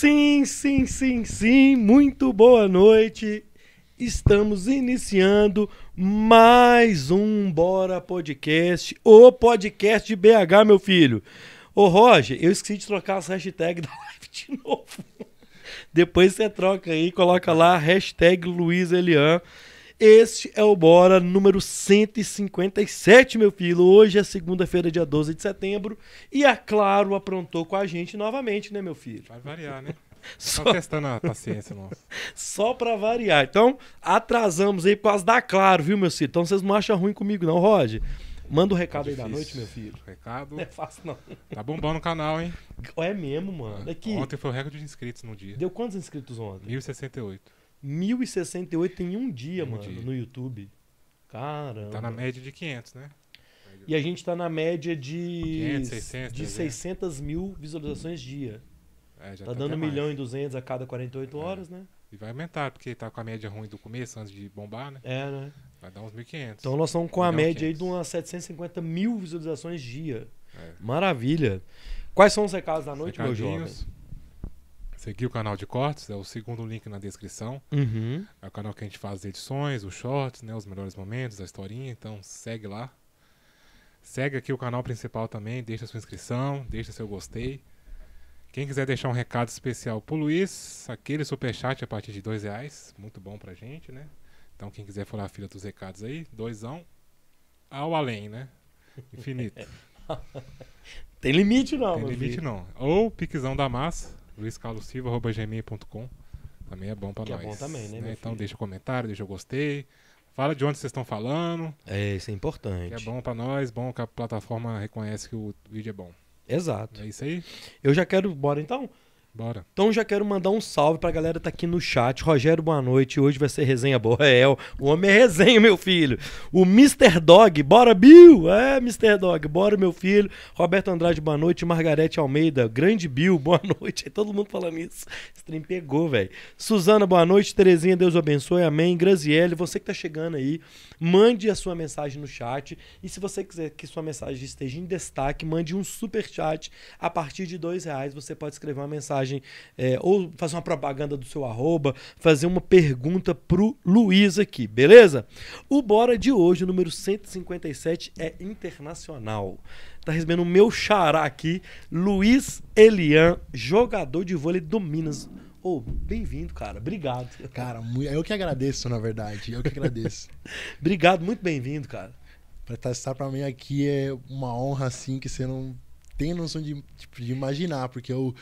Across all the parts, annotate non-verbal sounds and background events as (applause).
Sim, sim, sim, sim. Muito boa noite. Estamos iniciando mais um Bora Podcast, o podcast de BH, meu filho. Ô, Roger, eu esqueci de trocar as hashtags (laughs) da live de novo. Depois você troca aí, coloca lá hashtag Luiz Elian. Este é o Bora número 157, meu filho. Hoje é segunda-feira, dia 12 de setembro. E a Claro aprontou com a gente novamente, né, meu filho? Vai variar, né? (laughs) Só, Só testando a paciência nossa. só pra variar. Então, atrasamos aí por causa da Claro, viu, meu filho? Então vocês não acham ruim comigo, não, Roger. Manda o recado aí da noite, meu filho. Recado. Não é fácil, não. Tá bombando o canal, hein? É mesmo, mano. Aqui, Ontem foi o recorde de inscritos no dia. deu quantos inscritos ontem? 1068. 1068 em um dia, Em um mano, dia. no YouTube. Caramba. Tá na média de 500, né? E a gente tá na média de, 500, 600, de 300. 600 mil visualizações dia. É, já Tá até dando 1 mais. milhão e 200 a cada 48 É. horas, né? E vai aumentar, porque tá com a média ruim do começo, antes de bombar, né? É, né? Vai dar uns 1.500. Então nós estamos com a média aí de 500. umas 750 mil visualizações dia. É. Maravilha. Quais são os recados da noite, meu jovem? Seguir o canal de cortes, é o segundo link na descrição. Uhum. É o canal que a gente faz as edições, os shorts, né? Os melhores momentos, a historinha. Então segue lá. Segue aqui o canal principal também, deixa sua inscrição, deixa seu gostei. Quem quiser deixar um recado especial pro Luiz, aquele superchat a partir de dois reais, muito bom pra gente, né? Então quem quiser for a fila dos recados aí, doisão ao além, né? Infinito. (laughs) Tem limite não, Tem limite filho. não. Ou piquezão da massa, luiscarlosilva.gmail.com Também é bom pra Que é nós. bom também, né, meu Então filho? deixa comentário, deixa eu gostei. Fala de onde vocês estão falando, É, isso é que importante. é bom pra nós, bom que a plataforma reconhece que o vídeo é bom. Exato. É isso aí? Eu já quero. Bora então? Bora. Então já quero mandar um salve pra galera que tá aqui no chat. Rogério, boa noite. Hoje vai ser resenha boa. É, o o homem é resenha, meu filho. O Mr. Dog, bora, Bill. É, Mr. Dog, bora, meu filho. Roberto Andrade, boa noite. Margarete Almeida, grande Bill, (laughs) boa noite. Aí todo mundo falando isso. Esse trem pegou, velho. Suzana, boa noite. Terezinha, Deus abençoe, amém. Graziele, você que tá chegando aí, mande a sua mensagem no chat. E se você quiser que sua mensagem esteja em destaque, mande um super chat. A partir de dois reais, você pode escrever uma mensagem é, ou fazer uma propaganda do seu arroba, fazer uma pergunta pro Luiz aqui, beleza? O Bora de hoje, o número 157, é internacional. Tá recebendo o meu xará aqui, Luiz Elian, jogador de vôlei do Minas. Ô, bem-vindo, cara. Obrigado. Cara, eu que agradeço, na verdade. Eu que agradeço. (laughs) Obrigado, muito bem-vindo, cara. pra estar pra mim aqui é uma honra, assim, que você não tem noção de, tipo, de imaginar, porque eu.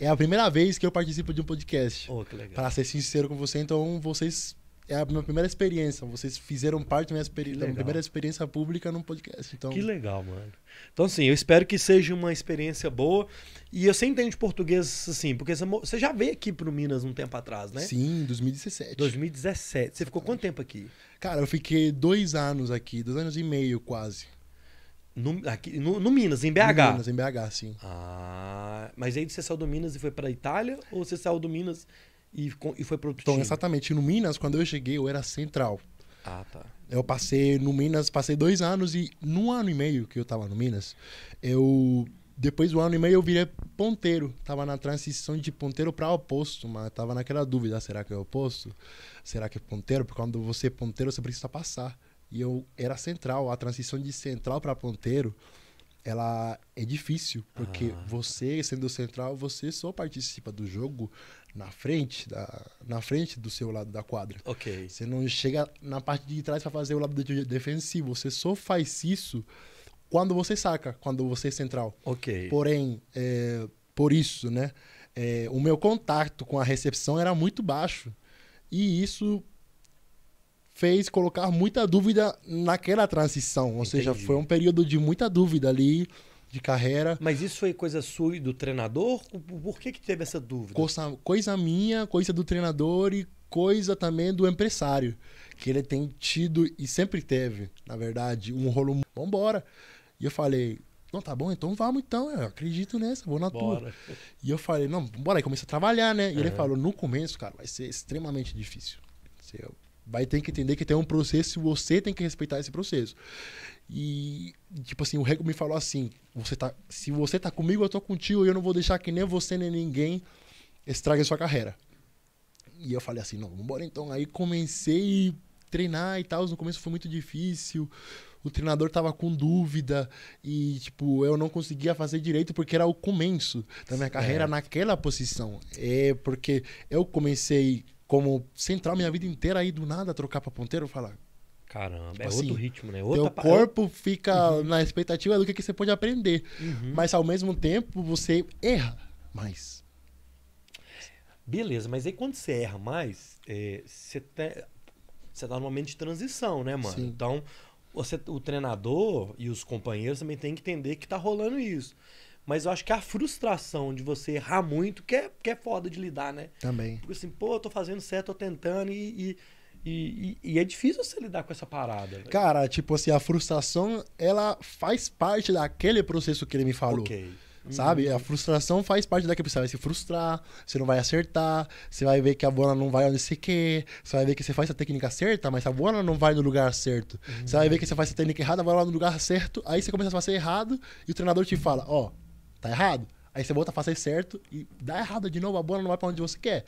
É a primeira vez que eu participo de um podcast. Legal. Pra ser sincero com você, então vocês. É a minha primeira experiência. Vocês fizeram parte da minha, experi- da minha primeira experiência pública num podcast. Então, Que legal, mano. Então, assim, eu espero que seja uma experiência boa. E você entende português, assim, porque você, já veio aqui pro Minas um tempo atrás, né? sim, em 2017. 2017. Você ficou quanto tempo aqui? Cara, eu fiquei dois anos aqui, dois anos e meio quase. No, aqui, no, no Minas, em BH? Em Minas, em BH, sim. Ah, mas aí você saiu do Minas e foi pra Itália? Ou você saiu do Minas e, e foi pro outro Então, time? exatamente, no Minas, quando eu cheguei, eu era central. Ah, tá. Eu passei no Minas, passei dois anos e num ano e meio que eu tava no Minas, eu depois do ano e meio eu virei ponteiro. Tava na transição de ponteiro para oposto, mas tava naquela dúvida, será que é oposto? Será que é ponteiro? Porque quando você é ponteiro, você precisa passar. E eu era central, a transição de central para ponteiro, ela é difícil, porque Ah. você sendo central, você só participa do jogo na frente, da, na frente do seu lado da quadra. Ok. Você não chega na parte de trás para fazer o lado de- defensivo. Você só faz isso quando você saca, quando você é central. Ok. Porém, é, por isso, né? é, o meu contato com a recepção era muito baixo. E isso fez colocar muita dúvida naquela transição. Ou seja, Entendi. foi um período de muita dúvida ali, de carreira. Mas isso foi coisa sua e do treinador? Por- que que teve essa dúvida? Coisa, coisa minha, coisa do treinador e coisa também do empresário. Que ele tem tido e sempre teve, na verdade, um rolo. Vambora. E eu falei, não, tá bom, então vamos então. Eu acredito nessa, vou na tua. Bora. E eu falei, não, bora aí, começa a trabalhar, né? E ele Aham. falou, no começo, cara, vai ser extremamente difícil. Você vai ter que entender que tem um processo e você tem que respeitar esse processo. E, tipo assim, o Rego me falou assim: você tá, se você tá comigo, eu tô contigo, e eu não vou deixar que nem você nem ninguém estrague a sua carreira. E eu falei assim, não, vambora então. Aí comecei a treinar e tal. No começo foi muito difícil. O treinador tava com dúvida e, tipo, eu não conseguia fazer direito porque era o começo da minha carreira Certo. naquela posição. É porque eu comecei como central minha vida inteira aí do nada trocar pra ponteiro, falar, Caramba, é Tipo outro assim, ritmo, né? teu Outra pa- corpo fica na expectativa do que, que você pode aprender. Uhum. Mas ao mesmo tempo você erra mais. Beleza, mas aí quando você erra mais, é, você, te- você tá num momento de transição, né, mano? Sim. Então, você, o treinador e os companheiros também têm que entender que tá rolando isso. Mas eu acho que a frustração de você errar muito, que é, que é foda de lidar, né? Também. Porque assim, pô, eu tô fazendo certo, tô tentando e, e, e, e- é difícil você lidar com essa parada. velho. Cara, tipo assim, a frustração, ela faz parte daquele processo que ele me falou. Ok. Sabe? A frustração faz parte daquele você vai se frustrar, você não vai acertar, você vai ver que a bola não vai onde você quer, você vai ver que você faz a técnica certa, mas a bola não vai no lugar certo. Você vai ver que você faz a técnica errada, vai lá no lugar certo, aí você começa a fazer errado e o treinador te fala, ó, tá errado. Aí você volta a fazer certo e dá errado de novo, a bola não vai pra onde você quer.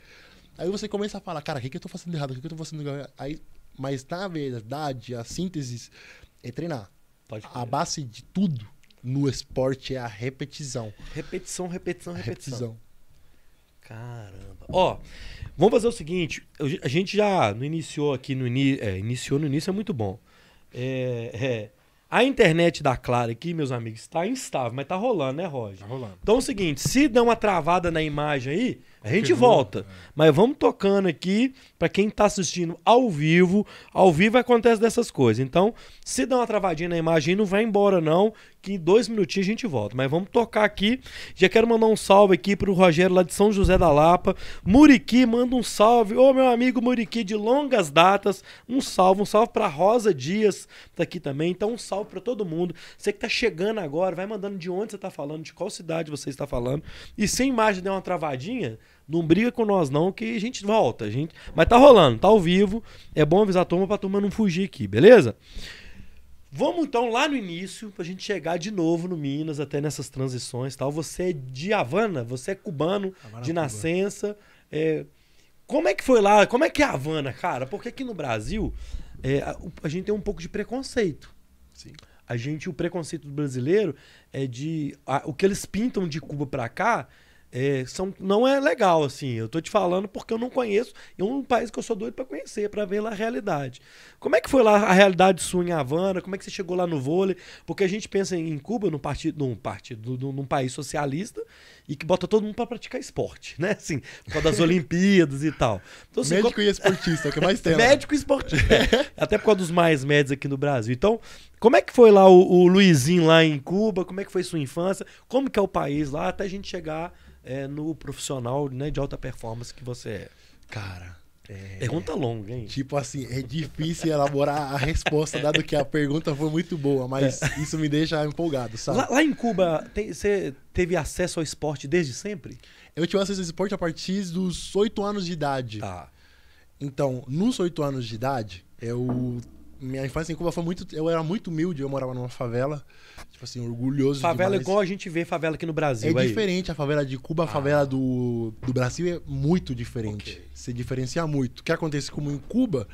Aí você começa a falar, cara, o que, que eu tô fazendo errado? O que, que eu tô fazendo errado? Aí, mas na verdade, a síntese é treinar. Pode A base de tudo no esporte é a repetição. Repetição, repetição, repetição. repetição. Caramba. Ó, vamos fazer o seguinte. A gente já iniciou aqui no início. É, iniciou no início é muito bom. É, é, a internet da Clara aqui, meus amigos, está instável, mas tá rolando, né, Roger? Tá rolando. Então é o seguinte, se der uma travada na imagem aí, a gente volta. é. Mas vamos tocando aqui para quem tá assistindo ao vivo. Ao vivo acontece dessas coisas. Então, se der uma travadinha na imagem, não vai embora não, que em dois minutinhos a gente volta. Mas vamos tocar aqui. Já quero mandar um salve aqui pro Rogério lá de São José da Lapa. Muriqui, manda um salve. Ô, meu amigo Muriqui de longas datas. Um salve, um salve pra Rosa Dias, tá aqui também. Então, um salve pra todo mundo. Você que tá chegando agora, vai mandando de onde você tá falando, de qual cidade você está falando. E se a imagem der uma travadinha, não briga com nós não, que a gente volta. A gente... Mas tá rolando, tá ao vivo. É bom avisar a turma pra turma não fugir aqui, beleza? Vamos então lá no início, pra gente chegar de novo no Minas, até nessas transições tal. Você é de Havana, você é cubano, Havana, de Cuba. nascença. é, Como é que foi lá? Como é que é Havana, cara? Porque aqui no Brasil, é, a, gente tem um pouco de preconceito. Sim. A gente, o preconceito do brasileiro é de. a- o que eles pintam de Cuba pra cá é, são, não é legal, assim. Eu tô te falando porque eu não conheço. É um país que eu sou doido pra conhecer, pra ver lá a realidade. Como é que foi lá a realidade sua em Havana? Como é que você chegou lá no vôlei? Porque a gente pensa em Cuba, num partido, num partido, num, num país socialista e que bota todo mundo pra praticar esporte, né? Assim, por causa das (laughs) Olimpíadas e tal. Então, assim, Médico e esportista, é o que mais (laughs) tem. Médico e esportivo. Até por causa dos mais médios aqui no Brasil. Então, como é que foi lá o, o Luizinho lá em Cuba? Como é que foi sua infância? Como que é o país lá até a gente chegar é, no profissional né, de alta performance que você é? Cara, é... Pergunta longa, hein? Tipo assim, é difícil elaborar a resposta, dado que a pergunta foi muito boa, mas isso me deixa empolgado, sabe? Lá, lá em Cuba, você teve acesso ao esporte desde sempre? Eu tive acesso ao esporte a partir dos 8 anos de idade. Tá. Então, nos 8 anos de idade, eu. Minha infância em Cuba foi muito. Eu era muito humilde, eu morava numa favela. Tipo assim, orgulhoso. Favela demais. igual a gente vê favela aqui no Brasil. É aí. diferente a favela de Cuba, a favela do, do Brasil é muito diferente. Ok. Se diferencia muito. O que acontece como em Cuba,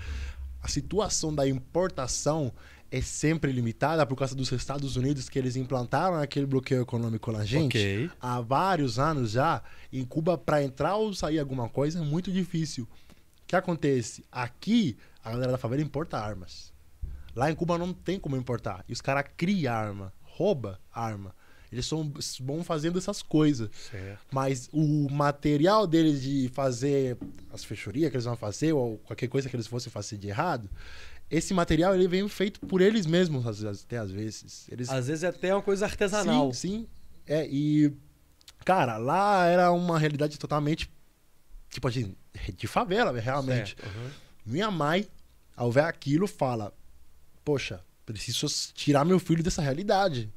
a situação da importação é sempre limitada por causa dos Estados Unidos que eles implantaram aquele bloqueio econômico na gente Ok. há vários anos já. Em Cuba, para entrar ou sair alguma coisa é muito difícil. O que acontece? Aqui, a galera da favela importa armas. Lá em Cuba não tem como importar. E os caras criam arma, rouba arma. Eles são bons fazendo essas coisas. Certo. Mas o material deles de fazer as fechorias que eles vão fazer, ou qualquer coisa que eles fossem fazer de errado, esse material ele vem feito por eles mesmos, às vezes- até às vezes. Eles Às vezes é até uma coisa artesanal. Sim, sim. É, e. Cara, lá era uma realidade totalmente. Tipo assim, de favela, realmente. Certo, aham. Minha mãe, ao ver aquilo, fala: Poxa, preciso tirar meu filho dessa realidade.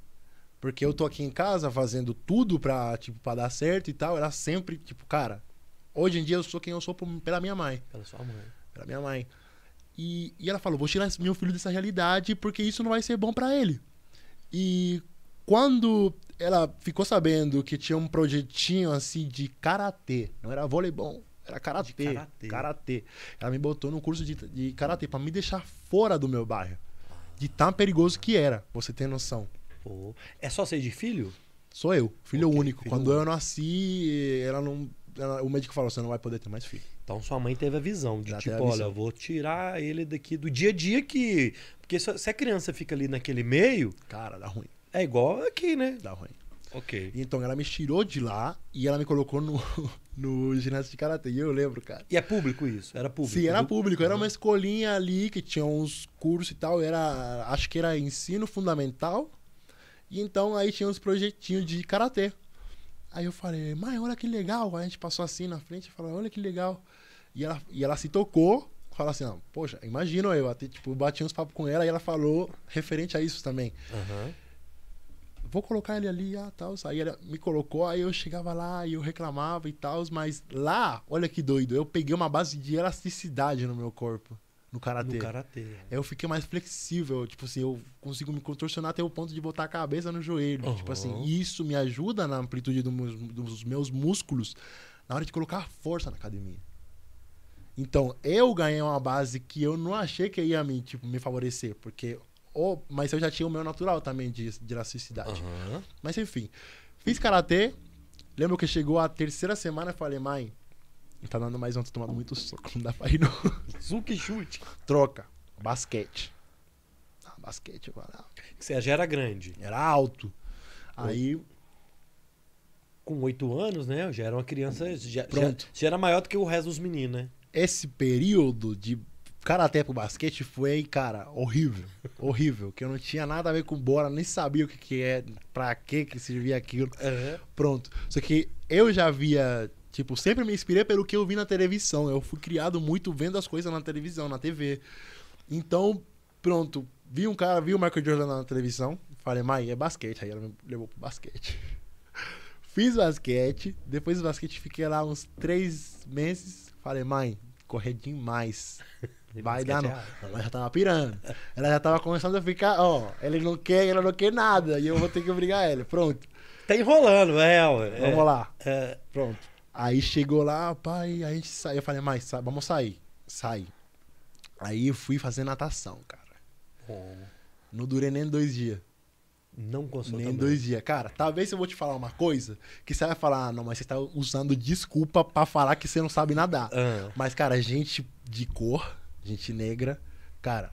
Porque eu tô aqui em casa fazendo tudo pra, tipo, pra dar certo e tal. Ela sempre, tipo, cara, hoje em dia eu sou quem eu sou pela minha mãe Pela sua mãe. pela minha mãe. E, e ela falou: vou tirar meu filho dessa realidade porque isso não vai ser bom pra ele. E quando ela ficou sabendo que tinha um projetinho assim de karatê, não era voleibol, era karatê, karatê. Ela me botou no curso de, de karatê pra me deixar fora do meu bairro. De tão perigoso que era, você tem noção. Pô, É só ser de filho? Sou eu, filho Ok, único. filho Quando único. eu nasci, ela não. ela- o médico falou: você não vai poder ter mais filho. Então sua mãe teve a visão de Já tipo, olha, eu vou tirar ele daqui do dia a dia que. Porque se a criança fica ali naquele meio, Cara, dá ruim, é igual aqui, né? dá ruim. Ok. Então ela me tirou de lá e ela me colocou no, no ginásio de karatê. E eu lembro, cara. E é público isso? Era público? Sim, era público. Era uma escolinha ali que tinha uns cursos e tal. Era, acho que era ensino fundamental. E então aí tinha uns projetinhos de karatê. Aí eu falei, mãe, olha que legal. Aí a gente passou assim na frente e falou, olha que legal. E ela, e ela se tocou, falou assim, não, poxa, imagina eu, até, tipo, bati uns papos com ela e ela falou referente a isso também. Aham. Vou colocar ele ali, ah, tal. Aí ela me colocou, aí eu chegava lá e eu reclamava e tal, mas lá, olha que doido, eu peguei uma base de elasticidade no meu corpo, no karatê. No karatê. Aí eu fiquei mais flexível, tipo assim, eu consigo me contorcionar até o ponto de botar a cabeça no joelho. Uhum. Tipo assim, isso me ajuda na amplitude dos meus músculos na hora de colocar força na academia. Então, eu ganhei uma base que eu não achei que ia me, tipo, me favorecer, porque. Oh, mas eu já tinha o meu natural também de, de elasticidade. Aham. Mas enfim, fiz karatê. Lembro que chegou a terceira semana e falei, mãe, tá dando mais tô tomando muito soco, não dá pra ir não. (laughs) Zuki chute. Troca, basquete. Ah, basquete, eu falei, ah, Você já era grande. era alto. Aí, Com oito anos, né? Eu já era uma criança. Já, Pronto. Já, já era maior do que o resto dos meninos, né? esse período de karatê pro basquete foi, cara, horrível. horrível. Que eu não tinha nada a ver com bola, nem sabia o que, que é, pra que que servia aquilo. Aham. Pronto. Só que eu já via, tipo, sempre me inspirei pelo que eu vi na televisão. Eu fui criado muito vendo as coisas na televisão, na TV. Então, pronto. Vi um cara, vi o Michael Jordan na televisão. Falei, mãe, é basquete. Aí ela me levou pro basquete. (laughs) Fiz basquete. Depois do basquete fiquei lá uns três meses. Falei, mãe, correr demais. (laughs) Vai dar não. É- Ela já tava pirando. Ela já tava começando a ficar, ó, ele não quer, ela não quer nada. E eu vou ter que obrigar ele. Pronto. Tá enrolando, é, ué. Vamos lá. É, Pronto. Aí chegou lá, pai, aí a gente saiu. Eu falei, mas vamos sair. Saí. Aí eu fui fazer natação, cara. bom, Não durei nem dois dias. Não gostou nem dois dias. Cara, talvez eu vou te falar uma coisa que você vai falar, ah, não, mas você tá usando desculpa pra falar que você não sabe nadar. Ah, Mas, cara, gente de cor, gente negra, cara,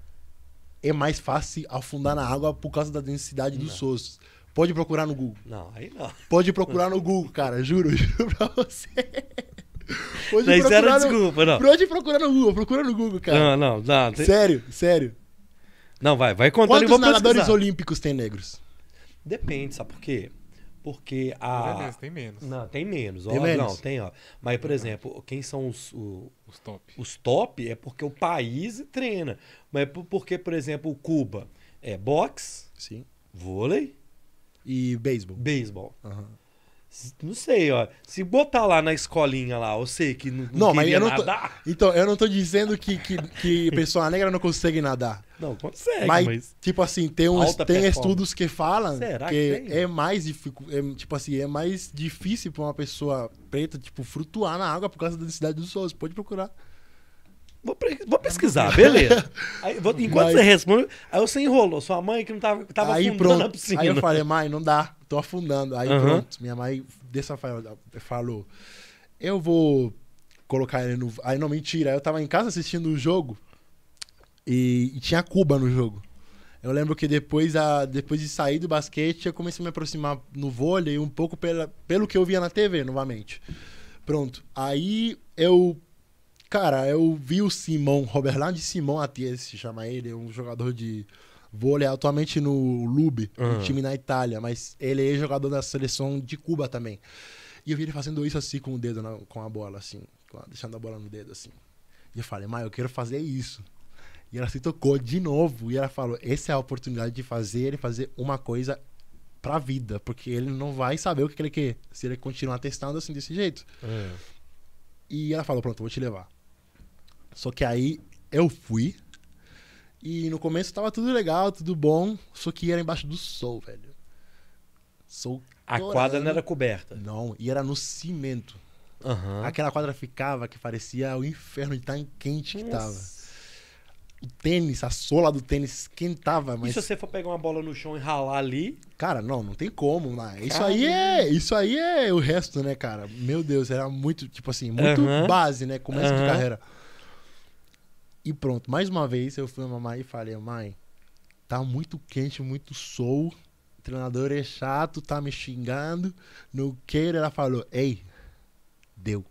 é mais fácil afundar na água por causa da densidade dos ossos. Pode procurar no Google. não, aí não. Pode procurar no Google, cara. (laughs) Juro, juro pra você. Pode Não, isso era procurar no- desculpa, não. Pode procurar no Google, procura no Google, cara. Não, não, não. tem- Sério, sério. Não, vai, vai contando e Quantos vou nadadores pesquisar. olímpicos tem negros? Depende, sabe por quê? Porque a... Beleza, tem menos. Não, tem menos. Tem ó, menos? Não, tem, ó. Mas, por exemplo, quem são os, o- Os top. os top é porque o país treina. Mas é por- porque, por exemplo, o Cuba é boxe, Sim. vôlei, E beisebol. beisebol. Aham. Não sei, ó. Se botar lá na escolinha lá, eu sei que não, não, Não, mas eu não tô- nadar. Então, eu não tô dizendo que, que, que (laughs) pessoa negra não consegue nadar. Não, consegue, mas, mas... tipo assim, tem, uns, tem estudos que falam Será que, que é mais é, tipo assim, é mais difícil pra uma pessoa preta, tipo, flutuar na água por causa da densidade dos ossos. Pode procurar. Vou, vou pesquisar, beleza. (laughs) Aí, vou- enquanto Mas- você responde, aí você enrolou. Sua mãe que não tava, tava aí afundando pronto. na piscina. Aí eu falei, mãe, não dá, tô afundando. Aí Aham. pronto, minha mãe dessa fa- falou, eu vou colocar ele no. Aí não, mentira. Eu tava em casa assistindo o jogo e, e tinha Cuba no jogo. Eu lembro que depois, a, depois de sair do basquete, eu comecei a me aproximar no vôlei um pouco pela, pelo que eu via na TV, novamente. Pronto. Aí eu. Cara, eu vi o Simão, Roberland Simão Atias, se chama ele, um jogador de vôlei atualmente no Lube, um Ah. time na Itália, mas ele é jogador da seleção de Cuba também. E eu vi ele fazendo isso assim com o dedo, na- com a bola, assim, a- deixando a bola no dedo, assim. E eu falei, mãe, eu quero fazer isso. E ela se tocou de novo e ela falou: essa é a oportunidade de fazer ele fazer uma coisa pra vida, porque ele não vai saber o que ele quer se ele continuar testando assim desse jeito. É. E ela falou: pronto, vou te levar. Só que aí eu fui e no começo tava tudo legal, tudo bom, só que era embaixo do sol, velho. Sou A quadra não era coberta. Não, e era no cimento. Aham. Aquela quadra ficava que parecia o inferno de tão quente que tava. O tênis, a sola do tênis esquentava, E mas. se você for pegar uma bola no chão e ralar ali, Cara, não, não tem como. Né? Isso aí é. Isso aí é o resto, né, cara? Meu Deus, era muito, tipo assim, muito Aham. base, né? Começo de Aham. carreira. E pronto, mais uma vez eu fui na mamãe e falei, mãe, tá muito quente, muito sol. O treinador é chato, tá me xingando. Não quero. Ela falou, ei, deu.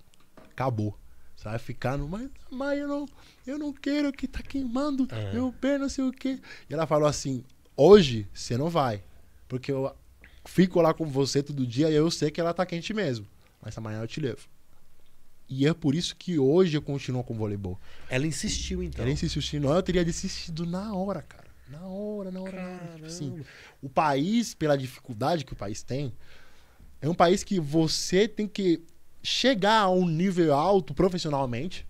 Acabou. Você vai ficar no. Mas, mãe, eu não, eu não quero que tá queimando É. meu pé, não sei o quê. E ela falou assim: hoje você não vai. Porque eu fico lá com você todo dia e eu sei que ela tá quente mesmo. Mas amanhã eu te levo. E é por isso que hoje eu continuo com o voleibol. ela insistiu então. Ela insistiu, senão eu teria desistido na hora, cara. Na hora, na hora, na hora. Tipo assim, Caramba. o país, pela dificuldade que o país tem, é um país que você tem que chegar a um nível alto profissionalmente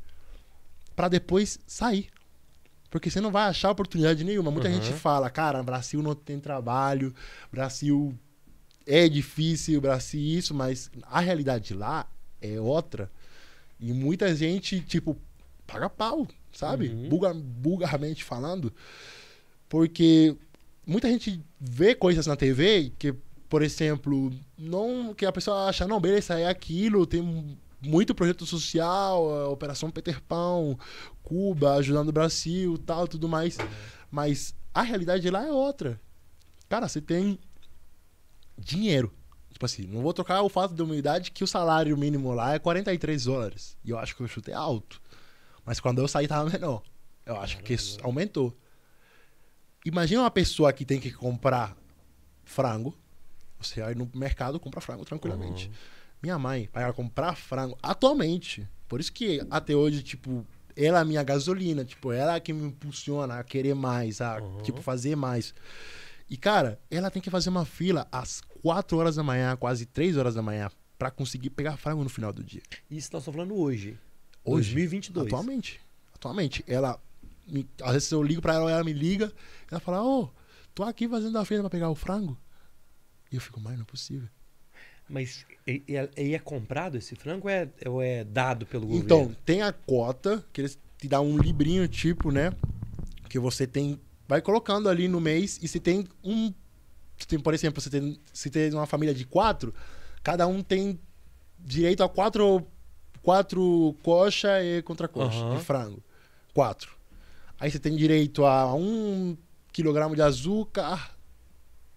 para depois sair. Porque você não vai achar oportunidade nenhuma. Muita Uhum. gente fala, cara, Brasil não tem trabalho, Brasil é difícil, Brasil isso, mas a realidade lá é outra. E muita gente, tipo, paga pau, sabe? Uhum. Vulgar- vulgarmente falando. Porque muita gente vê coisas na TV que, por exemplo, não que a pessoa acha, não, beleza, é aquilo, tem muito projeto social, Operação Peter Pão, Cuba, ajudando o Brasil, tal, tudo mais. Mas a realidade lá é outra. Cara, você tem dinheiro. Tipo assim, não vou trocar o fato da humildade que o salário mínimo lá é 43 dólares. E eu acho que eu chutei alto. Mas quando eu saí tava menor. Eu acho que isso aumentou. Imagina uma pessoa que tem que comprar frango. Você vai no mercado e compra frango tranquilamente. Minha mãe, ela comprar frango atualmente. Por isso que até hoje, tipo, ela é a minha gasolina. Tipo, ela é que me impulsiona a querer mais, a Uhum. tipo, fazer mais. E, cara, ela tem que fazer uma fila às 4 horas da manhã, quase 3 horas da manhã, pra conseguir pegar frango no final do dia. Isso nós estamos falando hoje. Hoje, 2022. Atualmente. Atualmente. Ela. me- às vezes eu ligo pra ela, ela me liga, ela fala, ô, tô aqui fazendo a fila pra pegar o frango. E eu fico, mas não é possível. Mas e, e é- comprado esse frango ou é, ou é dado pelo Então, governo? tem a cota, que eles te dão um librinho, tipo, né? Que você tem. Vai colocando ali no mês e você tem um. tem, por exemplo, você tem, se tem uma família de quatro, cada um tem direito a quatro. Quatro coxa e contra-coxa Aham. de frango. Quatro. Aí você tem direito a um quilograma de açúcar,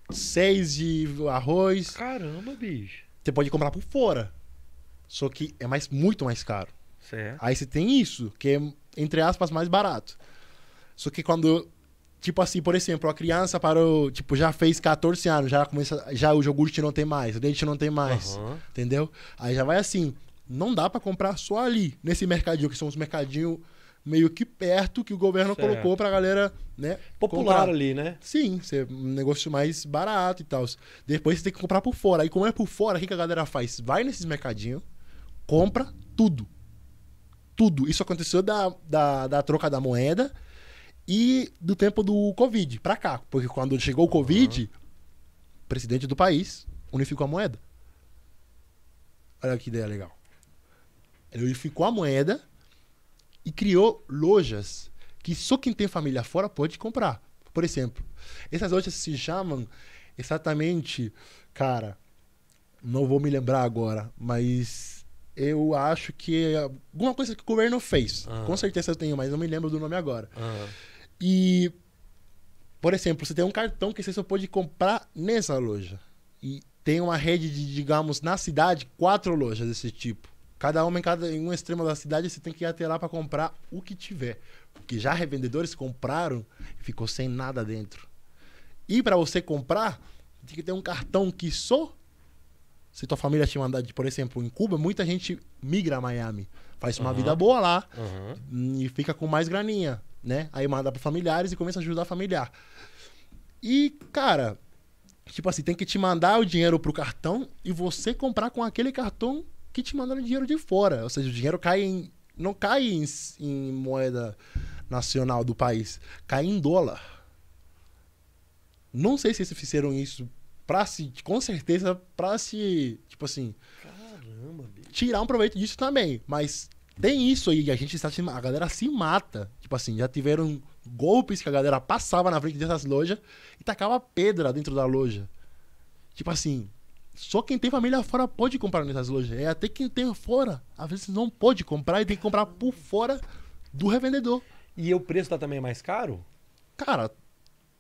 seis de arroz. Caramba, bicho. Você pode comprar por fora. Só que é mais, muito mais caro. Certo. Aí você tem isso, que é, entre aspas, mais barato. Só que quando, tipo assim, por exemplo, a criança parou, tipo, já fez 14 anos, já começa, já o iogurte não tem mais, o leite não tem mais, Aham. entendeu? Aí já vai assim, não dá pra comprar só ali, nesse mercadinho, que são os mercadinhos meio que perto que o governo Certo. colocou pra galera, né? Popular comprar. ali, né? Sim, ser um negócio mais barato e tal. Depois você tem que comprar por fora. Aí como é por fora, o que que a galera faz? Vai nesses mercadinhos, compra tudo. Tudo. Isso aconteceu da, da, da troca da moeda e do tempo do Covid pra cá. Porque quando chegou o Covid, o presidente do país unificou a moeda. Olha que ideia legal. Ele unificou a moeda e criou lojas que só quem tem família fora pode comprar. Por exemplo, essas lojas se chamam exatamente, cara, não vou me lembrar agora, mas eu acho que alguma coisa que o governo fez. Ah. Com certeza eu tenho, mas não me lembro do nome agora. Aham. E, por exemplo, você tem um cartão que você só pode comprar nessa loja. E tem uma rede de, digamos, na cidade, quatro lojas desse tipo. Cada uma em, cada, em um extremo da cidade, você tem que ir até lá para comprar o que tiver. Porque já revendedores compraram e ficou sem nada dentro. E para você comprar, tem que ter um cartão que só. Se tua família te mandar, de, por exemplo, em Cuba, muita gente migra a Miami. Faz uma Aham. vida boa lá Aham. e fica com mais graninha, né? Aí manda para familiares e começa a ajudar familiar. E, cara, tipo assim, tem que te mandar o dinheiro pro cartão e você comprar com aquele cartão que te mandaram dinheiro de fora. Ou seja, o dinheiro cai em. Não cai em, em moeda nacional do país, cai em dólar. Não sei se eles fizeram isso pra se, com certeza, pra se, tipo assim, Caramba, bicho. tirar um proveito disso também. Mas tem isso aí, a gente está a galera se mata. Tipo assim, já tiveram golpes que a galera passava na frente dessas lojas e tacava pedra dentro da loja. Tipo assim, só quem tem família fora pode comprar nessas lojas. É até quem tem fora, às vezes não pode comprar e tem que comprar por fora do revendedor. E o preço tá também mais caro? Cara,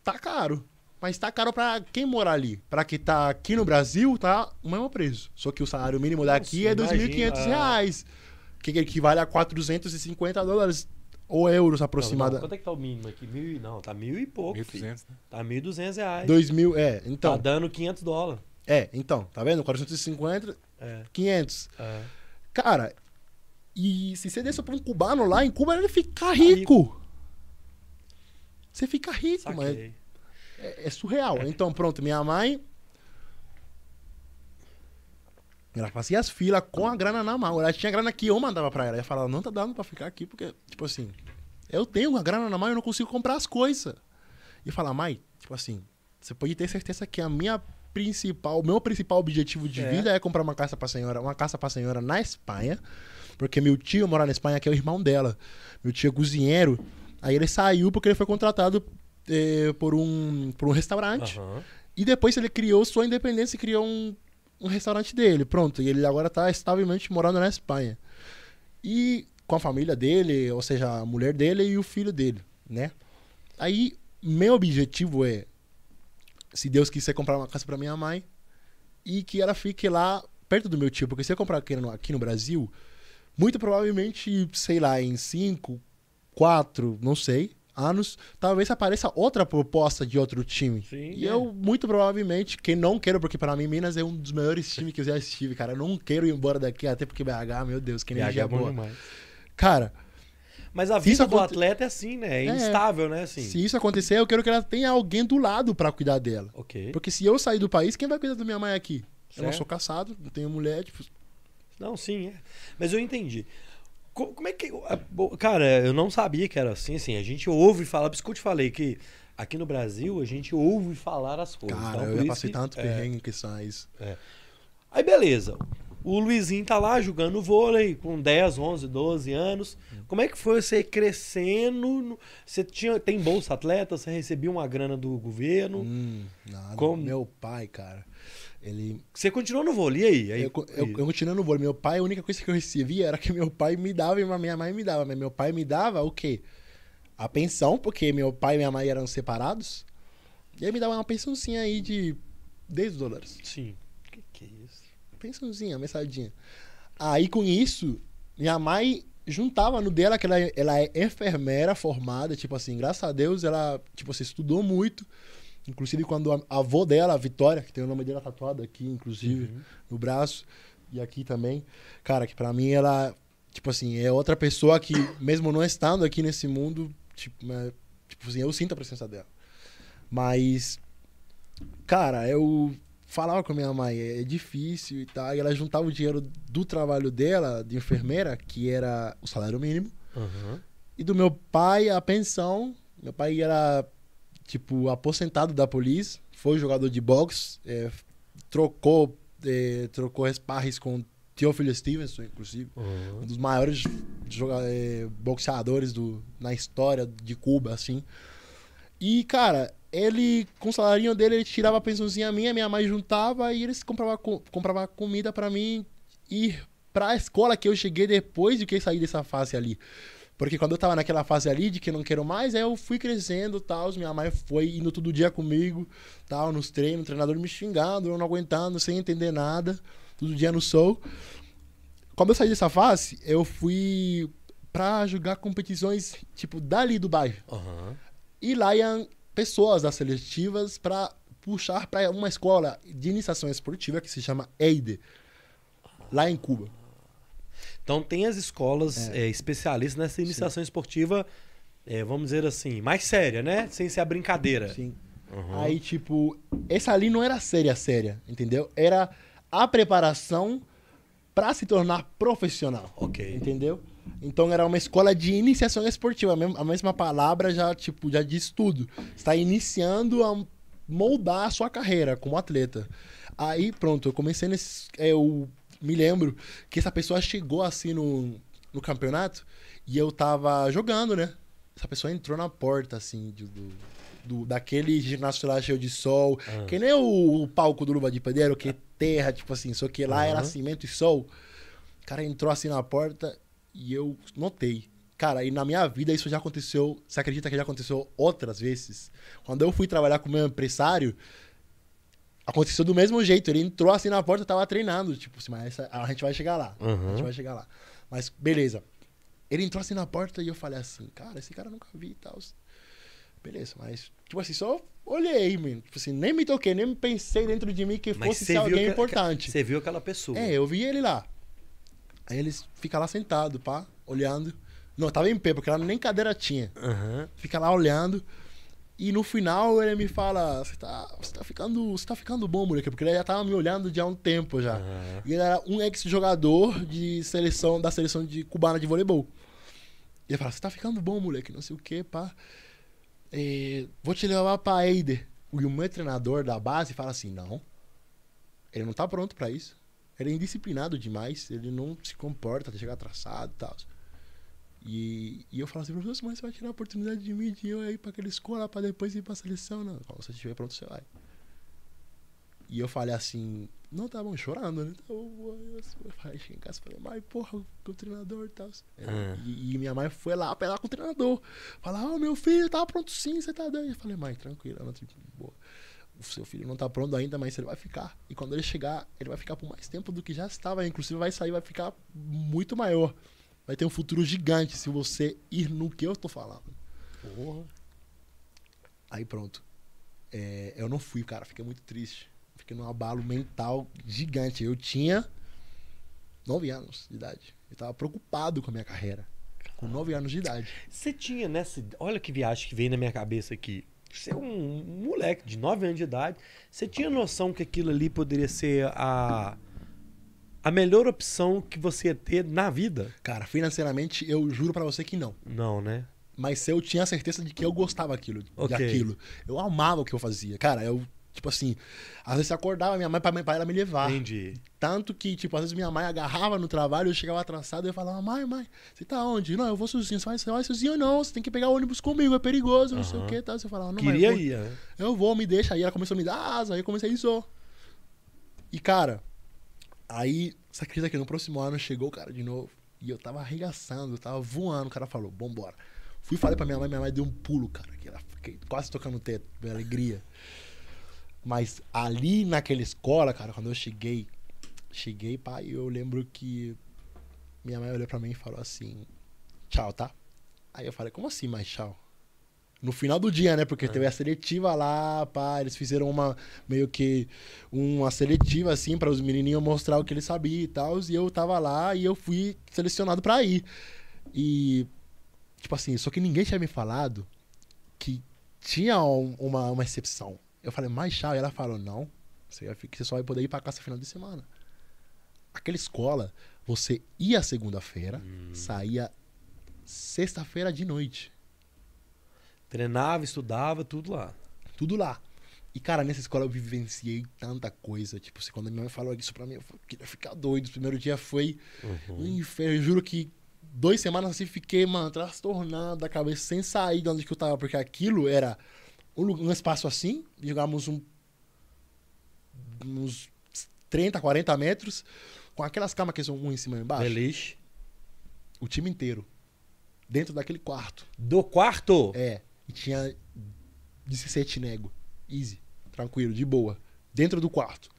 tá caro. Mas tá caro pra quem mora ali. Pra quem tá aqui no Brasil, tá o mesmo preço. Só que o salário mínimo daqui é Nossa, 2.500 imagina, reais. Que equivale a 450 dólares ou euros Não, não, aproximadamente. Quanto é que tá o mínimo aqui? Mil, não, tá mil e pouco, filho. 1.200, né? Tá 1.200 reais. 2000, é, Tá então. dando 500 dólares. É, então, tá vendo? 450, É, 500. é. Cara, e se você descer pra um cubano lá, em Cuba ele fica rico. Você fica rico, mas Saquei. É, é surreal. Então, pronto, minha mãe. Ela fazia as filas com a grana na mão. Ela tinha grana que eu mandava pra ela. Ela falava, não tá dando pra ficar aqui, porque, tipo assim, eu tenho a grana na mão e eu não consigo comprar as coisas. E falar, mãe, tipo assim, você pode ter certeza que a minha principal, o meu principal objetivo de É. vida é comprar uma casa pra senhora, uma casa pra senhora na Espanha, porque meu tio mora na Espanha, que é o irmão dela. Meu tio é cozinheiro. Aí ele saiu porque ele foi contratado eh, por, um, por um restaurante. Aham. E depois ele criou sua independência e criou um, um restaurante dele. Pronto. E ele agora tá estavelmente morando na Espanha. E com a família dele, ou seja, a mulher dele e o filho dele, né? Aí, meu objetivo é, se Deus quiser comprar uma casa pra minha mãe e que ela fique lá perto do meu tio. Porque se eu comprar aqui no, aqui no Brasil, muito provavelmente, sei lá, em cinco, quatro, não sei, anos, talvez apareça outra proposta de outro time. Sim, e é. eu, muito provavelmente, que não quero, porque para mim Minas é um dos melhores times que eu já estive, cara. Eu não quero ir embora daqui, até porque BH, meu Deus, que BH energia é bom boa. demais. Cara, Mas a vida do aconte- atleta é assim, né? É É. instável, né? Assim. se isso acontecer, eu quero que ela tenha alguém do lado para cuidar dela. Ok. Porque se eu sair do país, quem vai cuidar da minha mãe aqui? Eu não Certo. sou casado, não tenho mulher, tipo, Não, sim, é. Mas eu entendi. Co- Como é que. Cara, eu não sabia que era assim, assim. A gente ouve falar, por isso que eu te falei que aqui no Brasil a gente ouve falar as coisas. cara, então, eu já passei que- tanto é. perrengue que são isso. Aí beleza. O Luizinho tá lá jogando vôlei com 10, 11, 12 anos. Como é que foi você crescendo? Você tinha, tem bolsa atleta? Você recebia uma grana do governo? Hum, nada. Como? Meu pai, cara, ele Você continuou no vôlei e aí? aí eu, eu, eu continuo no vôlei. Meu pai, a única coisa que eu recebia era que meu pai me dava e minha mãe me dava. Mas meu pai me dava o quê? A pensão, porque meu pai e minha mãe eram separados. E aí me dava uma pensãozinha aí de 10 dólares. Sim. Que que é isso? Pensãozinha, mensadinha. Aí com isso, minha mãe juntava no dela, que ela, ela é enfermeira formada, tipo assim, graças a Deus ela, tipo, você estudou muito. Inclusive quando a, avó dela, a Vitória, que tem o nome dela tatuado aqui, inclusive, Uhum. no braço e aqui também. Cara, que pra mim ela, tipo assim, é outra pessoa que, mesmo não estando aqui nesse mundo, tipo, né, tipo assim, eu sinto a presença dela. Mas, cara, eu falava com a minha mãe, é difícil e tal. E ela juntava o dinheiro do trabalho dela, de enfermeira, que era o salário mínimo, Aham. e do meu pai a pensão. Meu pai era, tipo, aposentado da polícia, foi jogador de boxe, é, trocou, é, trocou esparres com Theophilus Stevenson, inclusive Aham. um dos maiores eh, boxeadores do, na história de Cuba, assim. E, cara, ele, com o salarinho dele, ele tirava a pensãozinha minha, minha mãe juntava e eles compravam co- comprava comida pra mim ir pra escola que eu cheguei depois de que saí dessa fase ali. Porque quando eu tava naquela fase ali de que não quero mais, aí eu fui crescendo tal. Minha mãe foi indo todo dia comigo, tal, nos treinos, o treinador me xingando, eu não aguentando, sem entender nada, todo dia no sol. Quando eu saí dessa fase, eu fui pra jogar competições, tipo, dali do bairro. Aham. E lá iam pessoas das seletivas pra puxar pra uma escola de iniciação esportiva que se chama EIDE, lá em Cuba. Então tem as escolas é, especialistas nessa iniciação esportiva, é, vamos dizer assim, mais séria, né? Sem ser a brincadeira. Sim. Uhum. Aí, tipo, essa ali não era séria, séria, entendeu? Era a preparação pra se tornar profissional. Ok. Entendeu? Então era uma escola de iniciação esportiva. A mesma, palavra já, tipo, já diz tudo. Está iniciando a moldar a sua carreira como atleta. Aí, pronto, eu comecei nesse. é, Eu me lembro que essa pessoa chegou assim no, no campeonato e eu tava jogando, né? Essa pessoa entrou na porta, assim, do, do- daquele ginásio lá cheio de sol. Ah. Que nem o, o palco do Luva de Pedreiro, que é terra, tipo assim, só que lá era Aham. cimento e sol. O cara entrou assim na porta e eu notei. Cara, e na minha vida isso já aconteceu. Você acredita que já aconteceu outras vezes? Quando eu fui trabalhar com meu empresário, aconteceu do mesmo jeito. Ele entrou assim na porta, eu tava treinando. Tipo assim, mas essa- a gente vai chegar lá. A Aham. gente vai chegar lá. Mas beleza. Ele entrou assim na porta e eu falei assim, cara, esse cara eu nunca vi e tal. Beleza, mas, tipo assim, só olhei, mano. Tipo assim, nem me toquei, nem pensei dentro de mim que Mas fosse alguém que- importante. Você viu aquela pessoa. É, eu vi ele lá. Aí eles ficam lá sentado, pá, olhando. Não, tava em pé, porque lá nem cadeira tinha. Aham. Fica lá olhando. E no final ele me fala: Você tá, tá, ficando, você tá ficando bom, moleque. Porque ele já tava me olhando já há um tempo já. Aham. E ele era um ex-jogador de seleção, da seleção de cubana de voleibol. E ele fala: Você tá ficando bom, moleque, não sei o que, pá. É, vou te levar pra Eider. E o meu treinador da base fala assim: Não, ele não tá pronto pra isso. Ele é indisciplinado demais, ele não se comporta, chega atrasado e tal. E, e eu falo assim, professor, mas você vai tirar a oportunidade de mim de eu ir pra aquela escola pra depois ir pra seleção? Não, quando você estiver pronto, você vai. E eu falei assim, não, tá bom, chorando, né? Então, eu, eu falei, cheguei em casa e falei, mãe, porra, o treinador e tal. Ah. E, e minha mãe foi lá apelar com o treinador. Falar, ó, meu filho tá pronto sim, você tá doido. Eu falei, mãe, tranquilo, não, tipo, boa. O seu filho não tá pronto ainda, mas ele vai ficar. E quando ele chegar, ele vai ficar por mais tempo do que já estava. Inclusive, vai sair, vai ficar muito maior. Vai ter um futuro gigante se você ir no que eu tô falando. Porra. Aí pronto. É, eu não fui, cara. Fiquei muito triste. Fiquei num abalo mental gigante. Eu tinha nove anos de idade. Eu tava preocupado com a minha carreira. Com nove anos de idade. Você tinha nessa. Olha que viagem que veio na minha cabeça aqui. Você é um moleque de 9 anos de idade. Você tinha noção que aquilo ali poderia ser a. A melhor opção que você ia ter na vida? Cara, financeiramente, eu juro pra você que não. Não, né? Mas eu tinha certeza de que eu gostava daquilo, Ok. daquilo. Eu amava o que eu fazia. Cara, eu, tipo assim, às vezes eu acordava minha mãe pra, pra ela me levar. Entendi. Tanto que, tipo, às vezes minha mãe agarrava no trabalho, eu chegava atrasado e eu falava, mãe, mãe, você tá onde? Não, eu vou sozinho. Você vai, você vai sozinho ou não? Você tem que pegar o ônibus comigo, é perigoso, não sei o que tal. Você falava, não, Queria mãe, eu vou, ir, né? eu vou, me deixa. Aí ela começou a me dar asa, aí eu comecei a ir só. E, cara, aí, você acredita que no próximo ano chegou o cara de novo? E eu tava arregaçando, eu tava voando. O cara falou, vambora. Fui falei pra minha mãe, minha mãe deu um pulo, cara. Que ela fiquei quase tocando o teto, de alegria. Mas ali naquela escola, cara, quando eu cheguei, cheguei, pai, eu lembro que minha mãe olhou pra mim e falou assim, tchau, tá? Aí eu falei, como assim, mais tchau? No final do dia, né? Porque teve a seletiva lá, pá, eles fizeram uma, meio que, uma seletiva, assim, para os menininhos mostrar o que eles sabiam e tal, e eu tava lá e eu fui selecionado pra ir. E, tipo assim, só que ninguém tinha me falado que tinha um- uma, uma exceção. Eu falei, mais tchau, e ela falou, não, você, vai você só vai poder ir pra casa final de semana. Aquela escola, você ia segunda-feira, saía sexta-feira de noite. Treinava, estudava, tudo lá. Tudo lá. E, cara, nessa escola eu vivenciei tanta coisa. Tipo, assim, quando a minha mãe falou isso pra mim, eu queria ficar doido. O primeiro dia foi um inferno. Eu juro que duas semanas assim fiquei, mano, transtornado da cabeça, sem sair de onde que eu tava. Porque aquilo era um, um espaço assim, jogávamos um, uns 30, 40 metros, com aquelas camas que são um em cima e embaixo. Beliche. O time inteiro. Dentro daquele quarto. Do quarto? É. E tinha 17 nego. Easy. Tranquilo, de boa. Dentro do quarto.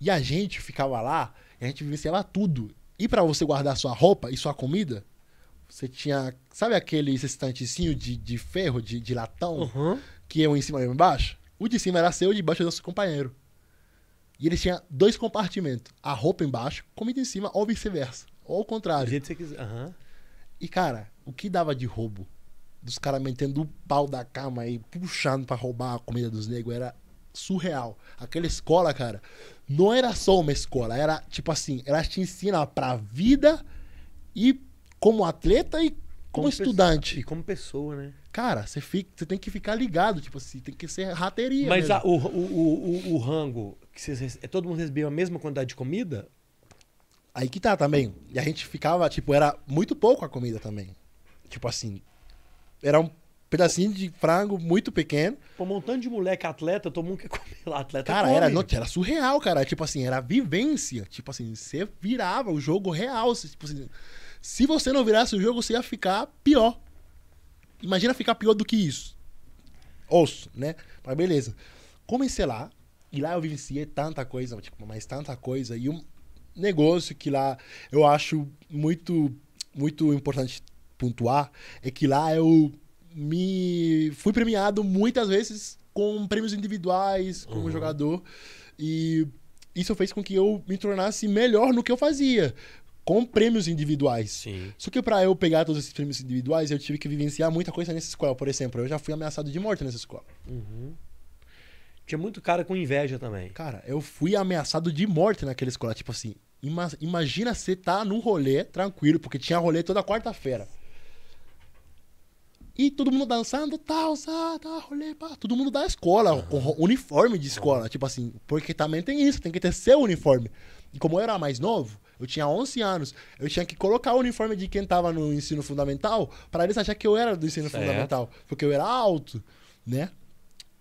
E a gente ficava lá e a gente vivenciava tudo. E pra você guardar sua roupa e sua comida, você tinha. Sabe aquele estantezinho de, de ferro, de, de latão, Uhum. que é um em cima e um embaixo? O de cima era seu e o de baixo era do seu companheiro. E ele tinha dois compartimentos. A roupa embaixo, comida em cima, ou vice-versa. Ou ao Do contrário. jeito que você quiser. Aham. E, cara, o que dava de roubo? Dos caras metendo o pau da cama e puxando pra roubar a comida dos negros era surreal. Aquela escola, cara, não era só uma escola, era tipo assim, ela te ensina pra vida e como atleta e como pessoa- estudante. E como pessoa, né? Cara, você, fica, você tem que ficar ligado, tipo assim, tem que ser rateria. Mas a- o, o, o, o, rango, que vocês, é todo mundo recebeu a mesma quantidade de comida? Aí que tá também. E a gente ficava, tipo, era muito pouco a comida também. Tipo assim, era um pedacinho de frango muito pequeno. Pô, um montão de moleque atleta, todo mundo quer (laughs) comer lá. Atleta Cara, come. era, não, era surreal, cara. Tipo assim, era vivência. Tipo assim, você virava o jogo real. Tipo assim, se você não virasse o jogo, você ia ficar pior. Imagina ficar pior do que isso. Osso, né? Mas beleza. Comecei lá, e lá eu vivenciei tanta coisa, tipo, mas tanta coisa. E um negócio que lá eu acho muito, muito importante pontuar é que lá eu me fui premiado muitas vezes com prêmios individuais como Uhum. jogador e isso fez com que eu me tornasse melhor no que eu fazia com prêmios individuais. Sim. Só que pra eu pegar todos esses prêmios individuais, eu tive que vivenciar muita coisa nessa escola. Por exemplo, eu já fui ameaçado de morte nessa escola. Uhum. Tinha muito cara com inveja também. Cara, eu fui ameaçado de morte naquela escola. Tipo assim, ima- imagina você tá num rolê tranquilo, porque tinha rolê toda quarta-feira. E todo mundo dançando, tal, tá, tá, rolê, pá. Todo mundo da escola, com uniforme de escola. Tipo assim, porque também tem isso, tem que ter seu uniforme. E como eu era mais novo, eu tinha 11 anos, eu tinha que colocar o uniforme de quem tava no ensino fundamental para eles acharem que eu era do ensino Certo. fundamental. Porque eu era alto, né?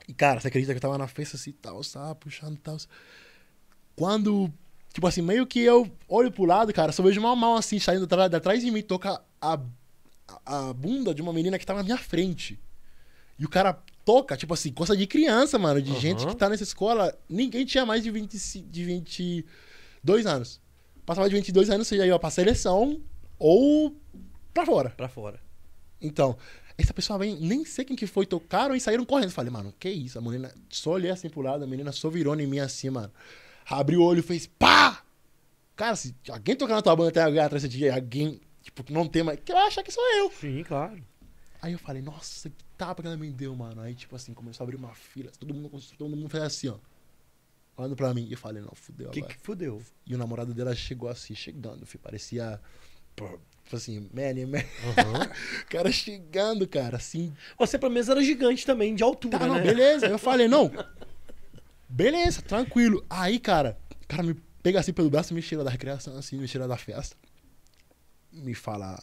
E, cara, você acredita que eu tava na festa assim, tal, sabe, puxando tal. Quando, tipo assim, meio que eu olho pro lado, cara, só vejo uma mão assim, saindo atrás de mim, toca a, a, a bunda de uma menina que tava na minha frente. E o cara toca, tipo assim, coisa de criança, mano, de Aham. gente que tá nessa escola. Ninguém tinha mais de, 20, de 22 anos. Passava de 22 anos, você já ia pra seleção ou pra fora. Pra fora. Então, essa pessoa vem, nem sei quem que foi, tocaram e saíram correndo. Falei, mano, que isso? A menina só olhei assim pro lado, a menina só virou em mim assim, mano. Abriu o olho e fez pá! Cara, se alguém tocar na tua banda até atrás de alguém, tipo, não tem mais, que vai achar que sou eu. Sim, claro. Aí eu falei, nossa, que tapa que ela me deu, mano. Aí, tipo assim, começou a abrir uma fila, todo mundo, todo mundo fez assim, ó. Olhando pra mim. E eu falei, não, fudeu Que agora. que fudeu? E o namorado dela chegou assim, chegando, filho. Parecia. Tipo assim, man, man. Aham. (laughs) O cara chegando, cara, assim, Você, pelo menos, era gigante também, de altura, Tá, não, né? beleza. Eu falei, não. (laughs) Beleza, tranquilo. Aí, cara, o cara me pega assim pelo braço, me tira da recreação, assim, me tira da festa. Me fala.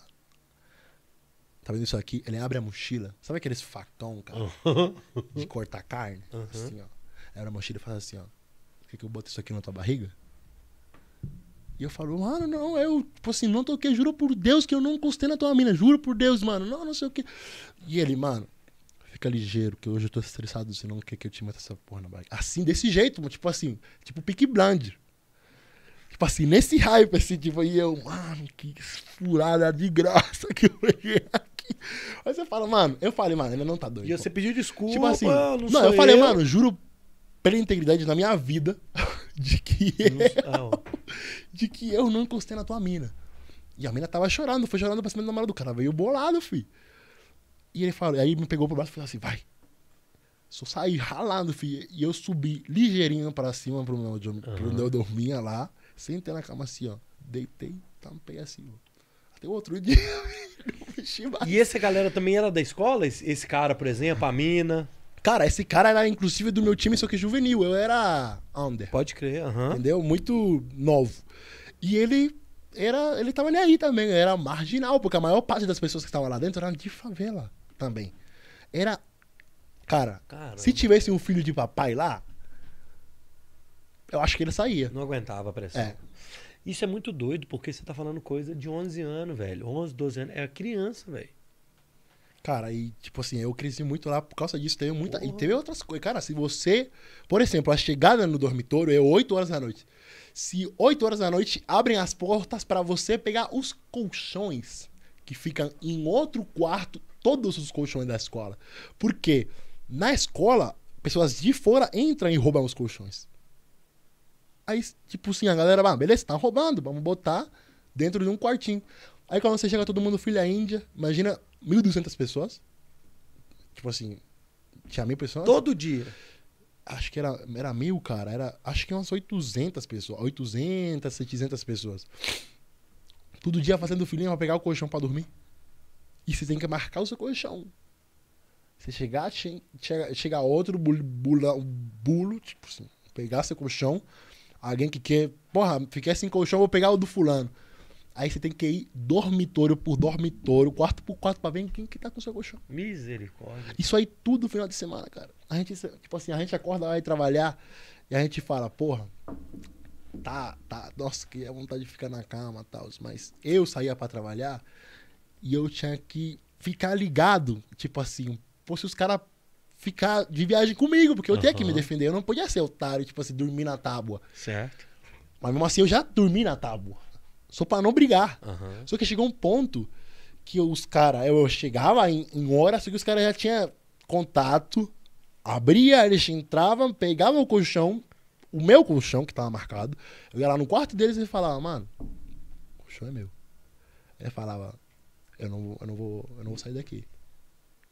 Tá vendo isso aqui? Ele abre a mochila. Sabe aqueles facão, cara, de cortar carne? Uhum. Assim, ó. Abre a mochila e fala assim, ó. Quer que eu bote isso aqui na tua barriga? E eu falo, mano, não, eu, tipo assim, não toquei, juro por Deus que eu não encostei na tua mina, juro por Deus, mano, não, não sei o que. E ele, mano, fica ligeiro, que hoje eu tô estressado, você não quer que eu te meta essa porra na barriga. Assim, desse jeito, tipo assim, tipo Pick Blind. Tipo assim, nesse hype, assim, tipo, e eu, mano, que furada de graça que eu peguei aqui. Aí você fala, mano, eu falei, mano, ele não tá doido. E você pediu desculpa, Tipo assim, não, não, eu falei, mano, juro pela integridade da minha vida (laughs) de que, Não- não. (laughs) de que eu não encostei na tua mina. E a mina tava chorando, foi chorando pra cima do namorado do cara, veio bolado, fi. E ele falou, aí me pegou pro braço e falou assim, vai. Só saí ralando, fi. E eu subi ligeirinho pra cima pro meu, pro onde eu dormia lá, sentei na cama assim, ó. Deitei, tampei assim, ó. Até o outro dia. (laughs) E essa galera também era da escola? Esse, esse cara, por exemplo, a mina? Cara, esse cara era inclusive do meu time, só que juvenil. Eu era under. Pode crer, aham. Entendeu? Muito novo. E ele era, ele tava nem aí também, era marginal, porque a maior parte das pessoas que estavam lá dentro eram de favela também. Era cara, Caramba. se tivesse um filho de papai lá, eu acho que ele saía. Não aguentava a pressão. É. Isso é muito doido, porque você tá falando coisa de 11 anos, velho. 11, 12 anos. É criança, velho. Cara, e tipo assim, eu cresci muito lá por causa disso. Teve muita. E teve outras coisas. Cara, se você. Por exemplo, a chegada no dormitório é 8 horas da noite. Se 8 horas da noite abrem as portas pra você pegar os colchões que ficam em outro quarto, todos os colchões da escola. Porque na escola, pessoas de fora entram e roubam os colchões. Aí, tipo assim, a galera, ah, beleza, tá roubando, vamos botar dentro de um quartinho. Aí quando você chega todo mundo filha índia, imagina 1.200 pessoas. Tipo assim, tinha mil pessoas? Todo dia. Acho que era, era mil, cara. Era, acho que umas 800 pessoas. 800, 700 pessoas. Todo dia fazendo filinha pra pegar o colchão pra dormir. E você tem que marcar o seu colchão. Você chegar, che- chega, chegar outro bulo, bulo, bulo, tipo assim, pegar seu colchão, alguém que quer, porra, fiquei sem colchão, vou pegar o do fulano. Aí você tem que ir dormitório por dormitório, quarto por quarto, pra ver quem que tá com o seu colchão. Misericórdia. Isso aí tudo final de semana, cara. A gente, tipo assim, a gente acorda, vai trabalhar e a gente fala, porra, tá, tá, nossa, que é vontade de ficar na cama e tal. Mas eu saía pra trabalhar e eu tinha que ficar ligado, tipo assim, pô, se os caras ficar de viagem comigo, porque eu tinha que me defender. Eu não podia ser otário, tipo assim, dormir na tábua. Certo. Mas mesmo assim, eu já dormi na tábua. Só pra não brigar. Aham. Só que chegou um ponto que os caras, eu chegava em, em hora, só que os caras já tinham contato, abria, eles entravam, pegavam o colchão, o meu colchão que tava marcado, eu ia lá no quarto deles e falava, mano, o colchão é meu. Ele falava, eu não, eu não vou, eu não vou sair daqui.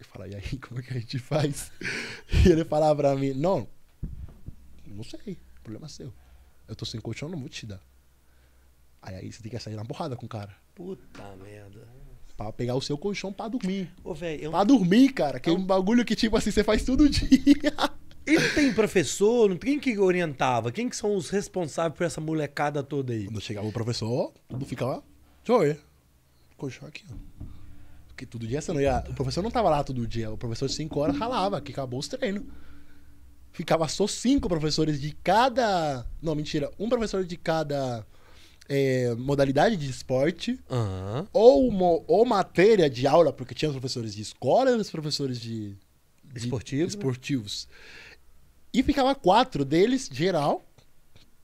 Eu falava, e aí, como é que a gente faz? (laughs) E ele falava pra mim, não, não sei, problema seu. Eu tô sem colchão, não vou te dar. Aí, aí você tem que sair na porrada com o cara. Puta merda. Pra pegar o seu colchão pra dormir. Ô, velho, eu... Pra dormir, cara. Que é um bagulho que, tipo assim, você faz todo (laughs) dia. e tem professor? Não tem quem que orientava? Quem que são os responsáveis por essa molecada toda aí? Quando chegava o professor, tudo ficava. Joia. Colchão aqui, ó. Porque todo dia você não ia. O professor não tava lá todo dia. O professor de 5 horas ralava, que acabou os treinos. Ficava só cinco professores de cada. Não, mentira. Um professor de cada é, modalidade de esporte. Aham. Ou, ou matéria de aula, porque tinha os professores de escola e os professores de, de Esportivos, né? esportivos. E ficava quatro deles, geral,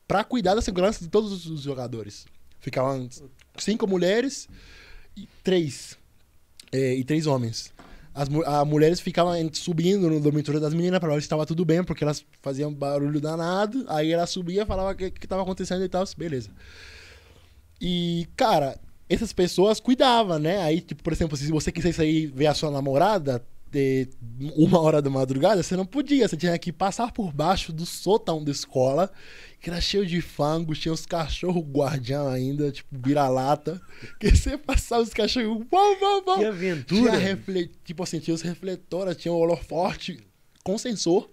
pra cuidar da segurança de todos os jogadores. Ficavam cinco mulheres e três. É, e três homens. As a mulheres ficavam subindo no dormitório das meninas pra ver se estava tudo bem, porque elas faziam barulho danado. Aí ela subia, falava o que, que tava acontecendo e tal. Beleza. E, cara, essas pessoas cuidavam, né? Aí, tipo, por exemplo, se você quisesse sair ver a sua namorada de uma hora da madrugada, você não podia. Você tinha que passar por baixo do sótão da escola, que era cheio de fango, tinha os cachorros guardião ainda, tipo, vira-lata. (laughs) Que você passava os cachorros. Vão, vão, vão. Que aventura. Tinha refle... Tipo assim, tinha os refletores, tinha o olor forte com sensor.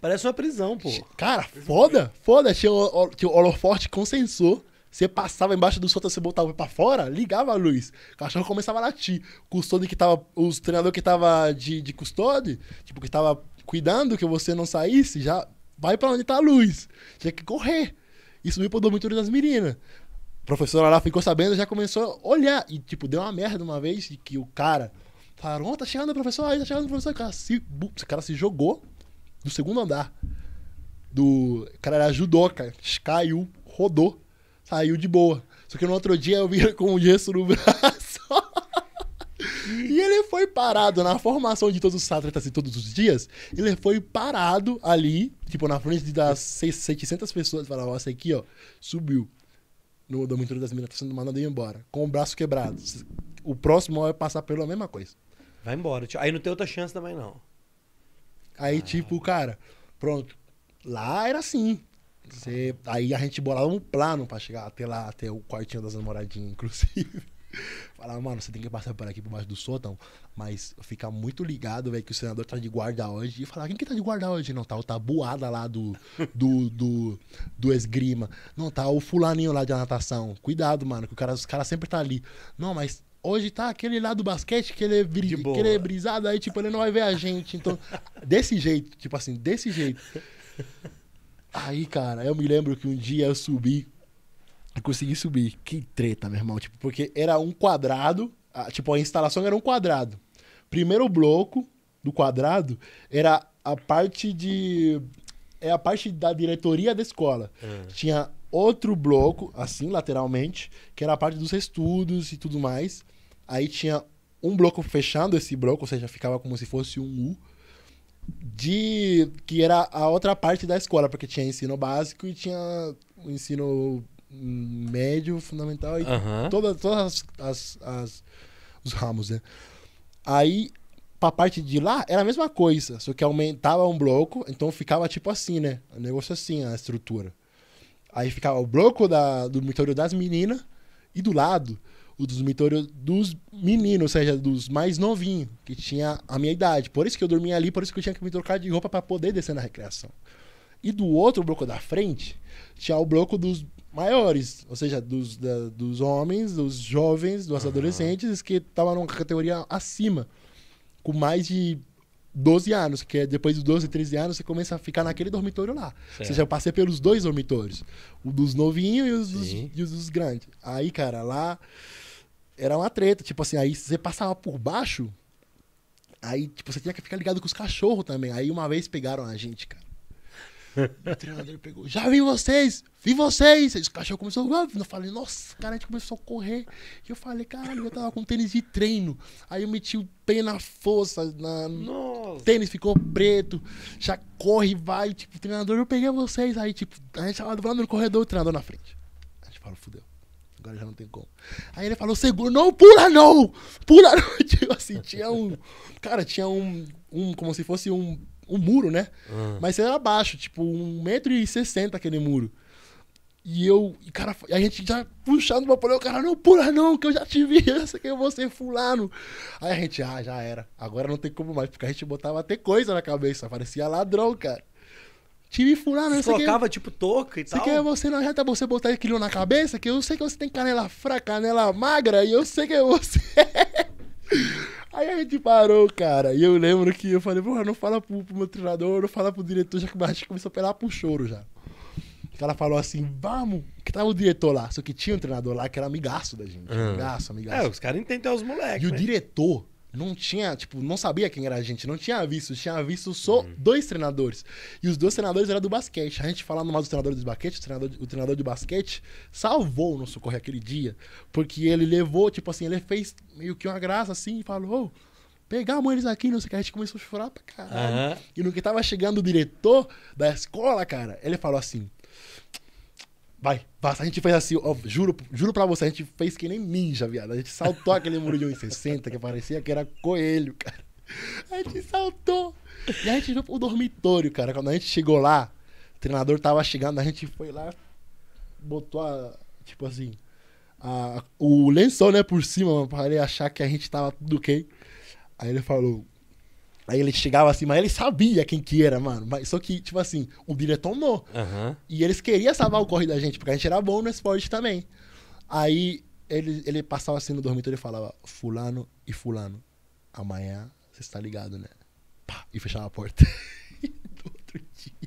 Parece uma prisão, pô. Cara, foda, foda. Tinha o, o- tinha o holoforte com sensor. Você passava embaixo do sótão, você botava pra fora, ligava a luz. O cachorro começava a latir. O custódio que tava. Os treinador que tava de, de custódio, tipo, que tava cuidando que você não saísse, já vai pra onde tá a luz. Tinha que correr. E subir pro dormitório das meninas. A professora lá ficou sabendo, já começou a olhar. E, tipo, deu uma merda uma vez que o cara. Falaram, ó, tá chegando o professor aí, tá chegando o professor. O cara se, cara se jogou do segundo andar. Do. O cara era judoca. Caiu, rodou, saiu de boa. Só que no outro dia eu vi ele com um gesso no braço. (laughs) e ele foi parado na formação de todos os atletas de todos os dias. Ele foi parado ali, tipo, na frente das 600, 700 pessoas. Falava, ó, esse aqui, ó, subiu no dormitório das meninas, tá sendo mandado ir embora. Com o braço quebrado. O próximo vai passar pela mesma coisa. Vai embora. Aí não tem outra chance também, não. Aí, tipo, cara, pronto. Lá era assim. Você- aí a gente bolava um plano pra chegar até lá, até o quartinho das namoradinhas, (laughs) inclusive. Falava, mano, você tem que passar por aqui por baixo do sótão, mas ficar muito ligado, velho, que o senador tá de guarda hoje. E falar, quem que tá de guarda hoje? Não, tá o tabuada lá do, do, do, do esgrima. Não, tá o fulaninho lá de natação. Cuidado, mano, que o cara, os caras sempre tá ali. Não, mas hoje tá aquele lá do basquete, que ele é, bri- que ele é brisado, aí, tipo, ele não vai ver a gente. Então, desse jeito, tipo assim, desse jeito. Aí, cara, eu me lembro que um dia eu subi, eu consegui subir. Que treta, meu irmão. Tipo, porque era um quadrado, a- tipo, a instalação era um quadrado. Primeiro bloco do quadrado era a parte de. É a parte da diretoria da escola. Ah. Tinha outro bloco, assim, lateralmente, que era a parte dos estudos e tudo mais. Aí tinha um bloco fechando esse bloco, ou seja, ficava como se fosse um U. De. que era a outra parte da escola, porque tinha ensino básico e tinha o ensino médio, fundamental e Aham. todas, todas as, as- as- os ramos, né? Aí, pra parte de lá, era a mesma coisa, só que aumentava um bloco, então ficava tipo assim, né? O negócio assim, a estrutura. Aí ficava o bloco da, do dormitório das meninas e do lado o dormitório dos meninos, ou seja, dos mais novinhos, que tinha a minha idade. Por isso que eu dormia ali, por isso que eu tinha que me trocar de roupa para poder descer na recreação. E do outro bloco da frente, tinha o bloco dos maiores, ou seja, dos, da- dos homens, dos jovens, dos Aham. adolescentes que estavam numa categoria acima, com mais de 12 anos, que é depois dos 12, 13 anos, você começa a ficar naquele dormitório lá. Ou Certo. seja, eu passei pelos dois dormitórios, o dos novinhos e os dos, e os dos grandes. Aí, cara, lá era uma treta, tipo assim, aí você passava por baixo, aí, tipo, você tinha que ficar ligado com os cachorros também. Aí uma vez pegaram a gente, cara. (laughs) O treinador pegou, já vi vocês, vi vocês. Aí os cachorros começaram a. Eu falei, nossa, cara, a gente começou a correr. E eu falei, caralho, eu tava com tênis de treino. Aí eu meti o pé na força, na, Nossa. tênis ficou preto, já corre, vai, tipo, treinador, eu peguei vocês. Aí, tipo, a gente tava falando no corredor, o treinador na frente. A gente falou, fudeu. Agora já não tem como. Aí ele falou, segura, não, pula não! Pula não! (laughs) Tipo assim, tinha um. Cara, tinha um. um como se fosse um, um muro, né? Ah. Mas era baixo, tipo, 1,60m aquele muro. E eu, e cara, a gente já puxando pra poder, o cara, não pula não, que eu já (laughs) eu sei que é você, fulano. Aí a gente, ah, já era. Agora não tem como mais, porque a gente botava até coisa na cabeça, parecia ladrão, cara. Tive fulano, eu sei que... Trocava tipo touca e Você tal. quer você não adianta você botar aquilo na cabeça, que eu sei que você tem canela fraca, canela magra, e eu sei que é você. (laughs) Aí a gente parou, cara. E eu lembro que eu falei, porra, não fala pro, pro meu treinador, não fala pro diretor, já que a gente começou a apelar pro choro já. O cara falou assim, vamos, que tava o diretor lá, só que tinha um treinador lá que era amigaço da gente. Ah. Amigaço, amigaço. É, os caras entendem os moleques. E o né? Não tinha, tipo, não sabia quem era a gente, não tinha visto, tinha visto só dois treinadores. E os dois treinadores eram do basquete. A gente falando mal dos treinadores do basquete, o treinador, o treinador de basquete salvou o nosso corre aquele dia, porque ele levou, tipo assim, ele fez meio que uma graça assim e falou: "Ô, pegamos eles aqui, não sei o que, a gente começou a chorar pra caralho. Aham. E no que tava chegando o diretor da escola, cara, ele falou assim: Vai, passa. A gente fez assim, ó, juro, juro pra você, a gente fez que nem ninja, viado. A gente saltou aquele muro de 1,60 que parecia que era coelho, cara. A gente saltou. E a gente foi pro dormitório, cara. Quando a gente chegou lá, o treinador tava chegando, a gente foi lá, botou a. Tipo assim. A, o lençol, né, por cima, pra ele achar que a gente tava tudo ok. Aí ele falou. Aí ele chegava assim, mas ele sabia quem que era, mano. Mas, só que, tipo assim, o diretor não. Aham. E eles queriam salvar o corre da gente, porque a gente era bom no esporte também. Aí ele, ele passava assim no dormitório e falava, fulano e fulano, amanhã você está ligado, né? Pá, e fechava a porta. (laughs) do outro dia.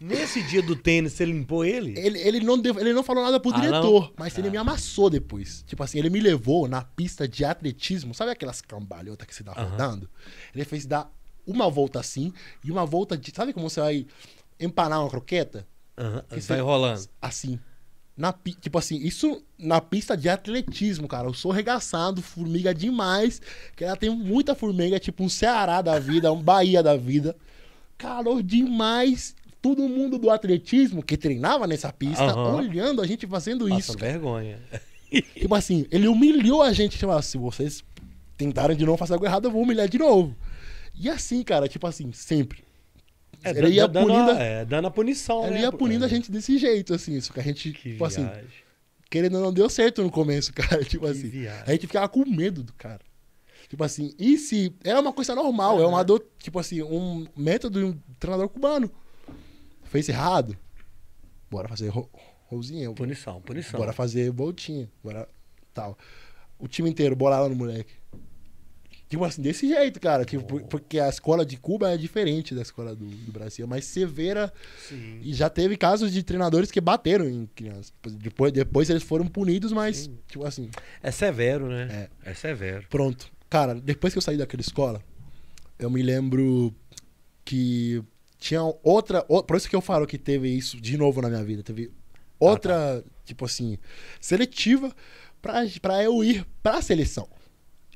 Nesse dia do tênis, você limpou ele? Ele, ele, não deu, ele não falou nada pro Ah, diretor, não? mas ele Ah. me amassou depois. Tipo assim, ele me levou na pista de atletismo, sabe aquelas cambalhotas que você dá Aham. rodando? Ele fez dar uma volta assim e uma volta de. Sabe como você vai empanar uma croqueta? Aham. Que Vai você- rolando. Assim. Na, tipo assim, isso na pista de atletismo, cara. Eu sou regaçado, formiga demais. Que ela tem muita formiga, tipo um Ceará da vida, um Bahia da vida. Calor demais. Todo mundo do atletismo que treinava nessa pista, Aham. olhando a gente fazendo Passa isso. vergonha. (laughs) Tipo assim, ele humilhou a gente. Tipo, assim, se vocês tentarem de novo fazer algo errado, eu vou humilhar de novo. E assim, cara, tipo assim, sempre. É, ele ia dando, punindo, a, é, dando a punição, ele né? ia punindo a É. gente desse jeito, assim. Isso que a gente, Que tipo assim, viagem. querendo ou não, deu certo no começo, (laughs) cara. Tipo Que assim. viagem. A gente ficava com medo do cara. Tipo assim, e se. Era uma coisa normal, é uma dor, tipo assim, um método de um treinador cubano. Fez errado. Bora fazer ro. Punição, punição. Bora fazer voltinha. Bora. Tal. O time inteiro, bolava no moleque. Tipo assim, desse jeito, cara. Tipo, por- porque a escola de Cuba é diferente da escola do, do Brasil. É mais severa. Sim. E já teve casos de treinadores que bateram em crianças. Depois, depois eles foram punidos, mas, tipo assim, É severo, né? É. severo. pronto. Cara, depois que eu saí daquela escola, eu me lembro que tinha outra. o- Por isso que eu falo que teve isso de novo na minha vida. Teve outra, tipo assim, seletiva pra, pra eu ir pra seleção.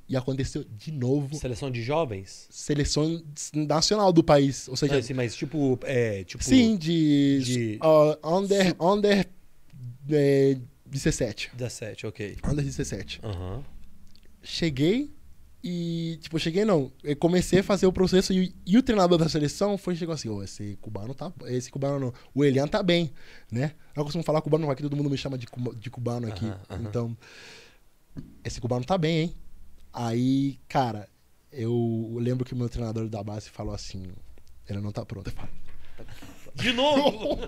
E aconteceu de novo. Seleção de jovens? Seleção nacional do país. Ou seja, Não, assim, mas tipo, é, tipo... sim, de, de- ah, under, under é, 17. 17, ok. Under 17. Aham. cheguei e, tipo, cheguei não. Eu comecei a fazer o processo e, e o treinador da seleção foi chegou assim: Ô, esse cubano tá. Esse cubano não. O Elian tá bem, né? Eu costumo falar cubano, aqui todo mundo me chama de, de cubano aqui. Então. esse cubano tá bem, hein? Aí, cara, eu lembro que o meu treinador da base falou assim: ele não tá pronto. Eu falei, De novo! (laughs)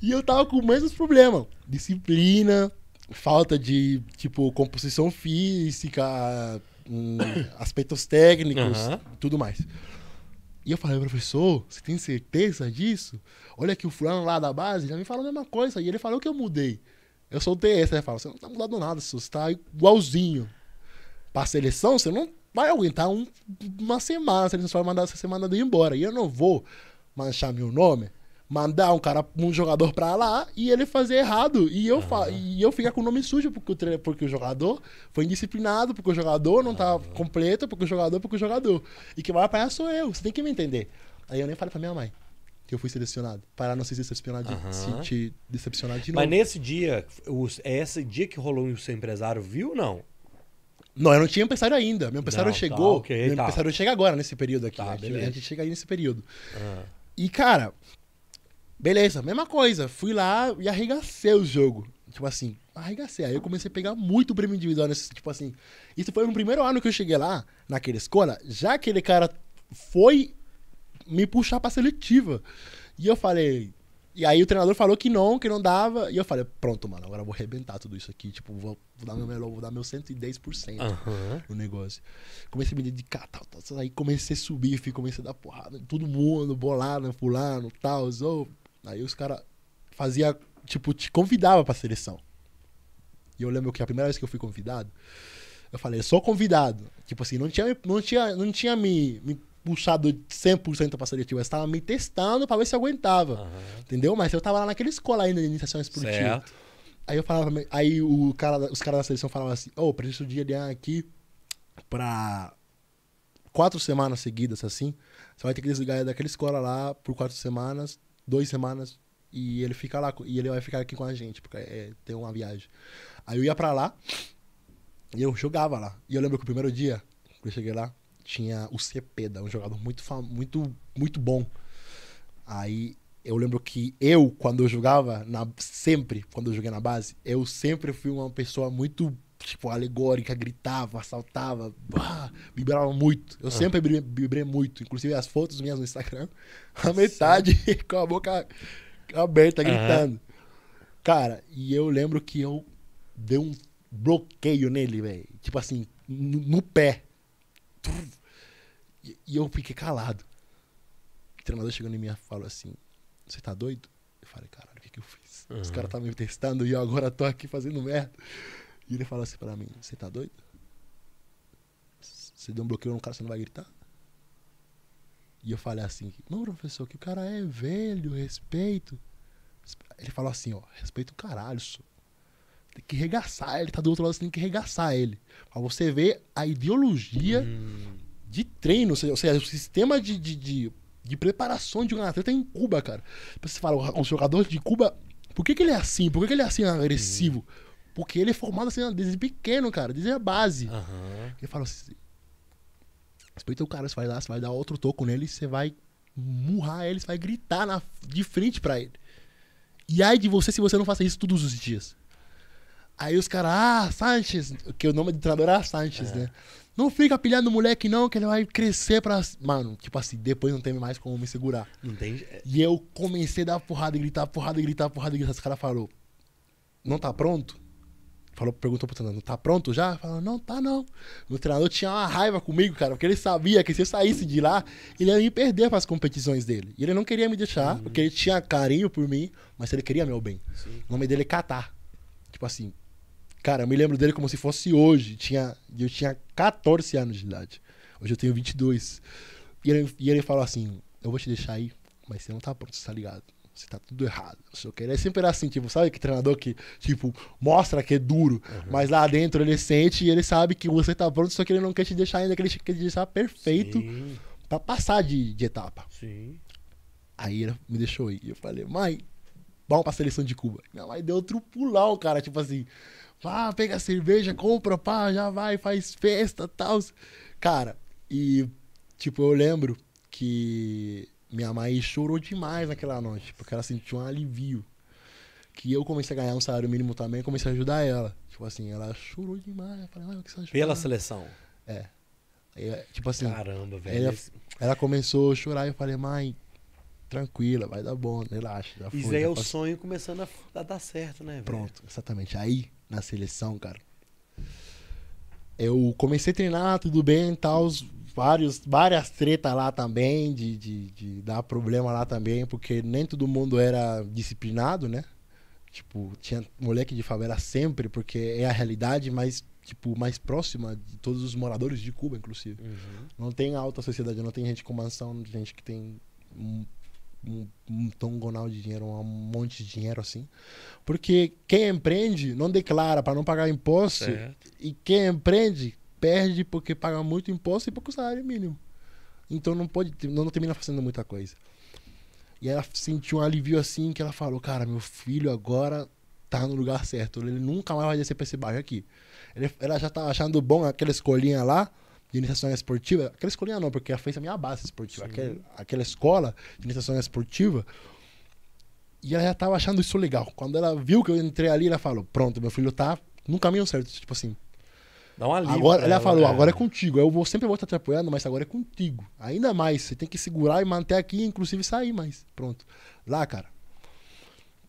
E eu tava com os mesmos problemas. Disciplina, falta de, tipo, composição física, hum, (coughs) aspectos técnicos, Aham. tudo mais. E eu falei, professor, você tem certeza disso? Olha que o fulano lá da base já me falou a mesma coisa. E ele falou que eu mudei. Eu soltei essa. Ele falou, você não tá mudando nada, você tá igualzinho. Pra seleção, você não vai aguentar um- uma semana. A seleção vai mandar essa semana ir embora. E eu não vou manchar meu nome, mandar um cara, um jogador pra lá e ele fazer errado. E eu, fa e eu ficar com o nome sujo porque o, tre- porque o jogador foi indisciplinado, porque o jogador não tá completo, porque o jogador, porque o jogador. E quem vai apanhar sou eu. Você tem que me entender. Aí eu nem falei pra minha mãe que eu fui selecionado. Para não se decepcionar de, Aham. se te decepcionar de novo. Mas nesse dia, os- é esse dia que rolou o seu empresário viu ou não? Não, eu não tinha empresário ainda. Meu empresário Não, tá, chegou. ok, meu tá. empresário chega agora, nesse período aqui. Tá, né? A gente- chega aí nesse período. Ah. E, cara, beleza, mesma coisa. Fui lá e arregacei o jogo. Tipo assim, arregacei. Aí eu comecei a pegar muito prêmio individual nesse, tipo assim. Isso foi no primeiro ano que eu cheguei lá, naquela escola, já aquele cara foi me puxar pra seletiva. E eu falei. E aí o treinador falou que não, que não dava. E eu falei, pronto, mano, agora eu vou arrebentar tudo isso aqui. Tipo, vou, vou dar meu melhor, vou dar meu 110% Aham. no negócio. Comecei a me dedicar, tal, tal, aí comecei a subir, fui, comecei a dar porrada todo mundo, bolado, fulano, tal, zou. Aí os caras fazia, tipo, te convidava pra seleção. E eu lembro que a primeira vez que eu fui convidado, eu falei, sou convidado. Tipo assim, não tinha, não tinha, não tinha me, me puxado 100% pra seletiva, estava me testando pra ver se eu aguentava. Aham. Entendeu? Mas eu tava lá naquela escola ainda de iniciação esportiva. Certo. Aí eu falava, aí o cara, os caras da seleção falavam assim, ô, preciso de Elian aqui pra quatro semanas seguidas, assim. Você vai ter que desligar daquela escola lá por quatro semanas, duas semanas, e ele fica lá, e ele vai ficar aqui com a gente, porque é, tem uma viagem. Aí eu ia pra lá, e eu jogava lá. E eu lembro que o primeiro dia, que eu cheguei lá, tinha o Cepeda, um jogador muito, muito, muito bom. Aí eu lembro que eu, quando eu jogava, na, sempre, quando eu joguei na base, eu sempre fui uma pessoa muito, tipo, alegórica, gritava, saltava, bah, vibrava muito. Eu sempre vibrei, muito. Inclusive as fotos minhas no Instagram, (laughs) a metade com a boca aberta, gritando. Cara, e eu lembro que eu dei um bloqueio nele, velho. Tipo assim, no, no pé. E, e eu fiquei calado. O treinador chegou em mim e falou assim: Você tá doido? Eu falei: Caralho, o que, que eu fiz? Os Uhum. caras tá me testando e eu agora tô aqui fazendo merda. E ele falou assim pra mim: Você tá doido? Você deu um bloqueio no cara, você não vai gritar? E eu falei assim: Não, professor, que o cara é velho, respeito. Ele falou assim: Ó, respeito o caralho, só. Tem que regaçar ele, tá do outro lado, você tem que regaçar ele. Pra você ver a ideologia Hum. de treino, ou seja, ou seja, o sistema de, de, de, de preparação de um atleta em Cuba, cara. Você fala, o, o jogador de Cuba, por que, que ele é assim? Por que, que ele é assim agressivo? Porque ele é formado assim desde pequeno, cara, desde a base. Aham. Ele fala assim: respeita o cara, você vai lá, você vai dar outro toco nele, você vai murrar ele, você vai gritar na, de frente pra ele. E aí de você se você não faça isso todos os dias. Aí os caras, ah, Sanches, que o nome do treinador era Sanches, né? Não fica pilhando o moleque, não, que ele vai crescer pra. Mano, tipo assim, depois não tem mais como me segurar. Não tem. é, E eu comecei a dar porrada e gritar, porrada e gritar, porrada e gritar. Os caras falaram, não tá pronto? Falou, perguntou pro treinador, tá pronto já? Falou, não, tá não. Meu treinador tinha uma raiva comigo, cara, porque ele sabia que se eu saísse de lá, ele ia me perder para as competições dele. E ele não queria me deixar, porque ele tinha carinho por mim, mas ele queria meu bem. Sim. O nome dele é Catar. Tipo assim, cara, eu me lembro dele como se fosse hoje. Tinha, eu tinha 14 anos de idade. Hoje eu tenho 22. E ele, e ele falou assim: Eu vou te deixar aí, mas você não tá pronto, você tá ligado? Você tá tudo errado. Não sei o que. Ele é sempre assim, tipo, sabe que treinador que, tipo, mostra que é duro, mas lá dentro ele sente e ele sabe que você tá pronto, só que ele não quer te deixar ainda, que ele quer te deixar perfeito Sim. pra passar de, de etapa. Sim. Aí ele me deixou ir. E eu falei, mãe, vamos pra seleção de Cuba. Minha mãe deu outro pulão, cara. Tipo assim, vá, pega a cerveja, compra, pá, já vai, faz festa tal. Cara, e tipo, eu lembro que minha mãe chorou demais naquela noite, porque ela sentiu um alivio. que eu comecei a ganhar um salário mínimo também, comecei a ajudar ela. Tipo assim, ela chorou demais. Eu falei, ah, o que você ajuda? Pela seleção. É. Tipo assim, Caramba, velho. ela, ela começou a chorar e eu falei, mãe, tranquila, vai dar bom, relaxa. Já foi, Isso aí é o passou." sonho começando a, a dar certo, né, velho? Pronto, exatamente. Aí, na seleção, cara, eu comecei a treinar, tudo bem e tal, vários, várias tretas lá também, de, de, de dar problema lá também, porque nem todo mundo era disciplinado, né? Tipo, tinha moleque de favela sempre, porque é a realidade mais, tipo, mais próxima de todos os moradores de Cuba, inclusive. Uhum. Não tem alta sociedade, não tem gente com mansão, gente que tem um, um, um tongonal de dinheiro, um monte de dinheiro assim. Porque quem empreende não declara para não pagar imposto Certo. e quem empreende perde porque paga muito imposto e pouco salário mínimo. Então não pode, não, não termina fazendo muita coisa. E ela sentiu um alívio assim que ela falou, cara, meu filho agora tá no lugar certo. Ele nunca mais vai descer pra esse bairro aqui. Ele- ela já tava achando bom aquela escolinha lá de iniciação esportiva. Aquela escolinha não, porque ela fez a minha base esportiva. Aquela, aquela escola de iniciação esportiva. E ela já tava achando isso legal. Quando ela viu que eu entrei ali, ela falou: Pronto, meu filho tá no caminho certo. Tipo assim, Dá um alívio. agora, pra ela falou: né? Agora é contigo. Eu vou, sempre vou estar te apoiando, mas agora é contigo. Ainda mais, você tem que segurar e manter aqui, inclusive sair mais. Pronto. Lá, cara,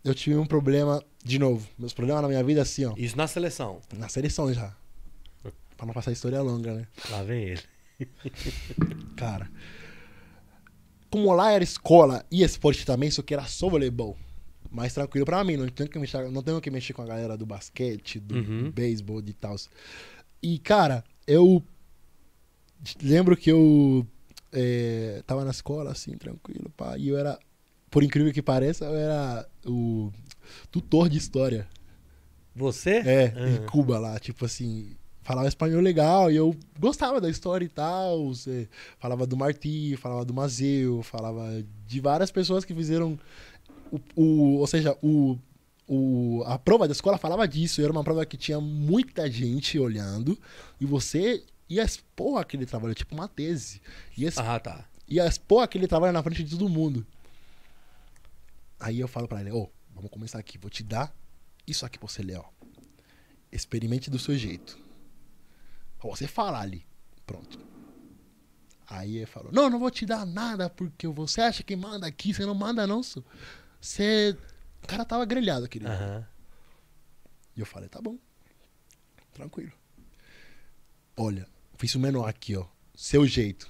eu tive um problema, de novo. Meus problemas na minha vida, assim, ó. Isso na seleção. Na seleção já. Pra não passar a história longa, né? Lá vem ele. (laughs) Cara. Como lá era escola e esporte também, só que era só voleibol. Mais tranquilo pra mim, não tenho que mexer, não tenho que mexer com a galera do basquete, do Uhum. beisebol e tal. E, cara, eu lembro que eu é, tava na escola, assim, tranquilo, pá, e eu era, por incrível que pareça, eu era o tutor de história. Você? É, Ah. em Cuba lá, tipo assim, falava espanhol legal e eu gostava da história e tal. falava do Martí, falava do Mazeu, falava de várias pessoas que fizeram o, o- ou seja, o, o a prova da escola falava disso, era uma prova que tinha muita gente olhando e você ia expor aquele trabalho, tipo uma tese. Ia, ex- Ah, tá. ia expor aquele trabalho na frente de todo mundo. Aí eu falo pra ele, ô, vamos começar aqui, vou te dar isso aqui pra você ler, ó. Experimente do seu jeito. Pra você falar ali. Pronto. Aí ele falou, não, não vou te dar nada, porque você acha que manda aqui, você não manda não, senhor. Você... O cara tava grelhado dia. Aham. E eu falei, tá bom. Tranquilo. Olha, fiz o menor aqui, ó. Seu jeito.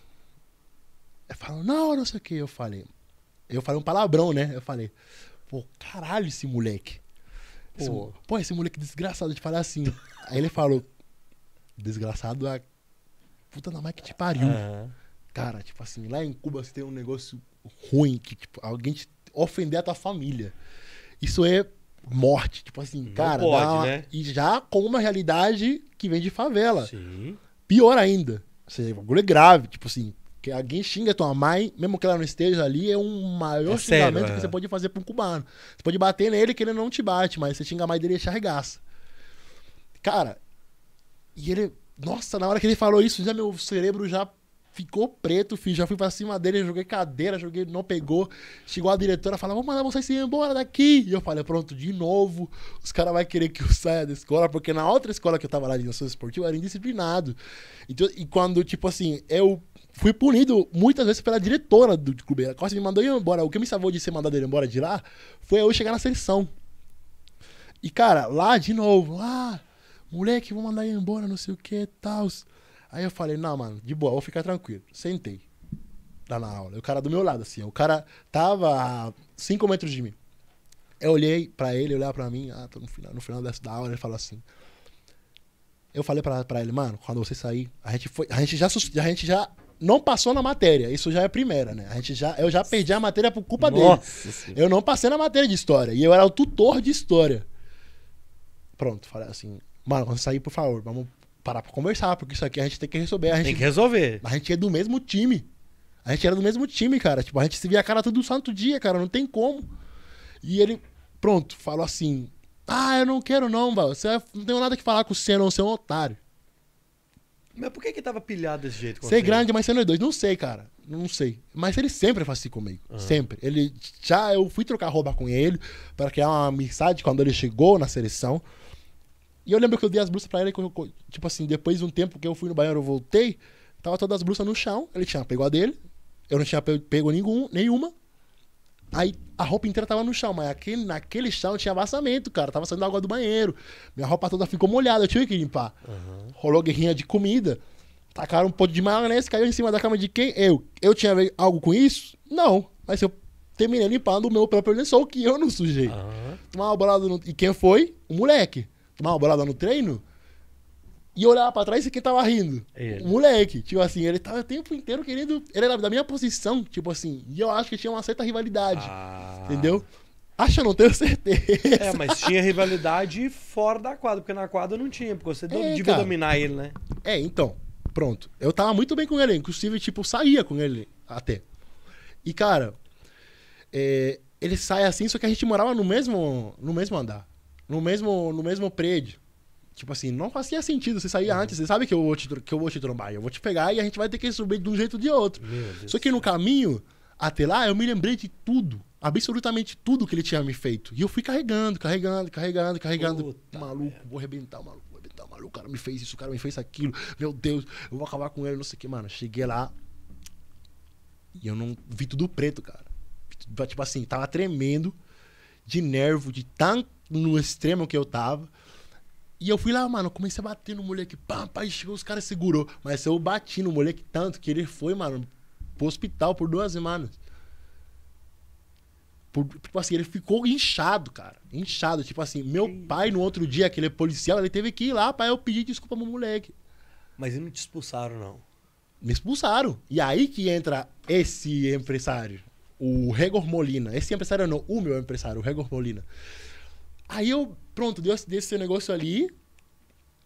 Ele falou, não, não sei o que. Eu falei. Eu falei um palavrão, né? Eu falei, pô, caralho, esse moleque. Esse, Pô. pô, esse moleque desgraçado de falar assim. Aí ele falou, desgraçado a puta da mãe que te pariu. Aham. Cara, tipo assim, lá em Cuba você tem um negócio ruim que, tipo, alguém te ofender a tua família. Isso é morte. Tipo assim, Não cara. pode, dá né? E já com uma realidade que vem de favela. Sim. Pior ainda. Seja, o bagulho é grave. Tipo assim, que alguém xinga tua mãe, mesmo que ela não esteja ali, é um maior É sério, xingamento é. que você pode fazer pra um cubano. Você pode bater nele que ele não te bate, mas você xinga a mãe dele e te arregaça. Cara, e ele. Nossa, na hora que ele falou isso, já meu cérebro já ficou preto, filho. Já fui pra cima dele, joguei cadeira, joguei, não pegou. Chegou a diretora e falou: Vou mandar vocês ir embora daqui. E eu falei: Pronto, de novo. Os caras vão querer que eu saia da escola, porque na outra escola que eu tava lá de nação esportiva, eu era indisciplinado. Então, e quando, tipo assim, eu fui punido muitas vezes pela diretora do clube. Ela quase me mandou ir embora. O que me salvou de ser mandado ir embora de lá foi eu chegar na seleção. E, cara, lá de novo, lá, moleque, vou mandar ir embora, não sei o que tal. Aí eu falei, não, mano, de boa, vou ficar tranquilo. Sentei. Lá na aula. E o cara do meu lado, assim, o cara tava a 5 metros de mim. Eu olhei pra ele, olhar pra mim, ah, tô no final, no final dessa da aula, ele falou assim. Eu falei pra, pra ele, mano, quando você sair, a gente foi. A gente já, a gente já não passou na matéria. Isso já é a primeira, né? A gente já, eu já perdi a matéria por culpa dele. Nossa senhora. Eu não passei na matéria de história. E eu era o tutor de história. Pronto, falei assim, mano, quando sair, por favor, vamos parar pra conversar, porque isso aqui a gente tem que resolver. A gente, Tem que resolver. a gente é do mesmo time. A gente era do mesmo time, cara. Tipo, a gente se via a cara todo santo dia, cara. Não tem como. E ele, pronto, falou assim: Ah, eu não quero não, Val. Você não tenho nada que falar com você, não. Você é um otário. Mas por que que tava pilhado desse jeito? Ser você? grande, mas sendo dois. Não sei, cara. Não sei. Mas ele sempre faz assim comigo. Ah. Sempre. Ele já eu fui trocar roupa com ele para criar uma amizade quando ele chegou na seleção. E eu lembro que eu dei as blusas pra ele, que eu- tipo assim, depois de um tempo que eu fui no banheiro, eu voltei, tava todas as blusas no chão, ele tinha pego a dele, eu não tinha pe- pego nenhum, nenhuma. Aí a roupa inteira tava no chão, mas aquele, naquele chão tinha vazamento, cara, tava saindo água do banheiro. Minha roupa toda ficou molhada, eu tive que limpar. Rolou guerrinha de comida. Tacaram um pote de maionese, caiu em cima da cama de quem? Eu. Eu tinha algo com isso? Não. Mas eu terminei limpando o meu próprio lençol que eu não sujei. Aham. Tomar uma bolada no... E quem foi? O moleque. Tomar uma bolada no treino e olhar pra trás e quem tava rindo? Ele. O moleque. Tipo assim, ele tava o tempo inteiro querendo. Ele era da minha posição, tipo assim. E eu acho que tinha uma certa rivalidade. Ah. Entendeu? Acho, eu não tenho (laughs) certeza. É, mas tinha rivalidade fora da quadra, porque na quadra não tinha, porque você É, devia cara. dominar ele, né? É, então, pronto. Eu tava muito bem com ele, inclusive, tipo, saía com ele até. E, cara, é, ele sai assim, só que a gente morava no mesmo, no mesmo andar. No mesmo, no mesmo prédio. Tipo assim, não fazia sentido você sair antes. Você sabe que eu, vou te, que eu vou te trombar. Eu vou te pegar e a gente vai ter que subir de um jeito ou de outro. Só que no caminho, até lá, eu me lembrei de tudo. Absolutamente tudo que ele tinha me feito. E eu fui carregando, carregando, carregando, carregando. Puta maluco, vou arrebentar, maluco, vou arrebentar, maluco. O cara me fez isso, o cara me fez aquilo. Meu Deus, eu vou acabar com ele, não sei o que, mano. Cheguei lá e eu não vi tudo preto, cara. Tipo assim, tava tremendo de nervo, de tão no extremo que eu tava. E eu fui lá, mano, comecei a bater no moleque, pá, e chegou, os caras segurou. Mas eu bati no moleque tanto que ele foi, mano, pro hospital por duas semanas. Por- tipo assim, ele ficou inchado, cara. Inchado. Tipo assim, meu pai, no outro dia, aquele policial, ele teve que ir lá pra eu pedir desculpa pro moleque. Mas eles não te expulsaram, não. Me expulsaram. E aí que entra esse empresário, o Regor Molina. Esse empresário não, o meu empresário, o Regor Molina. Aí eu, pronto, deu esse- desse negócio ali.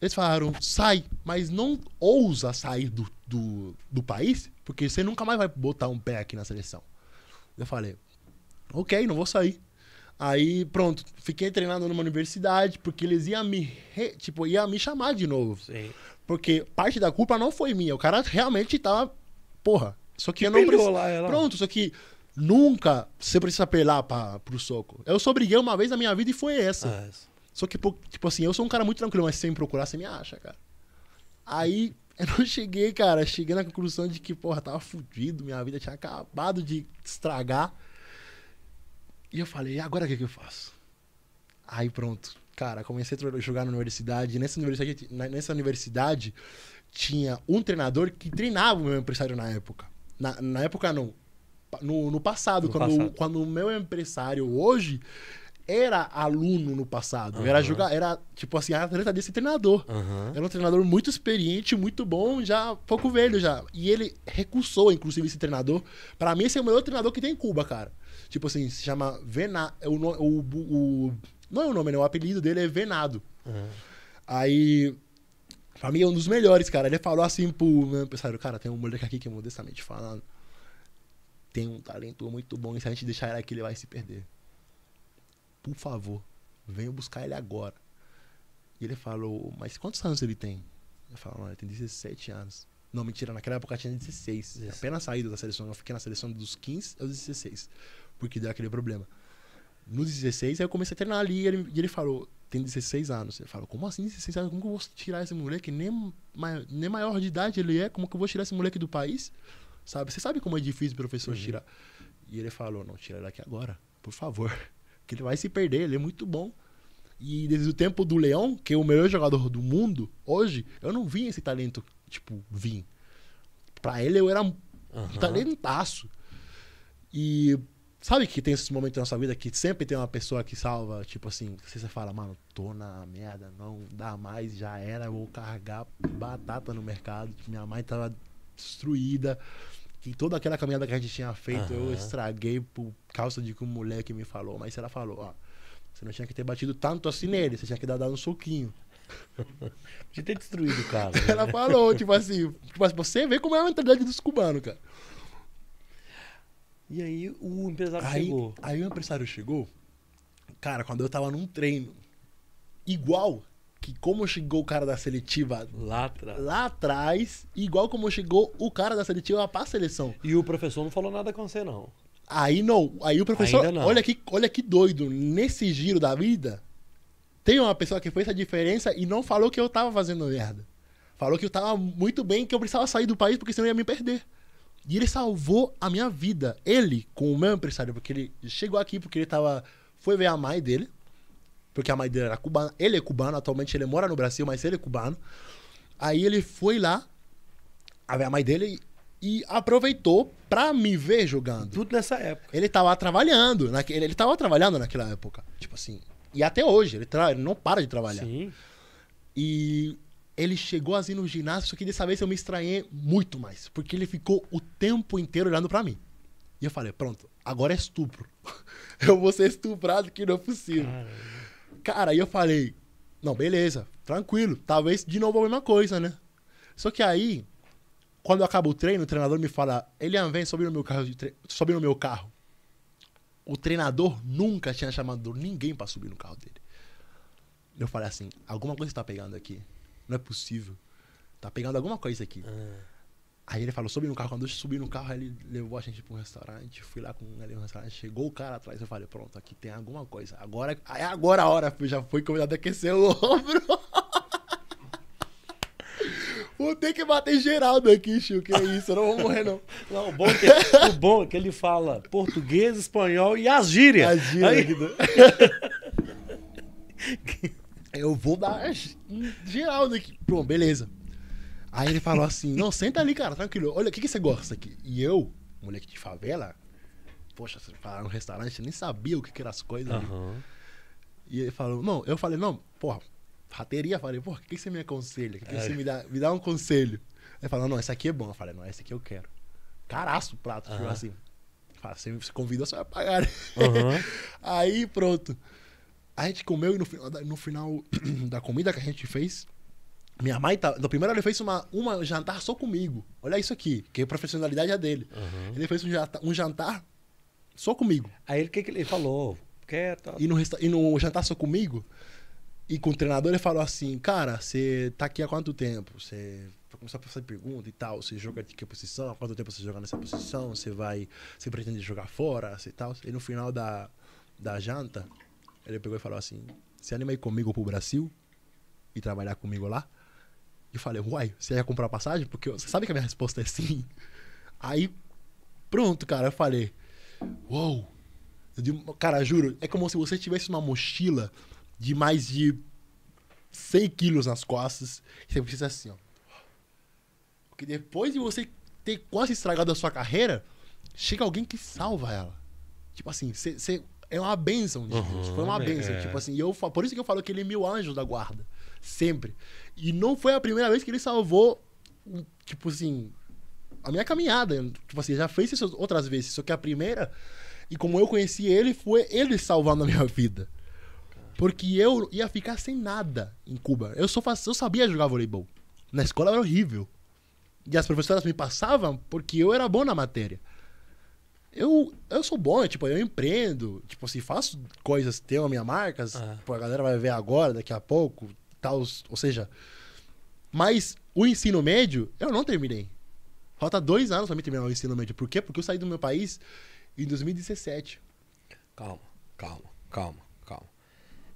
Eles falaram, sai, mas não ousa sair do, do, do país, porque você nunca mais vai botar um pé aqui na seleção. Eu falei, ok, não vou sair. Aí, pronto, fiquei treinando numa universidade, porque eles iam me, re- tipo, iam me chamar de novo. Sim. Porque parte da culpa não foi minha. O cara realmente tava. Porra. Só que eu não lá, ela. Pronto, só que nunca você precisa apelar pra, pro soco. Eu só briguei uma vez na minha vida e foi essa. Ah, Só que, tipo assim, eu sou um cara muito tranquilo, mas sem procurar, você me acha, cara. Aí (laughs) eu não cheguei, cara. Cheguei na conclusão de que, porra, tava fudido, minha vida tinha acabado de estragar. E eu falei, e agora o que, que eu faço? Aí pronto. Cara, comecei a jogar na universidade. Nessa universidade, nessa universidade tinha um treinador que treinava o meu empresário na época. Na, na época não. No, no passado, No quando, passado. quando o meu empresário hoje era aluno no passado. Era Aham. jogar, era tipo assim, atleta desse treinador. Aham. Era um treinador muito experiente, muito bom, já pouco velho já. E ele recusou, inclusive, esse treinador. Pra mim, esse é o melhor treinador que tem em Cuba, cara. Tipo assim, se chama Vena... O, no- o, o- não é o nome, né? O apelido dele é Venado. Aham. Aí, pra mim, é um dos melhores, cara. Ele falou assim pro meu empresário, cara, tem um moleque aqui que, modestamente falando, tem um talento muito bom e se a gente deixar ele aqui, ele vai se perder. Por favor, venha buscar ele agora. E ele falou, mas quantos anos ele tem? Eu falo, "Não, ele tem 17 anos. Não, mentira, naquela época tinha 16. Dezesseis. Apenas saído da seleção. Eu fiquei na seleção dos 15 aos 16. Porque deu aquele problema. No 16, aí eu comecei a treinar ali e ele, e ele falou, tem 16 anos. Ele falou, como assim 16 anos? Como que eu vou tirar esse moleque? Nem, nem maior de idade ele é, como que eu vou tirar esse moleque do país? Sabe? Você sabe como é difícil o professor tirar. E ele falou, não, tira ele aqui agora, por favor. (laughs) Que ele vai se perder, ele é muito bom. E desde o tempo do Leão, que é o melhor jogador do mundo, hoje, eu não vi esse talento, tipo, vir. Pra ele eu era um Aham. talentaço. E sabe que tem esses momentos na nossa vida que sempre tem uma pessoa que salva, tipo assim, que você fala, mano, tô na merda, não dá mais, já era, vou carregar batata no mercado. Minha mãe tava destruída. E toda aquela caminhada que a gente tinha feito, eu Aham. estraguei por causa de que um moleque me falou. Mas ela falou, ó, você não tinha que ter batido tanto assim nele, você tinha que dar dado um soquinho. (laughs) Podia ter destruído o cara. (laughs) né? Ela falou, tipo assim, tipo assim, você vê como é a mentalidade dos cubanos, cara. E aí o empresário Aí, chegou. aí o empresário chegou, cara, quando eu tava num treino igual, que como chegou o cara da seletiva Lá atrás. lá atrás, igual como chegou o cara da seletiva pra seleção. E o professor não falou nada com você, não. Aí não, aí o professor, olha que, olha que doido, nesse giro da vida, tem uma pessoa que fez a diferença e não falou que eu tava fazendo merda. Falou que eu tava muito bem, que eu precisava sair do país porque senão eu ia me perder. E ele salvou a minha vida. Ele, com o meu empresário, porque ele chegou aqui porque ele tava. Foi ver a mãe dele. Porque a mãe dele era cubana. Ele é cubano, atualmente ele mora no Brasil, mas ele é cubano. Aí ele foi lá a ver a mãe dele e, aproveitou pra me ver jogando. Tudo nessa época. Ele tava trabalhando, naque, ele, tava trabalhando naquela época. Tipo assim. E até hoje, ele, tra- ele não para de trabalhar. Sim. E ele chegou assim no ginásio, só que dessa vez eu me estranhei muito mais. Porque ele ficou o tempo inteiro olhando pra mim. E eu falei, pronto, agora é estupro. (laughs) eu vou ser estuprado que não é possível. Cara, aí eu falei, não, beleza, tranquilo. Talvez de novo a mesma coisa, né? Só que aí, quando acaba o treino, o treinador me fala, Elian, vem, sobe no meu carro, tre... sobe no meu carro. O treinador nunca tinha chamado ninguém pra subir no carro dele. Eu falei assim, alguma coisa tá pegando aqui. Não é possível. Tá pegando alguma coisa aqui. Aí ele falou, sobe no carro. Quando eu subi no carro, ele levou a gente pra um restaurante. Fui lá com ele no restaurante. Chegou o cara atrás. Eu falei, pronto, aqui tem alguma coisa. Agora, aí agora a hora. Já foi convidado a aquecer o ombro. (laughs) Vou ter que bater Geraldo aqui, Chico. Que é isso? Eu não vou morrer, não. Não, o bom, é que, o bom é que ele fala português, espanhol e as gírias. A gira Aí- (laughs) Eu vou dar Geraldo aqui. Pronto, beleza. Aí ele falou assim: Não, senta ali, cara, tranquilo. Olha, o que, que você gosta aqui? E eu, moleque de favela, poxa, você falar no restaurante, eu nem sabia o que, que eram as coisas ali. Aham. E ele falou, não, eu falei, não, porra, rateria, falei, porra, o que, que você me aconselha? O que, que É. você me dá? Me dá um conselho. Ele falou, não, esse aqui é bom. Eu falei, não, esse aqui eu quero. Caraço o prato, tipo assim. Fala, você me convida, você vai pagar. Aham. (laughs) Aí, pronto. A gente comeu e no no final (clears throat) da comida que a gente fez, minha mãe tá. No primeiro ele fez uma, uma jantar só comigo. Olha isso aqui, que a profissionalidade é dele. Aham. Ele fez um jantar, um jantar só comigo. Aí o que, que ele falou? Quer, tá. E no, resta- e no jantar só comigo, e com o treinador, ele falou assim: Cara, você tá aqui há quanto tempo? Você vai começar a fazer pergunta e tal. Você joga de que posição? Há quanto tempo você joga nessa posição? Você vai. Você pretende jogar fora? E tal. E no final da, da janta, ele pegou e falou assim: Você anima aí comigo pro Brasil e trabalhar comigo lá? E falei: Uai, você ia comprar passagem? Porque você sabe que a minha resposta é sim. Aí, pronto, cara, eu falei: Uou. Eu digo, cara, juro, é como se você tivesse uma mochila de mais de 100 quilos nas costas. E você precisa assim, ó. Porque depois de você ter quase estragado a sua carreira, chega alguém que salva ela. Tipo assim, você, é uma bênção de Deus. Uhum, Foi uma é. bênção. Tipo assim, eu, por isso que eu falo que ele é meu anjo da guarda. Sempre. E não foi a primeira vez que ele salvou, um, tipo assim, a minha caminhada. Tipo assim, já fez isso outras vezes. Só que a primeira, e como eu conheci ele, foi ele salvando a minha (laughs) vida. Porque eu ia ficar sem nada em Cuba. Eu só faz... eu sabia jogar voleibol. Na escola era horrível. E as professoras me passavam porque eu era bom na matéria. Eu, eu sou bom, tipo, eu empreendo, tipo assim, faço coisas, tenho as minhas marcas, Ah. pô, a galera vai ver agora, daqui a pouco, tal, ou seja, mas o ensino médio eu não terminei. Falta dois anos pra mim terminar o ensino médio. Por quê? Porque eu saí do meu país em 2017. Calma, calma, calma, calma.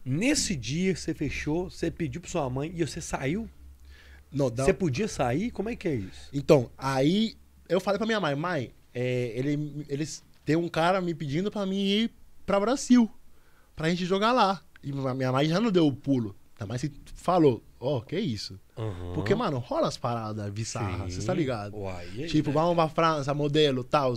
Nesse dia que você fechou, você pediu pra sua mãe e você saiu? Não, dá- Você podia sair? Como é que é isso? Então, aí eu falei pra minha mãe, mãe, é, ele, eles tem um cara me pedindo pra mim ir pra Brasil, pra gente jogar lá. E minha mãe já não deu o pulo. Ainda mais que falou, ó, que isso? Aham. Porque, mano, rola as paradas bizarras, você tá ligado? Uai, aí, tipo, né? vamos pra França, modelo, tal.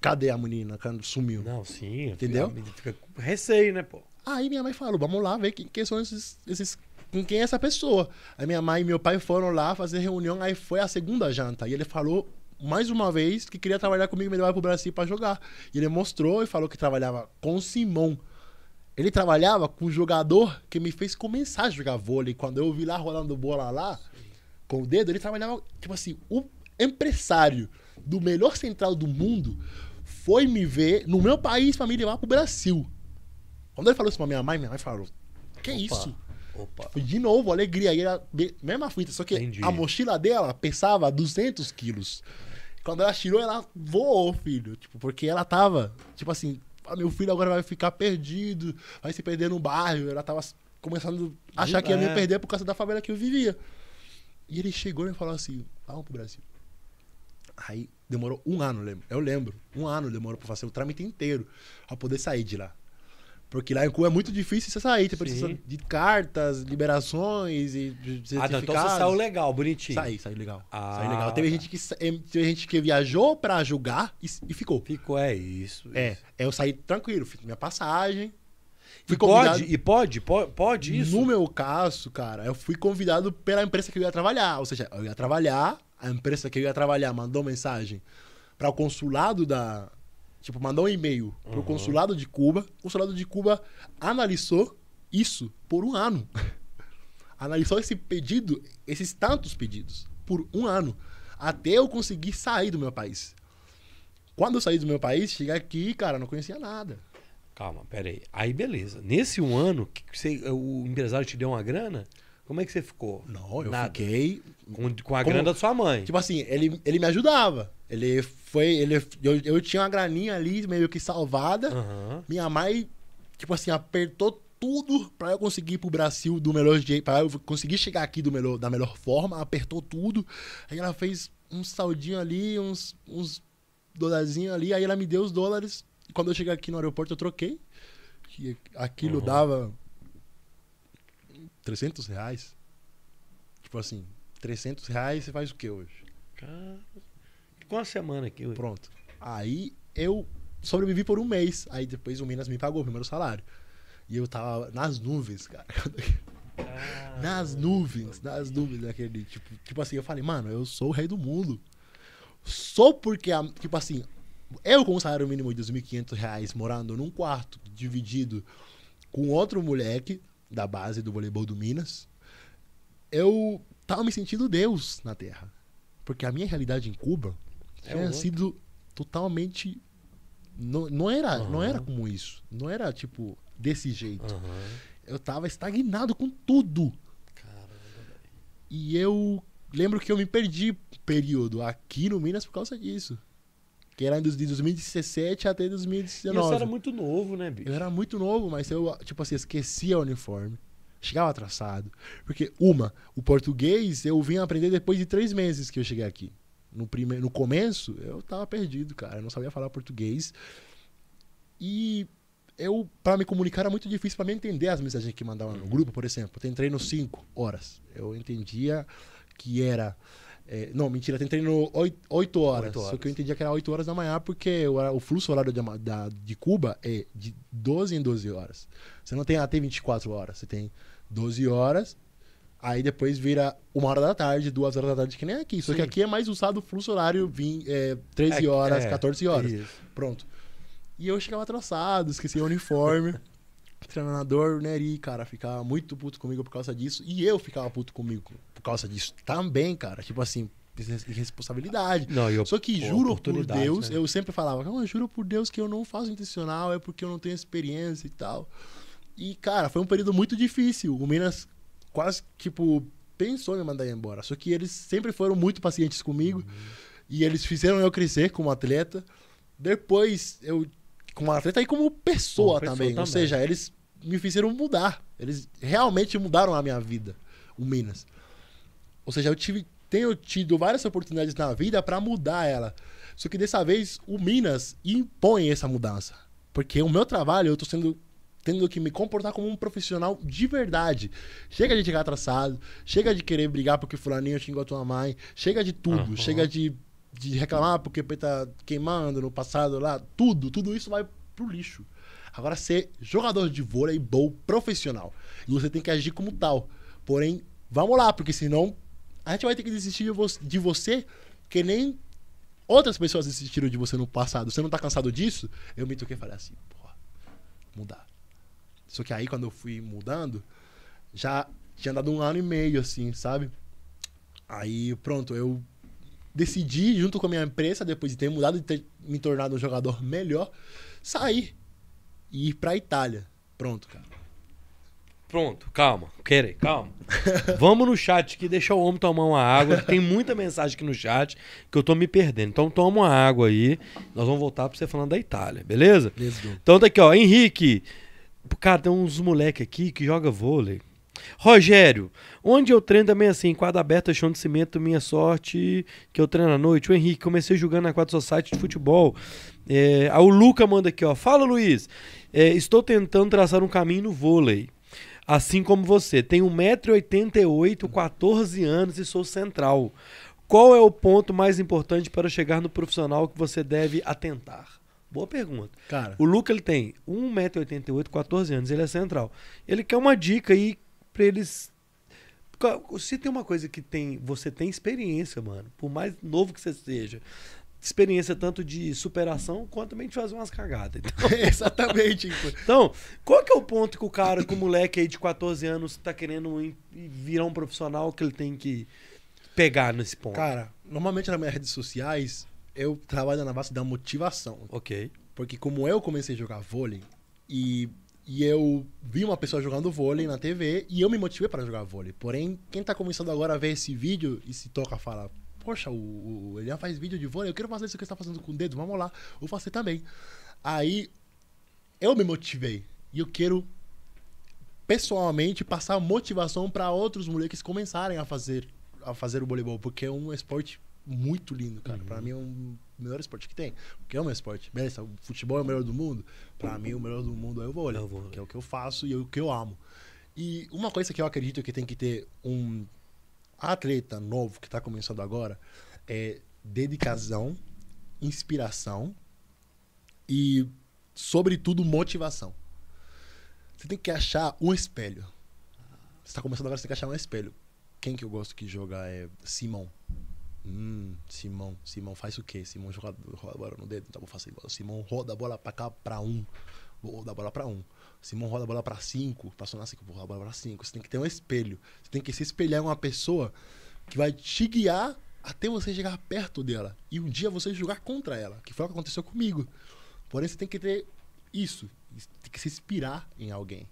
Cadê a menina? Quando Sumiu. Não, sim. Entendeu? Fica, com receio, né, pô? Aí minha mãe falou, vamos lá ver quem, quem são esses, esses. Com quem é essa pessoa? Aí minha mãe e meu pai foram lá fazer reunião, aí foi a segunda janta. E ele falou mais uma vez que queria trabalhar comigo e me levar pro Brasil pra jogar. E ele mostrou e falou que trabalhava com Simão. Ele trabalhava com o jogador que me fez começar a jogar vôlei. Quando eu vi lá rolando bola lá, com o dedo, ele trabalhava, tipo assim, o empresário do melhor central do mundo foi me ver no meu país pra me levar pro Brasil. Quando ele falou isso pra minha mãe, minha mãe falou: Que Opa, isso? Opa. Foi de novo, alegria. Aí era mesma fita, só que Entendi. a mochila dela pesava 200 quilos. Quando ela tirou, ela voou, filho. Tipo, porque ela tava, tipo assim, ah, meu filho agora vai ficar perdido, vai se perder no bairro. Ela tava começando a achar que ia me É. perder por causa da favela que eu vivia. E ele chegou e falou assim: vamos pro Brasil. Aí demorou um ano, eu lembro. Eu lembro. Um ano demorou pra fazer o trâmite inteiro pra poder sair de lá. Porque lá em Cuba é muito difícil você sair. Você precisa Sim. de cartas, liberações e de Ah, não, então você certificados. saiu legal, bonitinho. Saí, saí legal. Ah, saí legal. Teve tá. gente, que, teve gente que viajou pra julgar e, e ficou. Ficou, é isso. É, isso. eu saí tranquilo, fiz minha passagem. E Fui pode, convidado. e pode, pode, pode isso? No meu caso, cara, eu fui convidado pela empresa que eu ia trabalhar. Ou seja, eu ia trabalhar, a empresa que eu ia trabalhar mandou mensagem para o consulado da. Tipo, mandou um e-mail pro Uhum. consulado de Cuba. O consulado de Cuba analisou isso por um ano. (laughs) analisou esse pedido, esses tantos pedidos, por um ano. Até eu conseguir sair do meu país. Quando eu saí do meu país, cheguei aqui, cara, não conhecia nada. Calma, pera aí. Aí, beleza. Nesse um ano, que você, o empresário te deu uma grana? Como é que você ficou? Não, eu Nada. fiquei Com, com a Como- grana da sua mãe. Tipo assim, ele, ele me ajudava. Ele foi. Ele, eu, eu tinha uma graninha ali meio que salvada. Aham. Minha mãe, tipo assim, apertou tudo pra eu conseguir ir pro Brasil do melhor jeito, pra eu conseguir chegar aqui do melhor, da melhor forma, apertou tudo. Aí ela fez um saldinho ali, uns, uns dólarzinhos ali, aí ela me deu os dólares. E quando eu cheguei aqui no aeroporto, eu troquei. Que aquilo Uhum. dava 300 reais. Tipo assim, 300 reais você faz o que hoje? Cara, ficou uma semana aqui. ué. Pronto. Aí eu sobrevivi por um mês. Aí depois o Minas me pagou o primeiro salário. E eu tava nas nuvens, cara. Ah, nas nuvens, nas nuvens daquele. Tipo, tipo assim, eu falei, mano, eu sou o rei do mundo. Só porque, a- tipo assim, eu com um salário mínimo de 2.500 reais morando num quarto dividido com outro moleque da base do voleibol do Minas, eu tava me sentindo Deus na Terra. Porque a minha realidade em Cuba É tinha sido totalmente. Não, não, era, não Aham. era como isso. Não era, tipo, desse jeito. Aham. Eu tava estagnado com tudo. Caramba. E eu lembro que eu me perdi período aqui no Minas por causa disso. Que era de 2017 até E 2019. você era muito novo, né, bicho? Eu era muito novo, mas eu, tipo assim, esquecia o uniforme. Chegava atrasado. Porque, uma, o português eu vim aprender depois de três meses que eu cheguei aqui. No, prime... no começo, eu tava perdido, cara. Eu não sabia falar português. E eu, para me comunicar, era muito difícil para me entender as mensagens que mandavam no grupo, por exemplo. Eu entrei no 5 horas. Eu entendia que era. é, não, mentira, eu entrei no 8 horas, Oito Só horas. que eu entendia que era 8 horas da manhã, porque o, o fluxo horário de, da- de Cuba é de 12 em 12 horas. Você não tem até 24 horas, você tem 12 horas, aí depois vira uma hora da tarde, duas horas da tarde, que nem aqui. Só que Sim. aqui é mais usado o fluxo horário vim, é, 13 É, horas, é, 14 horas. Isso. Pronto. E eu chegava atrasado, esquecia o uniforme. O (laughs) treinador Neri, cara, ficava muito puto comigo por causa disso. E eu ficava puto comigo por causa disso também, cara. Tipo assim, irresponsabilidade. Não, eu, Só que juro por Deus, né? eu sempre falava, eu juro por Deus que eu não faço intencional, é porque eu não tenho experiência e tal. E, cara, foi um período muito difícil. O Minas quase, tipo, pensou em me mandar embora. Só que eles sempre foram muito pacientes comigo. E eles fizeram eu crescer como atleta. Depois, eu, como atleta e como pessoa, Como pessoa também. Ou também. seja, eles me fizeram mudar. Eles realmente mudaram a minha vida, o Minas. Ou seja, eu tive, tenho tido várias oportunidades na vida para mudar ela. Só que dessa vez o Minas impõe essa mudança. Porque o meu trabalho, eu tô sendo tendo que me comportar como um profissional de verdade. Chega de chegar atrasado, chega de querer brigar porque fulaninho xingou a tua mãe, chega de tudo, Aham. chega de, de reclamar porque tá queimando no passado lá, tudo, tudo isso vai pro lixo. Agora ser jogador de voleibol profissional. E você tem que agir como tal. Porém, vamos lá, porque senão a gente vai ter que desistir de vo- de você que nem outras pessoas desistiram de você no passado. Você não tá cansado disso? Eu me toquei e falei assim, porra, mudar. Só que aí quando eu fui mudando, já tinha dado um ano e meio, assim, sabe? Aí, pronto, eu decidi, junto com a minha empresa, depois de ter mudado e ter me tornado um jogador melhor, sair e ir pra Itália. Pronto, cara. Pronto, calma. Querem, calma. (laughs) Vamos no chat aqui, deixa o homem tomar uma água. Tem muita mensagem aqui no chat que eu tô me perdendo. Então toma uma água aí. Nós vamos voltar pra você falando da Itália, beleza? Go. Então tá aqui, ó. Henrique. Cara, tem uns moleque aqui que joga vôlei. Rogério, onde eu treino também assim, quadra aberta, chão de cimento, minha sorte, que eu treino à noite. O Henrique, comecei jogando na quadra society de futebol. É, o Luca manda aqui, ó. Fala, Luiz. É, estou tentando traçar um caminho no vôlei. Assim como você. Tenho 1,88m, 14 anos e sou central. Qual é o ponto mais importante para chegar no profissional que você deve atentar? Boa pergunta. Cara, O Luca ele tem 1,88m, 14 anos, ele é central. Ele quer uma dica aí pra eles. Se tem uma coisa que tem. Você tem experiência, mano. Por mais novo que você seja. Experiência tanto de superação quanto também de fazer umas cagadas. Então, (laughs) exatamente. então, qual que é o ponto que o cara, que o moleque aí de 14 anos, tá querendo ir- virar um profissional que ele tem que pegar nesse ponto? Cara, normalmente nas minhas redes sociais, eu trabalho na base da motivação. Ok. Porque como eu comecei a jogar vôlei e, e eu vi uma pessoa jogando vôlei na TV e eu me motivei para jogar vôlei. Porém, quem tá começando agora a ver esse vídeo e se toca fala, poxa, o, o Elian faz vídeo de vôlei, eu quero fazer isso que você tá fazendo com o dedo, vamos lá, vou fazer também. Aí eu me motivei e eu quero pessoalmente passar motivação para outros moleques começarem a fazer a fazer o voleibol, porque é um esporte muito lindo, cara. Pra mim é um melhor esporte que tem, porque é um esporte. Beleza, o futebol é o melhor do mundo. Pra mim o melhor do mundo é o vôlei, É o vôlei. que é o que eu faço e é o que eu amo. E uma coisa que eu acredito que tem que ter um atleta novo que tá começando agora é dedicação, inspiração e sobretudo motivação. Você tem que achar um espelho. Você tá começando agora, você tem que achar um espelho. Quem que eu gosto que joga é Simão. Hum, Simão. Simão faz o quê? Simão joga roda a bola no dedo, então vou fazer igual. Simão roda a bola pra cá pra um. Vou rodar a bola pra um. Simão roda a bola pra cinco. Passou na cinco, vou rodar a bola pra cinco. Você tem que ter um espelho. Você tem que se espelhar em uma pessoa que vai te guiar até você chegar perto dela. E um dia você jogar contra ela, que foi o que aconteceu comigo. Porém, você tem que ter isso. Tem que se inspirar em alguém.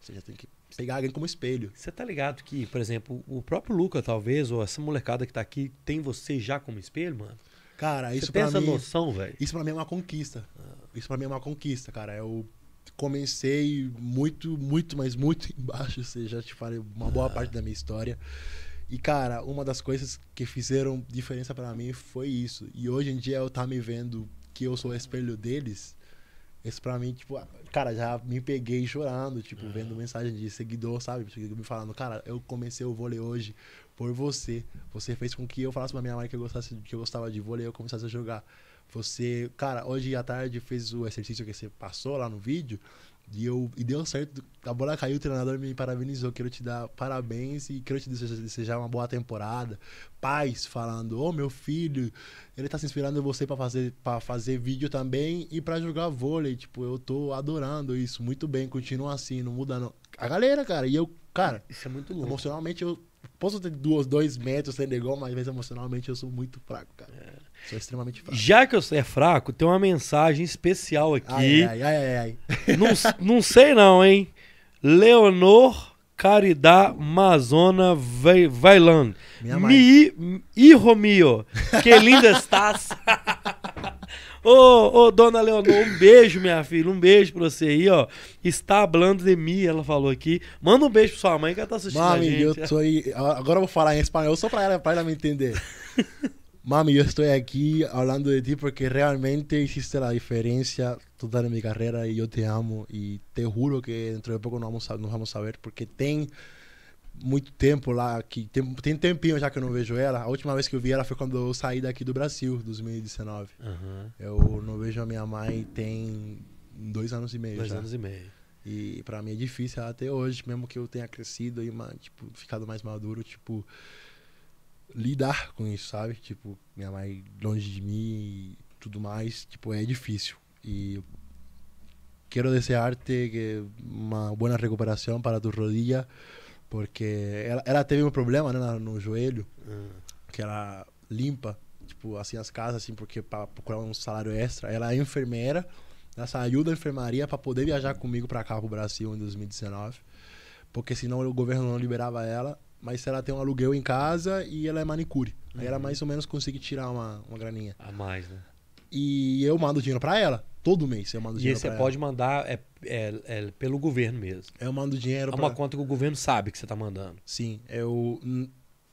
Você já tem que pegar alguém como espelho. Você tá ligado que, por exemplo, o próprio Luca, talvez, ou essa molecada que tá aqui, tem você já como espelho, mano? Cara, Você isso tem pra essa mim, noção, velho? isso pra mim é uma conquista. Isso pra mim é uma conquista, cara. Eu comecei muito, muito, mas muito (laughs) embaixo. Você já te falei uma boa parte da minha história. E, cara, uma das coisas que fizeram diferença pra mim foi isso. E hoje em dia eu tá me vendo que eu sou o espelho deles. Isso pra mim, tipo, cara, já me peguei chorando, tipo, vendo mensagem de seguidor, sabe? Seguidor Me falando, cara, eu comecei o vôlei hoje por você. Você fez com que eu falasse pra minha mãe que eu, gostasse, que eu gostava de vôlei e eu começasse a jogar. Você, cara, hoje à tarde fez o exercício que você passou lá no vídeo e, eu, e deu certo. A bola caiu, o treinador me parabenizou. Quero te dar parabéns e quero te desejar, uma boa temporada. Pais falando: Ô meu filho, ele tá se inspirando em você pra fazer, pra fazer vídeo também e pra jogar vôlei. Tipo, eu tô adorando isso. Muito bem, continua assim, não muda não. A galera, cara, e eu, cara, Isso é muito louco. emocionalmente eu posso ter duas, dois metros, ser legal, mas emocionalmente eu sou muito fraco, cara. Sou extremamente fraco. Já que você é fraco, tem uma mensagem especial aqui. Ai, ai, ai, ai, ai. (laughs) Não, não sei não, hein? Leonor Caridad Mazona Vai- Vailan. Minha mãe. Mi, hijo mío, que linda estás. (laughs) Ô, ô, dona Leonor, um beijo, minha filha. Um beijo pra você aí, ó. Está falando de mim, ela falou aqui. Manda um beijo pra sua mãe que ela tá assistindo a Mami, gente. eu tô aí. Agora eu vou falar em espanhol só para ela, para ela me entender. (laughs) Mami, eu estou aqui falando de ti porque realmente hiciste a diferença toda na minha carreira e eu te amo e te juro que dentro de pouco nós vamos, sa- nós vamos saber porque tem muito tempo lá que tem, tem tempinho já que eu não vejo ela. A última vez que eu vi ela foi quando eu saí daqui do Brasil, 2019. Aham, Eu não vejo a minha mãe tem dois anos e meio Dois já. anos e meio. E pra mim é difícil até hoje, mesmo que eu tenha crescido e, tipo, ficado mais maduro, tipo, lidar com isso, sabe? Tipo, minha mãe longe de mim e tudo mais, tipo, é difícil. E quero desejar-te que uma boa recuperação para tu rodilha, porque ela, ela teve um problema né, no joelho, Ah, que ela limpa, tipo, assim, as casas, assim, porque para procurar um salário extra. Ela é enfermeira, ela saiu da enfermaria para poder viajar comigo para cá, pro Brasil, em 2019. porque senão o governo não liberava ela. Mas se ela tem um aluguel em casa e ela é manicure. Aí ela Uhum. mais ou menos consegue tirar uma, uma graninha. A mais, né? E eu mando dinheiro pra ela. Todo mês eu mando E dinheiro você pra pode mandar é, é, é pelo governo mesmo. ela. Eu mando dinheiro É pra uma conta que o governo sabe que você tá mandando. Sim, eu.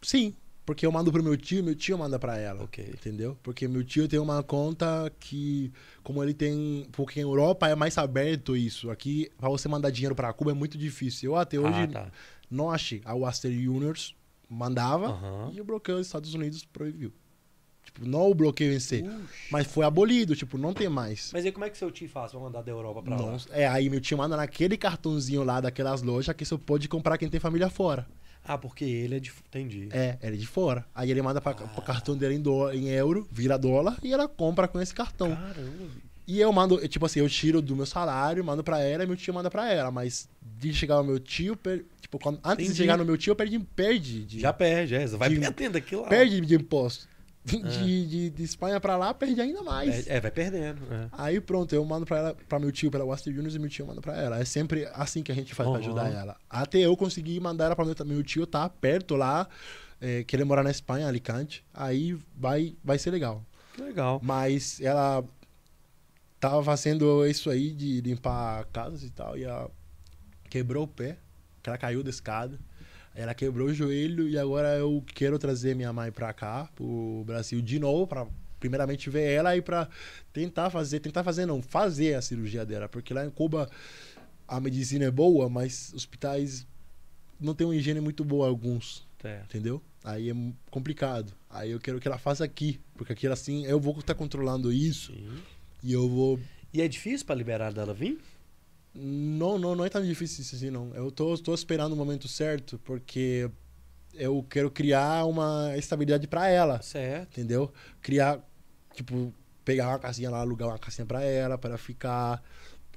Sim, porque eu mando pro meu tio, meu tio manda pra ela. Ok. Entendeu? Porque meu tio tem uma conta que, como ele tem. Porque em Europa é mais aberto isso. Aqui, pra você mandar dinheiro pra Cuba é muito difícil. Eu até hoje ah, tá. Achei. A Western Juniors mandava Aham. e o bloqueio dos Estados Unidos proibiu. Tipo, não o bloqueio em si, mas foi abolido, tipo, não tem mais. Mas aí como é que seu tio faz pra mandar da Europa pra Não, lá? é, aí meu tio manda naquele cartãozinho lá daquelas lojas que só pode comprar quem tem família fora. Ah, porque ele é de... Entendi. É, ele é de fora. Aí ele manda pra, pro cartão dele em, dó- em euro, vira dólar, e ela compra com esse cartão. Caramba. E eu mando, tipo assim, eu tiro do meu salário, mando pra ela e meu tio manda pra ela. Mas de chegar ao meu tio, tipo, quando- antes Entendi. de chegar no meu tio, eu perdi, perde de, Já perde, é. Vai De- perdendo aquilo lá. perde de imposto. (laughs) De, É. de, de, Espanha pra lá, perde ainda mais. É, é, vai perdendo. é. Aí pronto, eu mando pra ela, pra meu tio, pela Western Juniors, e meu tio manda pra ela. É sempre assim que a gente faz pra Uhum. ajudar ela. Até eu conseguir mandar ela pra meu, meu tio, tá perto lá, é, querer morar na Espanha, Alicante. Aí vai, vai ser legal. Que legal. Mas ela tava fazendo isso aí de limpar casas e tal, e ela quebrou o pé, que ela caiu da escada. Ela quebrou o joelho e agora eu quero trazer minha mãe pra cá, pro Brasil de novo, pra primeiramente ver ela e pra tentar fazer, tentar fazer não, fazer a cirurgia dela, porque lá em Cuba a medicina é boa, mas hospitais não tem uma higiene muito boa alguns. É. Entendeu? Aí é complicado. Aí eu quero que ela faça aqui. Porque aqui assim eu vou estar controlando isso Sim. e eu vou. E é difícil pra liberar dela vir? Não, não, não é tão difícil assim, não. Eu tô, tô esperando o momento certo porque eu quero criar uma estabilidade pra ela. Certo. Entendeu? Criar, tipo, pegar uma casinha lá, alugar uma casinha pra ela, pra ela ficar.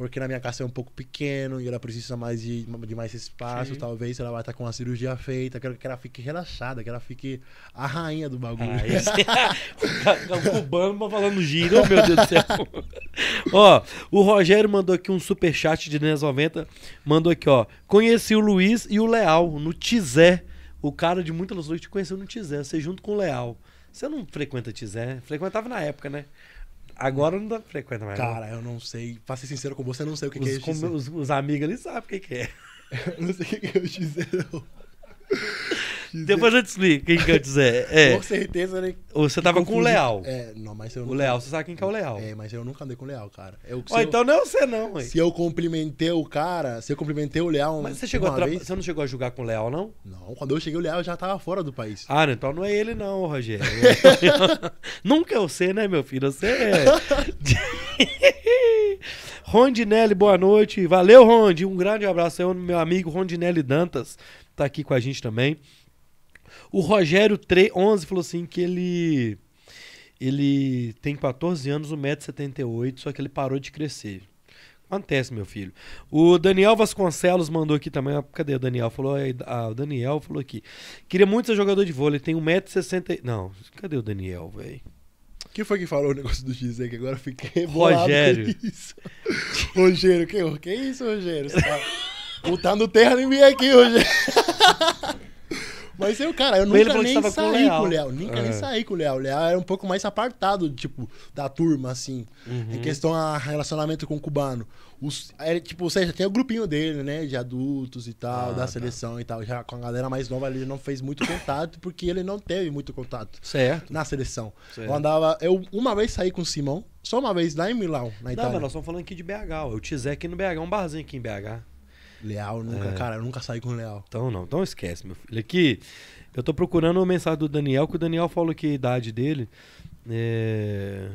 Porque na minha casa é um pouco pequeno e ela precisa mais de, de mais espaço. Sim. Talvez ela vai estar com a cirurgia feita. Quero que ela fique relaxada, que ela fique a rainha do bagulho. Ah, (laughs) esse... (laughs) o cubano falando giro, oh, meu Deus do céu. (laughs) ó, o Rogério mandou aqui um superchat de 1090. Mandou aqui, ó. Conheci o Luiz e o Leal no Tizé. O cara de muitas luzes te conheceu no Tizé. Você junto com o Leal. Você não frequenta Tizé? Frequentava na época, né? Agora não dá frequenta mais. não. Cara, eu não sei. Pra ser sincero com você, eu não sei o que, que é os, isso. os, os amigos ali sabem o que, que é. (laughs) Eu não sei o que que é o XZ, não. (laughs) Depois eu te explico quem que o Tizé. É. Com certeza, né? Você tava com o Confundi- Leal. É, não, mas eu O nunca- Leal, você sabe quem que é o Leal. É, mas eu nunca andei com o Leal, cara. Eu, eu, então não é você não, ué. se eu cumprimentei o cara, se eu cumprimentei o Leal Mas você, chegou a tra- vez... você não chegou a jogar com o Leal, não? Não, quando eu cheguei o Leal já tava fora do país. Ah, não, então não é ele não, Rogério. (laughs) Nunca é você, né, meu filho? Você é... (laughs) Rondinelli, boa noite. Valeu, Rondi. Um grande abraço aí meu amigo Rondinelli Dantas. Tá aqui com a gente também. O Rogério 11 falou assim que ele... Ele tem 14 anos, 1,78m, só que ele parou de crescer. Acontece, meu filho. O Daniel Vasconcelos mandou aqui também. Cadê o Daniel? Falou aí. Ah, o Daniel falou aqui. Queria muito ser jogador de vôlei. Tem 1,60m. Não, cadê o Daniel, velho? Quem foi que falou o negócio do XZ que agora fiquei Rogério. Rogério, que, que isso, Rogério? Você tá botando terra em mim aqui, Rogério. (laughs) Mas eu, cara, eu ele nunca nem com saí Leal. com o Léo. Nunca É. nem saí com o Léo. O Léo era um pouco mais apartado, tipo, da turma, assim. Uhum. Em questão a relacionamento com o cubano. Os, ele, tipo, ou seja, tem o grupinho dele, né? De adultos e tal, Ah, da tá. seleção e tal. Já com a galera mais nova ele não fez muito contato, porque ele não teve muito contato Certo. na seleção. certo. Eu andava. Eu uma vez saí com o Simão, só uma vez lá em Milão, na Não, Itália. mas nós estamos falando aqui de BH. ó. O Tizé aqui no BH, um barzinho aqui em BH. Leal, nunca, É. cara, eu nunca saí com o Leal. Então não, então esquece, meu filho. Aqui, eu tô procurando uma mensagem do Daniel, que o Daniel falou que a idade dele. É...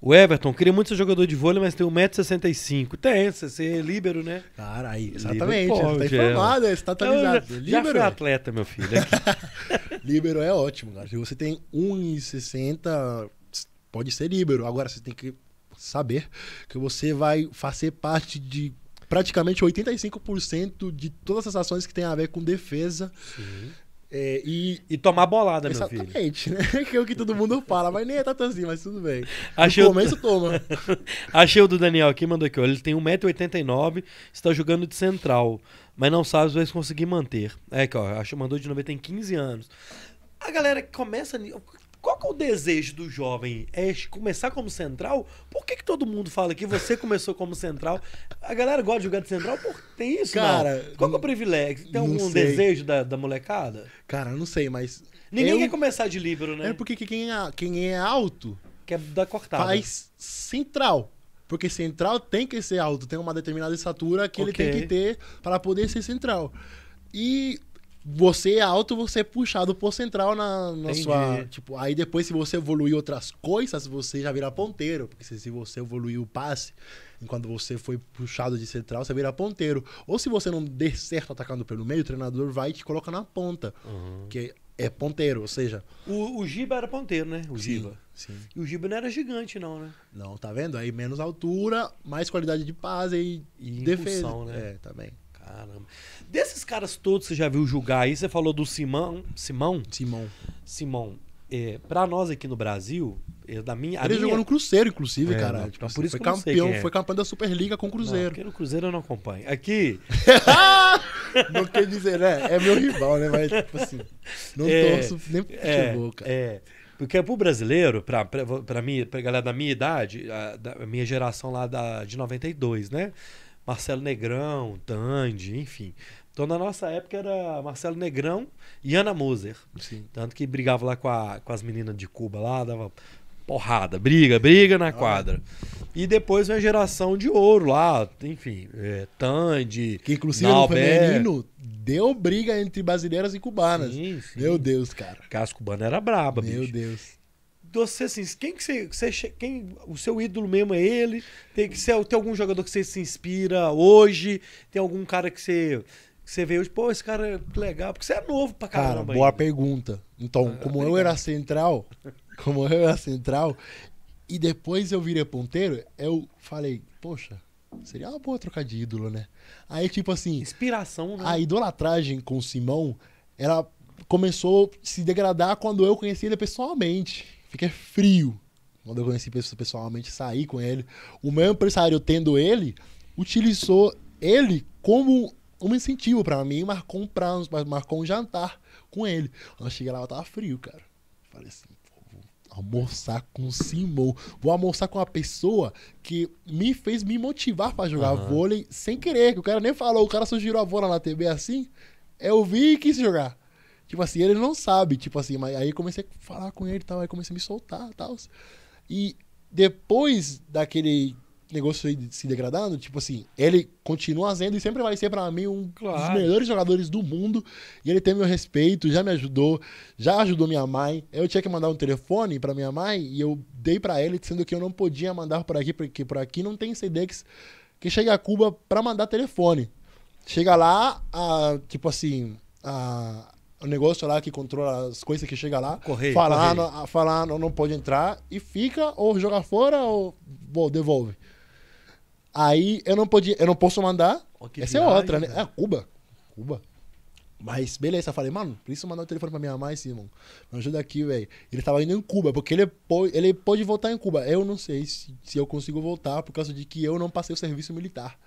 O Everton, queria muito ser jogador de vôlei, mas tem 1,65m. Tem, você ser líbero, né? Cara, aí, Líbero exatamente. pode, você tá é. informado, você tá atualizado. Eu já, já Líbero, fui é- atleta, meu filho. (laughs) Líbero é ótimo, cara. Se você tem 1,60, pode ser líbero. Agora você tem que saber que você vai fazer parte de praticamente 85% de todas as ações que tem a ver com defesa Sim. É, e. E tomar bolada, meu filho. Exatamente, né? (laughs) Que é o que todo mundo fala, mas nem é tanto assim, mas tudo bem. Achei no o- começo toma. (laughs) Achei o do Daniel aqui, mandou aqui, ó. Ele tem 1,89m, está jogando de central, mas não sabe se vai conseguir manter. É aqui, ó. Acho mandou de 90, tem 15 anos. A galera que começa. Qual que é o desejo do jovem? É começar como central? Por que, que todo mundo fala que você começou como central? A galera gosta de jogar de central? Por... Tem isso, Cara, não? Qual que é o privilégio? Tem algum sei. desejo da, da molecada? Cara, eu não sei, mas. Ninguém eu... quer começar de líbero, né? É porque quem é, quem é alto Quer dar cortada. faz central. Porque central tem que ser alto, tem uma determinada estatura que ele Ok. tem que ter para poder ser central. E você é alto, você é puxado por central na, na sua. Tipo, aí depois, se você evoluir outras coisas, você já vira ponteiro. Porque se, se você evoluir o passe, enquanto você foi puxado de central, você vira ponteiro. Ou se você não der certo atacando pelo meio, o treinador vai e te coloca na ponta. Uhum. Que é ponteiro, ou seja. O, o Giba era ponteiro, né? O sim, Giba. Sim. E o Giba não era gigante, não, né? Não, tá vendo? Aí menos altura, mais qualidade de passe e, E defesa. impulsão, né? É, também. Caramba. Desses caras todos que você já viu julgar aí, você falou do Simão. Simão? Simão. Simão. É, pra nós aqui no Brasil, é, da minha. Ele minha... jogou no Cruzeiro, inclusive, É, cara. não, Tipo, por isso foi não campeão, é. foi campeão da Superliga com o Não, Cruzeiro. porque no Cruzeiro eu não acompanho. Aqui, (laughs) Não, quer dizer, né? É meu rival, né? Mas, tipo assim, não É, torço nem pro é, futebol, cara. é. Porque pro brasileiro, pra, pra, pra, mim, pra galera da minha idade, a, da minha geração lá da, de 92, né? Marcelo Negrão, Tandy, enfim. Então na nossa época era Marcelo Negrão e Ana Moser. Sim. Tanto que brigava lá com, a- com as meninas de Cuba lá, dava porrada, briga, briga na quadra. E depois vem a geração de ouro lá, enfim, é, Tandy, Que inclusive no Nauber. feminino deu briga entre brasileiras e cubanas. Sim, sim. Meu Deus, cara. Casco Cubana era braba, Meu bicho. Deus. Você, assim, quem que você, você quem, o seu ídolo mesmo é ele? Tem que ser, tem algum jogador que você se inspira hoje? Tem algum cara que você, que você vê hoje, pô, esse cara é legal, porque você é novo pra Cara, caramba. boa ainda. pergunta. Então, Ah, como eu era central, (laughs) como eu era central, e depois eu virei ponteiro, eu falei, poxa, seria uma boa trocar de ídolo, né? Aí, tipo assim, Inspiração, né? a idolatragem com o Simão, ela começou a se degradar quando eu conheci ele pessoalmente. Fiquei frio quando eu conheci pesso- pessoalmente, saí com ele. O meu empresário, tendo ele, utilizou ele como um incentivo pra mim, marcou um prazo, marcou um jantar com ele. Quando eu cheguei lá, eu tava frio, cara. Falei assim, almoçar com o Simão. Vou almoçar com uma pessoa que me fez me motivar pra jogar Aham. vôlei sem querer, que o cara nem falou, o cara só girou a bola na TV assim. Eu vi e quis jogar. Tipo assim, ele não sabe, tipo assim, mas aí comecei a falar com ele e tal, aí comecei a me soltar e tal. E depois daquele negócio aí de se degradando, tipo assim, ele continua sendo e sempre vai ser pra mim um Claro. dos melhores jogadores do mundo. E ele tem meu respeito, já me ajudou, já ajudou minha mãe. Eu tinha que mandar um telefone pra minha mãe e eu dei pra ele, sendo que eu não podia mandar por aqui, porque por aqui não tem CDX que chega a Cuba pra mandar telefone. Chega lá, a, tipo assim, a, o negócio lá que controla as coisas que chega lá, Correio, falar, correio. não- falar não, não pode entrar e fica, ou joga fora ou bom, devolve. Aí eu não podia, eu não posso mandar. Que Essa é viagem, outra, né? velho. É Cuba. Cuba. Mas beleza, eu falei, mano, preciso mandar o telefone pra minha mãe, Simon. Me ajuda aqui, velho. Ele tava indo em Cuba, porque ele, po- ele pode voltar em Cuba. Eu não sei se, se eu consigo voltar, por causa de que eu não passei o serviço militar.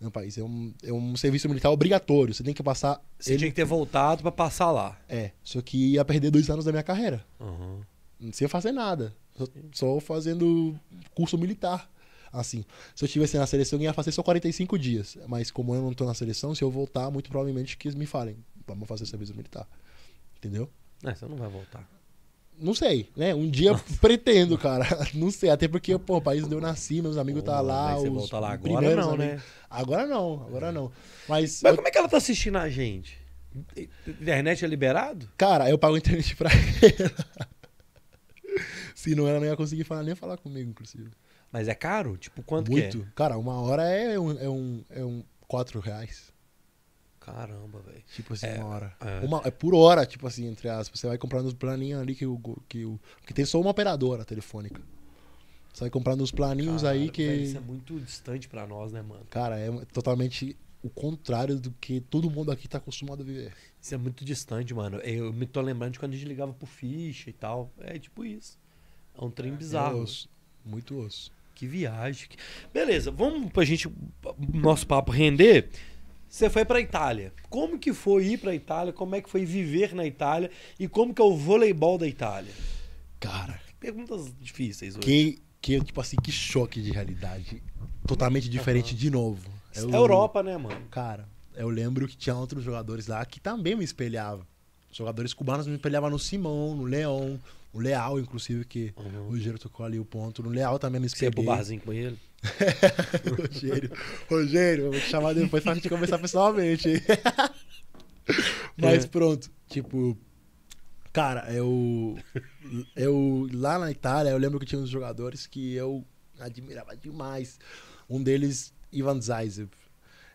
No país. É um, é um serviço militar obrigatório. Você tem que passar. Você ele- tinha que ter voltado pra passar lá. É. Só que ia perder dois anos da minha carreira. Uhum. Não sei fazer nada. Só, só fazendo curso militar. Assim, se eu estivesse na seleção, eu ia fazer só 45 dias. Mas como eu não tô na seleção, se eu voltar, muito provavelmente que eles me falem. Vamos fazer serviço militar. Entendeu? É, você não vai voltar. Não sei, né? Um dia pretendo, cara. (laughs) Não sei. Até porque, pô, o país onde eu nasci, meus amigos Pô, tá lá. você os voltar lá agora não, amigos- né? Agora não, agora não. Mas, Mas eu- como é que ela tá assistindo a gente? Internet é liberado? cara, eu pago a internet pra (laughs) ela. Senão ela não ia conseguir falar, nem falar comigo, inclusive. Mas é caro? Tipo, quanto Muito. que Cara, uma hora é um, é um, é um 4 reais. É? Caramba, velho. Tipo assim, É, uma hora. é. Uma, é por hora, tipo assim, entre aspas. Você vai comprando os planinhos ali que o. Que, o, que tem só uma operadora telefônica. Você vai comprando os planinhos aí Caralho, que. velho, isso é muito distante pra nós, né, mano? Cara, é totalmente o contrário do que todo mundo aqui tá acostumado a viver. Isso é muito distante, mano. Eu me tô lembrando de quando a gente ligava pro ficha e tal. É tipo isso. É um trem É bizarro. osso. Muito osso. Que viagem. Beleza, vamos pra gente, nosso papo render. Você foi pra Itália. Como que foi ir pra Itália? Como é que foi viver na Itália? E como que é o voleibol da Itália? Cara, Perguntas difíceis hoje. que, que, tipo assim, que choque de realidade. Totalmente diferente de novo. É Eu- Europa, né, mano? Cara, eu lembro que tinha outros jogadores lá que também me espelhavam. Jogadores cubanos me espelhavam no Simão, no Leão, no Leal, inclusive, que Uhum. o Rogério tocou ali o ponto. No Leal também me Você ia pro barzinho com ele? Rogério, Rogério, eu vou te chamar depois pra gente conversar pessoalmente. (laughs) Mas É. pronto, tipo, cara, eu, eu lá na Itália, eu lembro que tinha uns jogadores que eu admirava demais. Um deles, Ivan Zaisev,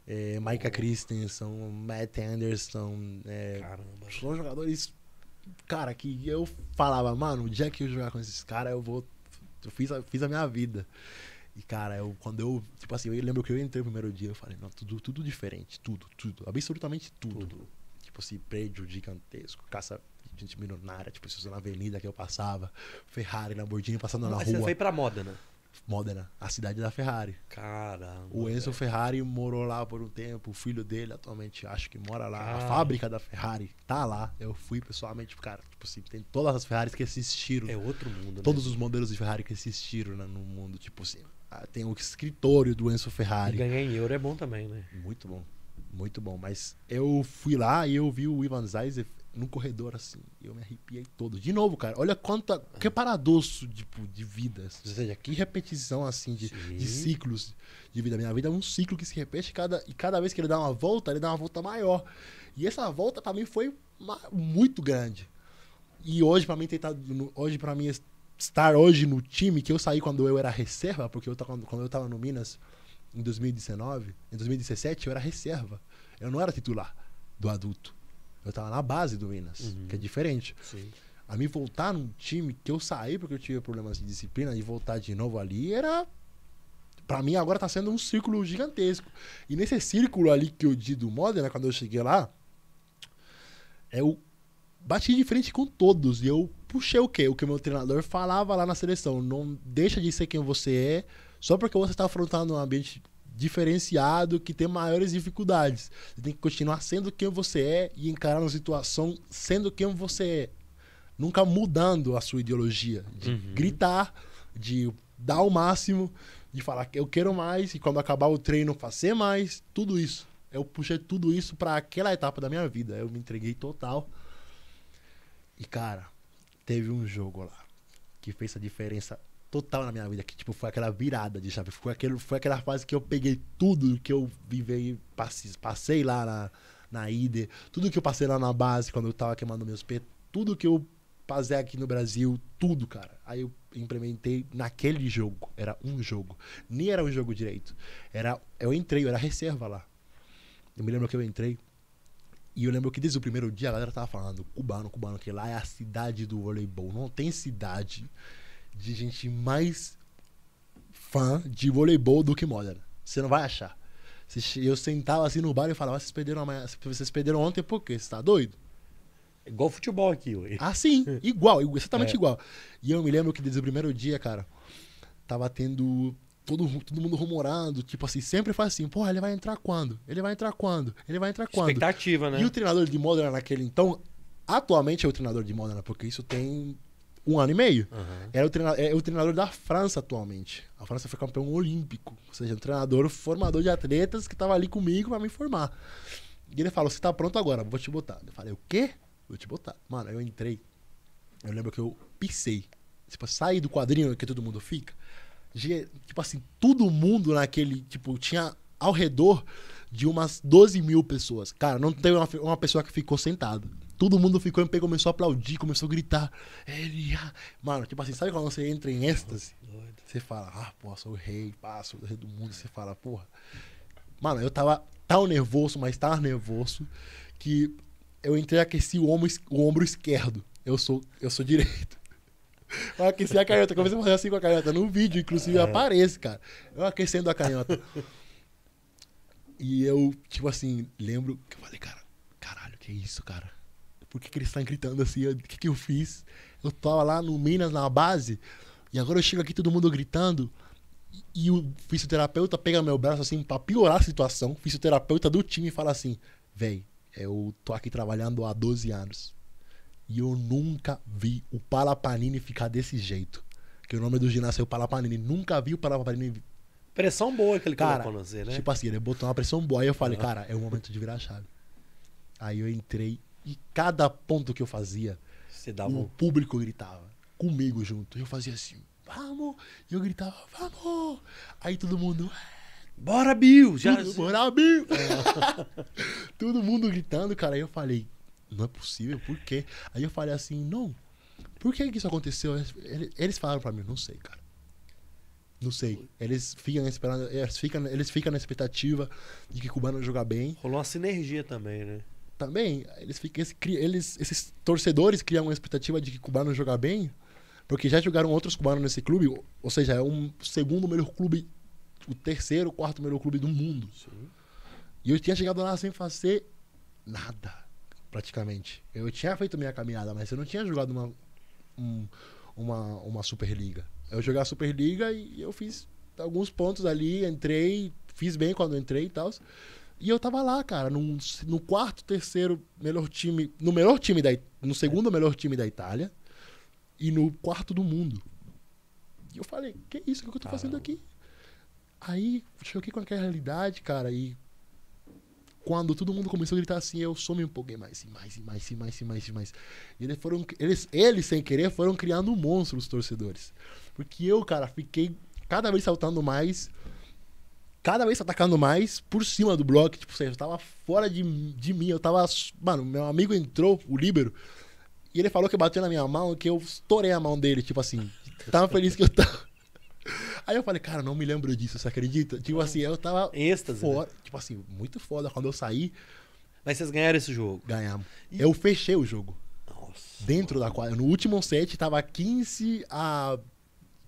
é, Micah Christensen, Matt Anderson, é, Caramba. são jogadores, cara, que eu falava, mano, o dia que eu jogar com esses caras, eu vou. Eu fiz a, fiz a minha vida. E, cara, eu, quando eu. Tipo assim, eu lembro que eu entrei o primeiro dia, eu falei, não, tudo, tudo diferente, tudo, tudo. Absolutamente tudo. Tudo. Tipo assim, prédio gigantesco, caça de gente milionária, tipo, isso na avenida que eu passava, Ferrari, Lamborghini passando na Mas você rua. foi pra Modena. Modena, a cidade da Ferrari. Caramba. O Enzo Ferrari morou lá por um tempo, o filho dele atualmente acho que mora lá. Ah. A fábrica da Ferrari tá lá. Eu fui pessoalmente, cara, tipo assim, tem todas as Ferraris que existiram. É outro mundo, né? Todos os modelos de Ferrari que existiram né, no mundo, tipo assim. Ah, Tem o escritório do Enzo E Ferrari. ganhar em euro é bom também, né? Muito bom, muito bom. Mas eu fui lá e eu vi o Ivan Zaisev no corredor assim. E eu me arrepiei todo. De novo, cara, olha quanta. Que paradoxo tipo, de vida. Ou seja, que repetição assim de, de ciclos de vida. Minha vida é um ciclo que se repete cada, e cada vez que ele dá uma volta, ele dá uma volta maior. E essa volta pra mim foi ma- muito grande. E hoje pra mim tentar no- hoje para mim estar hoje no time que eu saí quando eu era reserva, porque eu quando eu tava no Minas em 2019, em 2017 eu era reserva. Eu não era titular do adulto. Eu tava na base do Minas, Uhum. que é diferente. Sim. A mim voltar num time que eu saí porque eu tive problemas de disciplina e voltar de novo ali era Pra mim agora tá sendo um círculo gigantesco. E nesse círculo ali que eu di do Modena, quando eu cheguei lá, eu bati de frente com todos. E eu puxei o quê? O que o meu treinador falava lá na seleção. Não deixa de ser quem você é, só porque você está afrontando um ambiente diferenciado que tem maiores dificuldades. Você tem que continuar sendo quem você é e encarar uma situação sendo quem você é. Nunca mudando a sua ideologia. De Uhum. gritar, de dar o máximo, de falar que eu quero mais e quando acabar o treino fazer mais, tudo isso. Eu puxei tudo isso para aquela etapa da minha vida. Eu me entreguei total. E cara, teve um jogo lá que fez a diferença total na minha vida, que tipo foi aquela virada de chave, foi aquele foi aquela fase que eu peguei tudo que eu vivei, passei, passei lá na na IDE, tudo que eu passei lá na base quando eu tava queimando meus pés, tudo que eu passei aqui no Brasil, tudo, cara. Aí eu implementei naquele jogo, era um jogo, nem era um jogo direito. Era eu entrei, eu era reserva lá. Eu me lembro que eu entrei e eu lembro que desde o primeiro dia a galera tava falando, cubano, cubano, que lá é a cidade do voleibol. Não tem cidade de gente mais fã de voleibol do que Modena. Você não vai achar. Eu sentava assim no bar e falava, vocês perderam, amanhã, vocês perderam ontem por quê? Você tá doido? É igual futebol aqui, ué. Assim, (laughs) igual, igu- exatamente É. igual. E eu me lembro que desde o primeiro dia, cara, tava tendo todo, todo mundo rumorando, tipo assim, sempre foi assim, porra, ele vai entrar quando? Ele vai entrar quando? Ele vai entrar quando? Expectativa, né? E o treinador de Modena naquele então, atualmente é o treinador de Modena, porque isso tem um ano e meio. Aham. Era o treinador, é o treinador da França atualmente. A França foi campeão olímpico. Ou seja, um treinador formador de atletas que tava ali comigo pra me formar. E ele falou: Você tá pronto agora? Vou te botar. Eu falei: O quê? Vou te botar. Mano, eu entrei. Eu lembro que eu pisei. Tipo, saí do quadrinho que todo mundo fica. Tipo assim, todo mundo naquele. Tipo, tinha ao redor de umas 12 mil pessoas. Cara, não teve uma, uma pessoa que ficou sentada. Todo mundo ficou em pé, começou a aplaudir, começou a gritar. Ah. Mano, tipo assim, sabe quando você entra em êxtase? Você fala, ah, pô, sou o rei, pá, sou o rei do mundo. Você fala, porra. Mano, eu tava tão nervoso, mas tão nervoso, que eu entrei e aqueci o ombro, o ombro esquerdo. Eu sou, eu sou direito. Eu aqueci a canhota, comecei a fazer assim com a canhota. No vídeo, inclusive, aparece, cara. Eu aquecendo a canhota. E eu, tipo assim, lembro que eu falei, cara, caralho, que isso, cara? Por que, que eles estão gritando assim? O que, que eu fiz? Eu tava lá no Minas, na base, e agora eu chego aqui todo mundo gritando. E o fisioterapeuta pega meu braço assim pra piorar a situação. O fisioterapeuta do time fala assim: Véi, eu tô aqui trabalhando há 12 anos. E eu nunca vi o Palapanini ficar desse jeito. Que o nome do ginásio é o Palapanini. Nunca vi o Palapanini. Pressão boa que ele Cara, colocou no Z, né? Tipo assim, ele botou uma pressão boa. Aí eu falei, cara, é o momento de virar a chave. Aí eu entrei e cada ponto que eu fazia, o um... público gritava comigo junto. Eu fazia assim, vamos! E eu gritava, vamos! Aí todo mundo, Bora, Bill! Já... tudo, bora, Bill! (laughs) todo mundo gritando, cara. Aí eu falei, não é possível, por quê? Aí eu falei assim, não, por que que isso aconteceu? Eles, eles falaram pra mim, não sei, cara. Não sei. Eles ficam esperando, eles ficam, eles ficam na expectativa de que cubano jogar bem. Rolou uma sinergia também, né? Também, eles ficam, eles, eles- esses torcedores criam uma expectativa de que cubano jogar bem, porque já jogaram outros cubanos nesse clube, ou- ou seja, é um segundo melhor clube, o terceiro, quarto melhor clube do mundo. Sim. E eu tinha chegado lá sem fazer nada, praticamente. Eu tinha feito minha caminhada, mas eu não tinha jogado uma, um- uma, uma Superliga. Eu joguei a Superliga e eu fiz alguns pontos ali, entrei, fiz bem quando entrei e tal. E eu tava lá, cara, num- no quarto, terceiro melhor time, no melhor time da, no segundo melhor time da Itália e no quarto do mundo. E eu falei, que isso que eu tô fazendo aqui? Aí choquei com aquela realidade, cara, e quando todo mundo começou a gritar assim, eu só me empolguei mais e mais e mais e mais e mais e mais. E eles foram, eles, eles sem querer foram criando um monstro os torcedores. Porque eu, cara, fiquei cada vez saltando mais, cada vez atacando mais por cima do bloco, tipo, eu tava fora de, de mim, eu tava, mano, meu amigo entrou, o líbero, e ele falou que bateu na minha mão, que eu estourei a mão dele, tipo assim, tava feliz que eu tava (laughs) Aí eu falei, cara, não me lembro disso, você acredita? Tipo assim, eu tava êxtase, né? tipo assim, muito foda. Quando eu saí, Mas vocês ganharam esse jogo. ganhamos. Eu fechei o jogo. Nossa. Dentro da quadra. No último set tava 15 a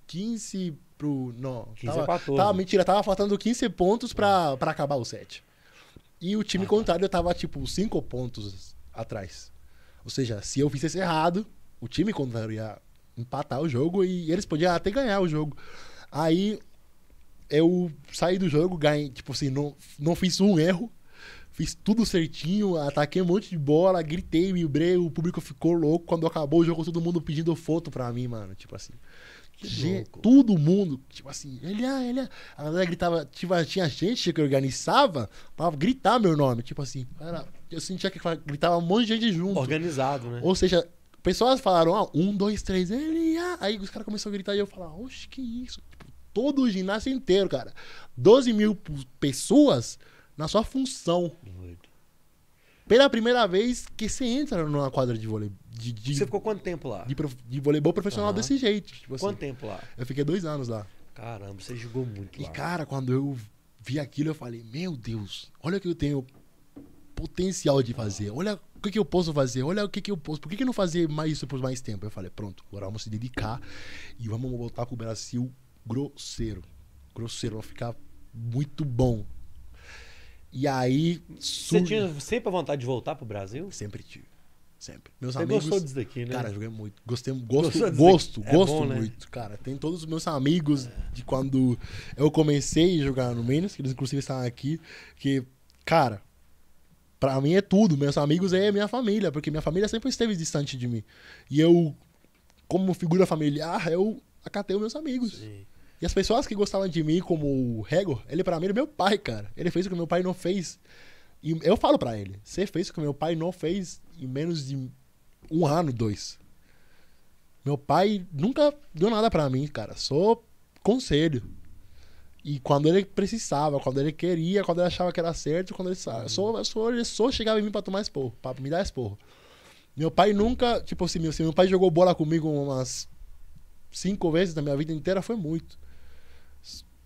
15 pro. Não. 15 tava, a 14. Tava, mentira, tava faltando 15 pontos pra, pra acabar o set. E o time contrário tava, tipo, 5 pontos atrás. Ou seja, se eu fizesse errado, o time contrário ia empatar o jogo e eles podiam até ganhar o jogo. Aí eu saí do jogo, ganhei, tipo assim, não, não fiz um erro. Fiz tudo certinho, ataquei um monte de bola, gritei, vibrei, o público ficou louco. Quando acabou o jogo, todo mundo pedindo foto pra mim, mano. Tipo assim. Que Gen- louco. todo mundo, tipo assim, ele, ah, ele, ah. A galera gritava, tinha, tinha gente que organizava pra gritar meu nome. Tipo assim, era, eu sentia que gritava um monte de gente junto. Organizado, né? Ou seja, pessoas falaram, ah, um, dois, três, ele, ah. Aí os caras começaram a gritar e eu falava, oxe, que isso? Tipo, todo o ginásio inteiro, cara. 12 mil pessoas na sua função. Doido. Pela primeira vez que você entra numa quadra de vôlei. De, de, Você ficou quanto tempo lá? de, prof- de voleibol profissional Aham. desse jeito. Tipo assim. Quanto tempo lá? Eu fiquei dois anos lá. Caramba, você jogou muito E, lá. cara, quando eu vi aquilo, eu falei, meu Deus, olha o que eu tenho potencial de fazer. Olha o que, que eu posso fazer. Olha o que, que eu posso. Por que, que não fazer mais isso por mais tempo? Eu falei, pronto, agora vamos se dedicar e vamos voltar com o Brasil grosseiro. Grosseiro, vamos ficar muito bom. E aí. Você surge- tinha sempre a vontade de voltar pro Brasil? Sempre tive. Sempre. Meus Você amigos. gostou disso daqui, né? Cara, joguei muito. Gostei, gosto, gosto, aqui? É gosto bom, né? muito, cara. Tem todos os meus amigos de quando eu comecei a jogar no Minas, que eles inclusive estavam aqui, que, cara, pra mim é tudo. Meus amigos é minha família, porque minha família sempre esteve distante de mim. E eu, como figura familiar, eu acatei os meus amigos. Sim. E as pessoas que gostavam de mim, como o Rego, ele pra mim era meu pai, cara. Ele fez o que meu pai não fez. E eu falo pra ele, você fez o que meu pai não fez em menos de um ano, dois. Meu pai nunca deu nada pra mim, cara. Só conselho. E quando ele precisava, quando ele queria, quando ele achava que era certo, quando ele sabe. Só, só, ele só chegava em mim pra tomar esporro, pra me dar esporro. Meu pai nunca, tipo assim, meu, se meu pai jogou bola comigo umas cinco vezes na minha vida inteira, foi muito.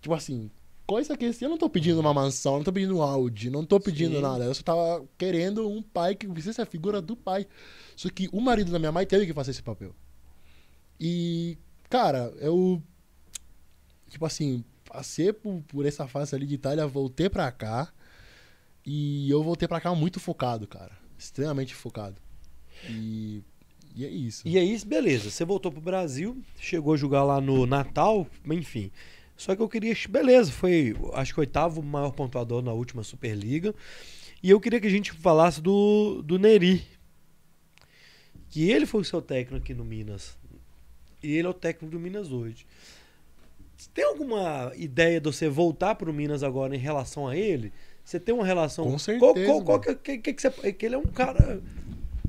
Tipo assim, coisa que assim, eu não tô pedindo uma mansão, não tô pedindo um Audi, não tô pedindo Sim. nada. Eu só tava querendo um pai que fizesse a figura do pai. Só que o marido da minha mãe teve que fazer esse papel. E, cara, eu. Tipo assim, passei por, por essa fase ali de Itália, voltei pra cá. E eu voltei pra cá muito focado, cara. Extremamente focado. E, e é isso. E aí, beleza, você voltou pro Brasil, chegou a jogar lá no Natal, enfim. Só que eu queria, beleza, foi acho que o oitavo maior pontuador na última Superliga. E eu queria que a gente falasse do, do Neri. Que ele foi o seu técnico aqui no Minas. E ele é o técnico do Minas hoje. Tem alguma ideia de você voltar pro Minas agora em relação a ele? Você tem uma relação. Com certeza, Qual, qual, qual que, que, que, você. Que ele é um cara.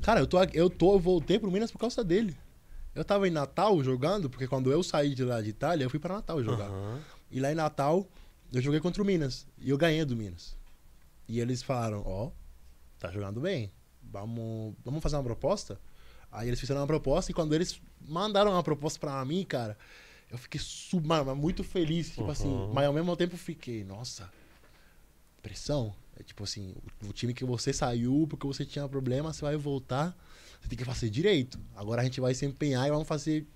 Cara, eu tô, eu tô, eu voltei pro Minas por causa dele. Eu tava em Natal jogando, porque quando eu saí de lá de Itália, eu fui pra Natal jogar. Aham. E lá em Natal, eu joguei contra o Minas. E eu ganhei do Minas. E eles falaram, ó, tá jogando bem. Vamos, vamos fazer uma proposta? Aí eles fizeram uma proposta e quando eles mandaram uma proposta pra mim, cara, eu fiquei mano, muito feliz. Tipo assim, Uhum. mas ao mesmo tempo fiquei, nossa, pressão. É tipo assim, o, o time que você saiu porque você tinha problema, você vai voltar, você tem que fazer direito. Agora a gente vai se empenhar e vamos fazer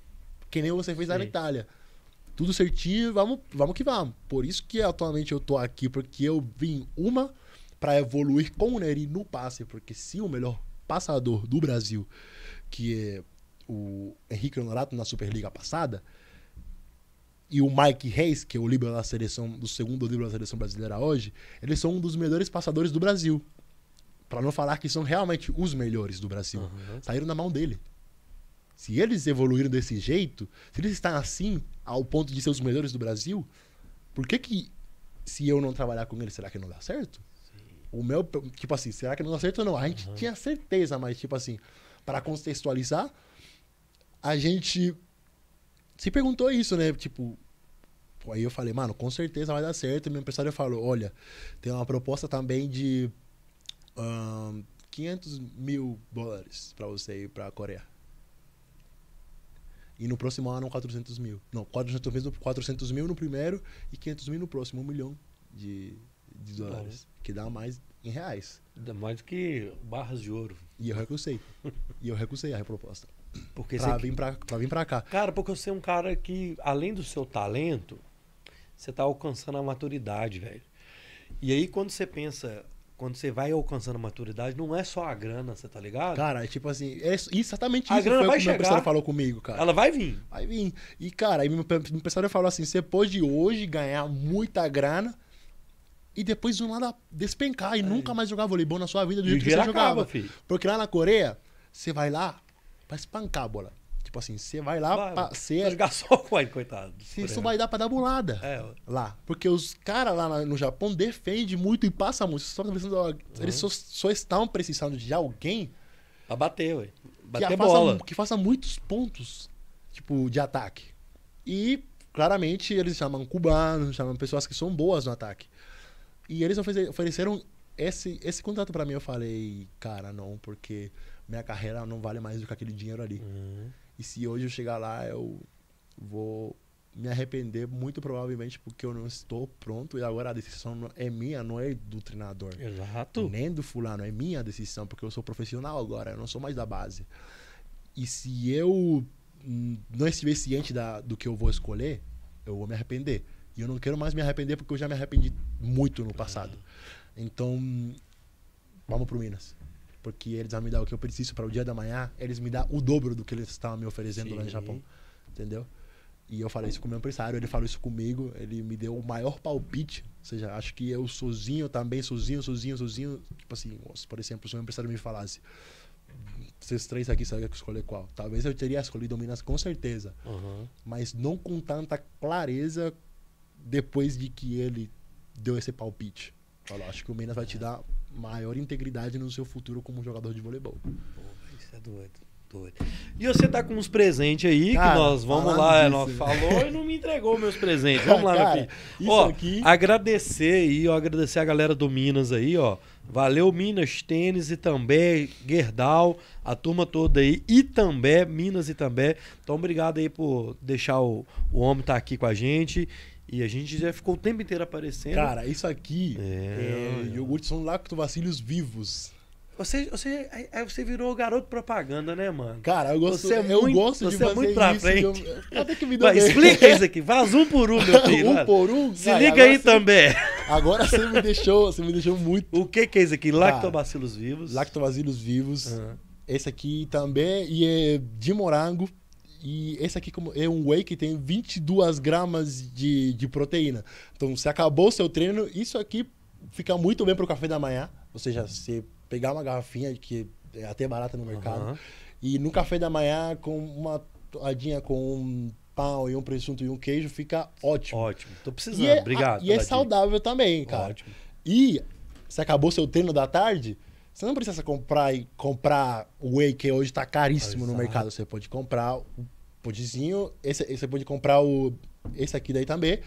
que nem você fez na. Itália. Tudo certinho, vamos, vamos que vamos. Por isso que atualmente eu tô aqui, porque eu vim uma para evoluir com o Neri no passe, porque se o melhor passador do Brasil, que é o Henrique Honorato na Superliga passada, e o Mike Reis, que é o líbero da seleção, do segundo líbero da seleção brasileira hoje, eles são um dos melhores passadores do Brasil. Para não falar que são realmente os melhores do Brasil. Aham. Saíram na mão dele. Se eles evoluíram desse jeito, se eles estão assim, ao ponto de ser os melhores do Brasil, por que que, se eu não trabalhar com eles, será que não dá certo? O meu, tipo assim, será que não dá certo ou não? A gente tinha certeza, mas, tipo assim, para contextualizar, a gente se perguntou isso, né? Tipo, aí eu falei, mano, com certeza vai dar certo. E meu empresário falou, olha, tem uma proposta também de ahn, 500 mil dólares para você ir para a Coreia. E no próximo ano, 400 mil. Não, 400 mil, 400 mil no primeiro e 500 mil no próximo. Um milhão de, de dólares. Que dá mais em reais. Ainda mais do que barras de ouro. E eu recusei. e eu recusei a proposta. Porque Pra você vir pra, pra vir pra cá. Cara, porque você é um cara que, além do seu talento, você tá alcançando a maturidade, velho. E aí, quando você pensa, quando você vai alcançando a maturidade, não é só a grana, você tá ligado? Cara, é tipo assim, é exatamente A isso grana foi o vai que o chegar. falou comigo, cara. Ela vai vir. Vai vir. E, cara, aí meu empresário falou assim: você pode hoje ganhar muita grana e depois do nada despencar e nunca mais jogar voleibol na sua vida do É. Jeito que você acaba, jogava. filho. Porque lá na Coreia, você vai lá pra espancar a bola. Tipo assim, você vai lá Vai, pra ser. jogar só com ele, coitado. Isso vai dar pra dar bolada. É. Lá. Porque os caras lá no Japão defendem muito e passam muito. Só que precisam- Uhum. Eles só, só estão precisando de alguém pra bater, ué. que Bater faça, bola. que faça muitos pontos, tipo, de ataque. E, claramente, eles chamam cubanos, chamam pessoas que são boas no ataque. E eles ofere- ofereceram esse, esse contrato pra mim. Eu falei, cara, não, porque minha carreira não vale mais do que aquele dinheiro ali. Uhum. E se hoje eu chegar lá, eu vou me arrepender, muito provavelmente, porque eu não estou pronto. E agora a decisão é minha, não é do treinador. Exato. Nem do fulano, é minha decisão, porque eu sou profissional agora, eu não sou mais da base. E se eu não estiver ciente da, do que eu vou escolher, eu vou me arrepender. E eu não quero mais me arrepender porque eu já me arrependi muito no passado. Então, hum, vamos pro Minas. Porque eles vão me dar o que eu preciso para o dia da manhã, eles me dão o dobro do que eles estavam me oferecendo lá no Sim. Japão. Entendeu? E eu falei isso com o meu empresário, ele falou isso comigo, ele me deu o maior palpite. Ou seja, acho que eu sozinho também, sozinho, sozinho, sozinho. Tipo assim, por exemplo, se o meu empresário me falasse, vocês três aqui sabem escolher qual. Talvez eu teria escolhido o Minas com certeza. Uhum. Mas não com tanta clareza depois de que ele deu esse palpite. Falou, acho que o Minas vai te dar maior integridade no seu futuro como jogador de voleibol. Pô, isso é doido. doido. E você tá com uns presentes aí Cara, que nós vamos lá, disso, nós falou e não me entregou meus presentes. Vamos lá, Cara, meu filho. isso ó, aqui- agradecer aí, ó, agradecer a galera do Minas aí, ó. Valeu Minas Tênis e também Gerdau, a turma toda aí, e também Minas e também. Então obrigado aí por deixar o, o homem estar aqui com a gente. E a gente já ficou o tempo inteiro aparecendo. Cara, isso aqui É, é, iogurte são lactobacilos vivos. você, você, você virou garoto propaganda, né, mano? Cara, eu gosto, Você é eu muito- gosto de você é fazer muito pra isso. frente. Eu, até que me Vai, explica isso aqui, faz um por um, meu (laughs) filho. um vai. por um. Se liga aí sim. também. Agora você me deixou, você me deixou muito. O que, que é isso aqui? Lactobacilos vivos. Lactobacilos vivos. Aham. Esse aqui também e é de morango. E esse aqui como- é um whey que tem 22 gramas de, de proteína. Então, se acabou o seu treino, isso aqui fica muito bem pro café da manhã. Ou seja, você pegar uma garrafinha que é até barata no mercado. Aham. E no café da manhã, com uma toadinha com um pão e um presunto e um queijo, fica ótimo. Ótimo. Tô precisando. E é, Obrigado. E é dica. saudável também, cara. Ótimo. E se acabou seu treino da tarde, você não precisa comprar e comprar o whey que hoje tá caríssimo no Exato. mercado. Você pode comprar o podzinho, esse, esse você pode comprar o esse aqui daí também.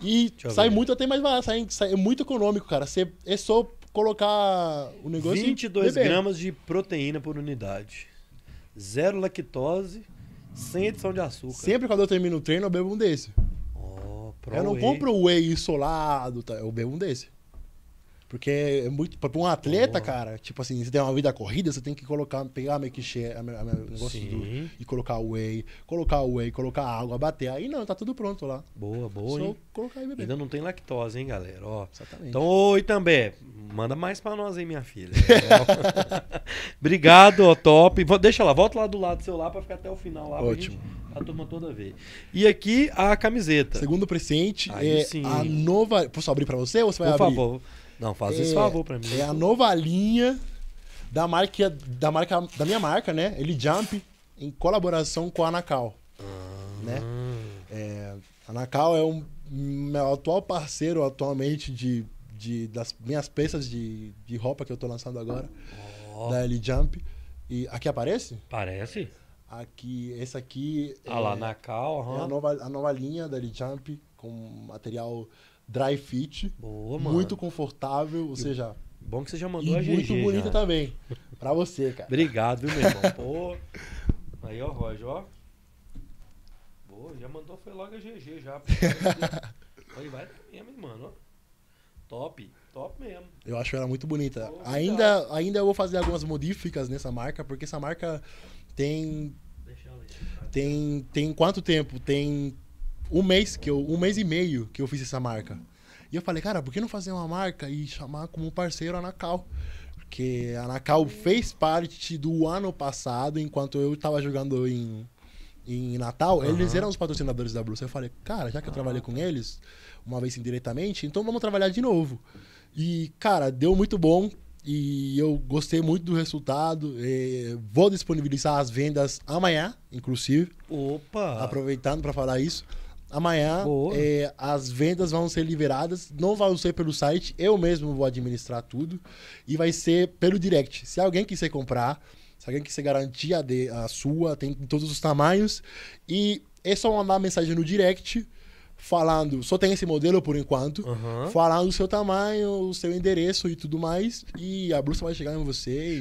E sai ver. muito até mais barato, sai, sai- é muito econômico, cara. Você, é só colocar o negócio e 22 beber. gramas de proteína por unidade. Zero lactose, sem adição de açúcar. Sempre quando eu termino o treino, eu bebo um desse. Pro eu não Whey. compro o whey isolado, tá? eu bebo um desse. Porque é muito. Pra um atleta, Boa. cara, tipo assim, você tem uma vida corrida, você tem que colocar, pegar meio que share, a, negócio do, e colocar o whey, colocar o whey, colocar água, bater. Aí não, tá tudo pronto lá. Boa, boa, Só hein? colocar e beber. Ainda não tem lactose, hein, galera? Ó. Exatamente. Então, oi também. Manda mais pra nós aí, minha filha. (laughs) Obrigado, ó, top. Deixa lá, volta lá do lado do seu lá pra ficar até o final lá. Ótimo. a turma toda ver. E aqui a camiseta. Segundo presente Aí é sim. a nova. Posso abrir pra você ou você vai Por abrir? favor. Não, faz esse É- favor pra mim. É a nova linha da marca, da marca da minha marca, né? Ele Jump, em colaboração com a Anacal. Né? É, a Anacal é um meu atual parceiro atualmente de, de- das minhas peças de, de roupa que eu tô lançando agora, Ó, da L Jump. E aqui aparece? Parece? Aqui, esse aqui Ah lá, é, na cal, é a, nova, a nova linha da L Jump com material dry fit, Boa, mano. muito confortável, ou seja, Bom que você já e mandou a GG. muito bonita também. Pra você, cara. Obrigado, viu, meu irmão? (laughs) Pô. Aí, ó, Roger, ó. Pô, já mandou, foi logo a GG já. (laughs) Aí vai mesmo, hein, mano. Top, top mesmo. Eu acho ela muito bonita. Pô, Ainda, ainda eu vou fazer algumas modíficas nessa marca, porque essa marca tem tem tem quanto tempo? Tem um mês que eu um mês e meio que eu fiz essa marca. E eu falei, cara, por que não fazer uma marca e chamar como parceiro a Nacal? Porque a Nacal fez parte do ano passado, enquanto eu tava jogando em, em Natal, eles Aham. eram os patrocinadores da Blues. Eu falei, cara, já que eu trabalhei com eles uma vez indiretamente, então vamos trabalhar de novo. E, cara, deu muito bom. E eu gostei muito do resultado. eh, vou disponibilizar as vendas amanhã, inclusive Opa! aproveitando para falar isso. Amanhã é, as vendas vão ser liberadas, não vão ser pelo site, eu mesmo vou administrar tudo e vai ser pelo direct. Se alguém quiser comprar, se alguém quiser garantir a, de- a sua, tem em todos os tamanhos e é só mandar mensagem no direct falando, só tem esse modelo por enquanto, Aham. falando o seu tamanho, o seu endereço e tudo mais e a blusa vai chegar em você em-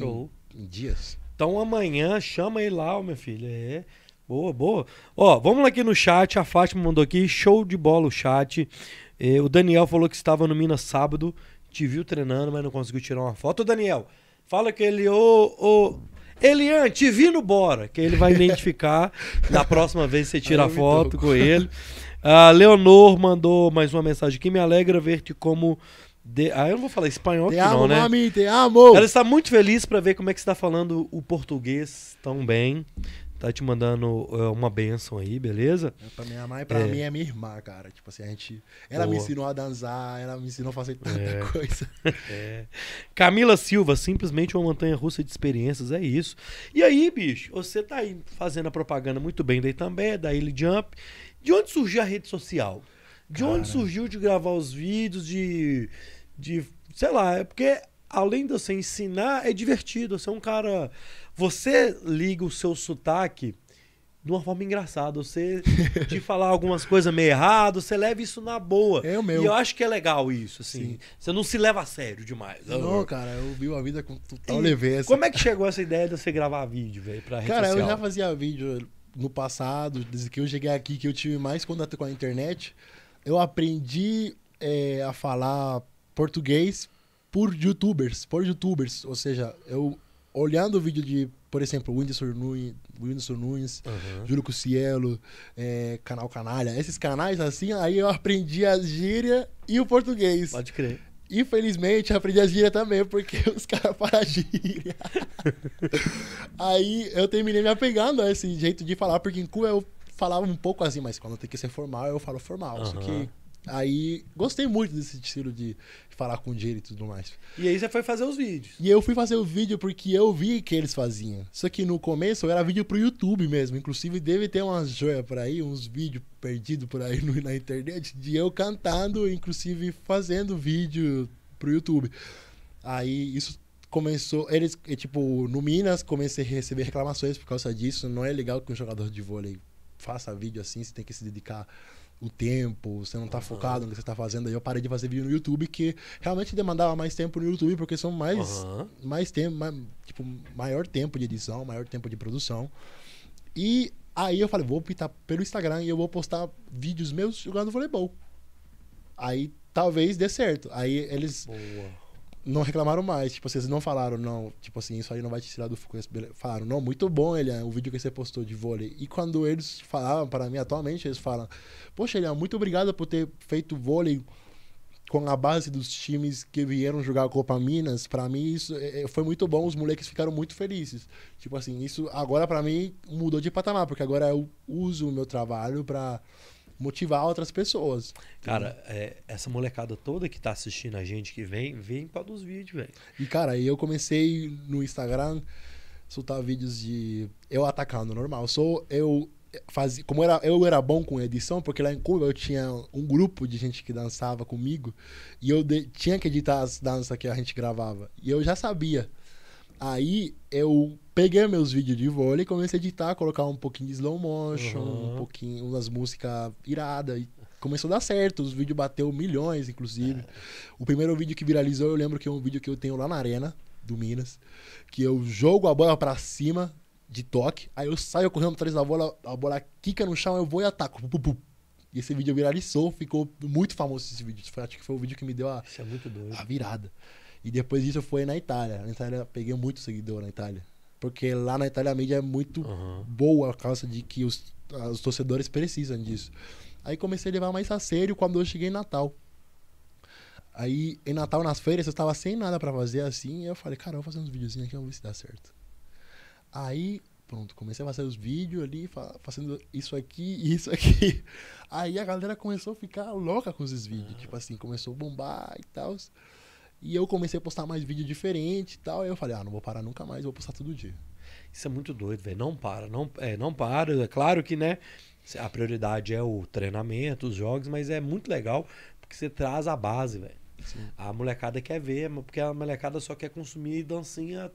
em dias. Então amanhã chama ele lá, minha filha. É. Boa, boa. Ó, vamos lá aqui no chat. A Fátima mandou aqui. Show de bola o chat. É, o Daniel falou que estava no Minas sábado. Te viu treinando, mas não conseguiu tirar uma foto. Ô, Daniel, fala que ele. Ô, ô. Elian, te vi no Bora. Que ele vai identificar. (laughs) Na próxima vez você tira a foto com ele. (laughs) A Leonor mandou mais uma mensagem aqui. Me alegra ver-te como. De... Ah, eu não vou falar espanhol Te aqui, amo, não, né? mami, te amo! Ela está muito feliz para ver como é que você está falando o português tão bem. Tá te mandando é, uma benção aí, beleza? É, Pra minha mãe, pra É. mim é minha irmã, cara. Tipo assim, a gente. Ela me Boa. ensinou a dançar, ela me ensinou a fazer tanta É. (laughs) coisa. (laughs) É. Camila Silva, simplesmente uma montanha russa de experiências, é isso. E aí, bicho, você tá aí fazendo a propaganda muito bem daí também, da Illy Jump. De onde surgiu a rede social? De onde Cara. surgiu de gravar os vídeos, de. de sei lá, é porque além de você ensinar, é divertido. Você é um cara. Você liga o seu sotaque de uma forma engraçada. Você (laughs) de falar algumas coisas meio errado, você leva isso na boa. É o meu. E eu acho que é legal isso, assim. Sim. Você não se leva a sério demais. Não, cara, eu vi a vida com total E leveza. Como é que chegou essa ideia de você gravar vídeo, velho, pra Cara, eu já fazia vídeo no passado, desde que eu cheguei aqui, que eu tive mais contato com a internet. Eu aprendi é, a falar português por youtubers, por youtubers. Ou seja, eu olhando vídeo de por exemplo, Whindersson Nunes, Whindersson Nunes Aham. Júlio Cucielo, é, Canal Canalha, esses canais assim, aí eu aprendi a gíria e o português. Pode crer. Infelizmente, aprendi a gíria também, porque (laughs) os caras param a gíria. (laughs) aí eu terminei me apegando a esse jeito de falar, porque em Cuba eu falava um pouco assim, mas quando tem que ser formal, eu falo formal. Só Aham. que aí gostei muito desse estilo de falar com gíria e tudo mais. E aí você foi fazer os vídeos. E eu fui fazer o vídeo porque eu vi que eles faziam. Só que no começo era vídeo pro YouTube mesmo. Inclusive deve ter umas joias por aí, uns vídeos perdidos por aí (laughs) no- na internet de eu cantando, inclusive fazendo vídeo pro YouTube. Aí isso começou. Eles, tipo, no Minas comecei a receber reclamações por causa disso. Não é legal que um jogador de vôlei faça vídeo assim, você tem que se dedicar o tempo, você não tá focado no que você tá fazendo. Aí eu parei de fazer vídeo no YouTube, que realmente demandava mais tempo no YouTube, porque são mais Aham. mais tempo, mais, tipo, maior tempo de edição, maior tempo de produção. E aí eu falei, vou optar pelo Instagram e eu vou postar vídeos meus jogando voleibol. Aí talvez dê certo. Aí eles Boa. Não reclamaram mais, tipo, vocês não falaram, não, tipo assim, isso aí não vai te tirar do foco. Falaram, não, muito bom, ele o vídeo que você postou de vôlei. E quando eles falavam para mim atualmente, eles falam, poxa, Elian, muito obrigado por ter feito vôlei com a base dos times que vieram jogar a Copa Minas. Pra mim isso é, é, foi muito bom, os moleques ficaram muito felizes. Tipo assim, isso agora pra mim mudou de patamar, porque agora eu uso o meu trabalho pra motivar outras pessoas. Cara, é, essa molecada toda que tá assistindo a gente que vem, vem para dos vídeos, velho. E, cara, aí eu comecei no Instagram soltar vídeos de eu atacando normal. Sou eu fazia, como era, eu era bom com edição, porque lá em Cuba eu tinha um grupo de gente que dançava comigo e eu de- tinha que editar as danças que a gente gravava. E eu já sabia. Aí eu peguei meus vídeos de vôlei, comecei a editar, colocar um pouquinho de slow motion, Uhum. um pouquinho, umas músicas iradas. E começou a dar certo, os vídeos bateu milhões, inclusive. O primeiro vídeo que viralizou, eu lembro que é um vídeo que eu tenho lá na arena do Minas, que eu jogo a bola pra cima de toque, aí eu saio correndo atrás da bola, a bola quica no chão, eu vou e ataco. E esse vídeo viralizou, ficou muito famoso esse vídeo. Acho que foi o vídeo que me deu a, é a virada. E depois disso foi na Itália. Na Itália peguei muito seguidor na Itália. Porque lá na Itália a mídia é muito Aham. boa por causa de que os, os torcedores precisam disso. Aí comecei a levar mais a sério quando eu cheguei em Natal. Aí em Natal, nas feiras, eu estava sem nada pra fazer assim. E eu falei, cara, eu vou fazer uns videozinhos aqui, vamos ver se dá certo. Aí, pronto, comecei a fazer os vídeos ali, fa- fazendo isso aqui e isso (laughs) aqui. Aí a galera começou a ficar louca com esses vídeos. Tipo assim, começou a bombar e tal. E eu comecei a postar mais vídeo diferente e tal. Aí eu falei, ah, não vou parar nunca mais, vou postar todo dia. Isso é muito doido, velho. Não para, não, é, não para. É claro que, né, a prioridade é o treinamento, os jogos, mas é muito legal porque você traz a base, velho. A molecada quer ver, porque a molecada só quer consumir dancinha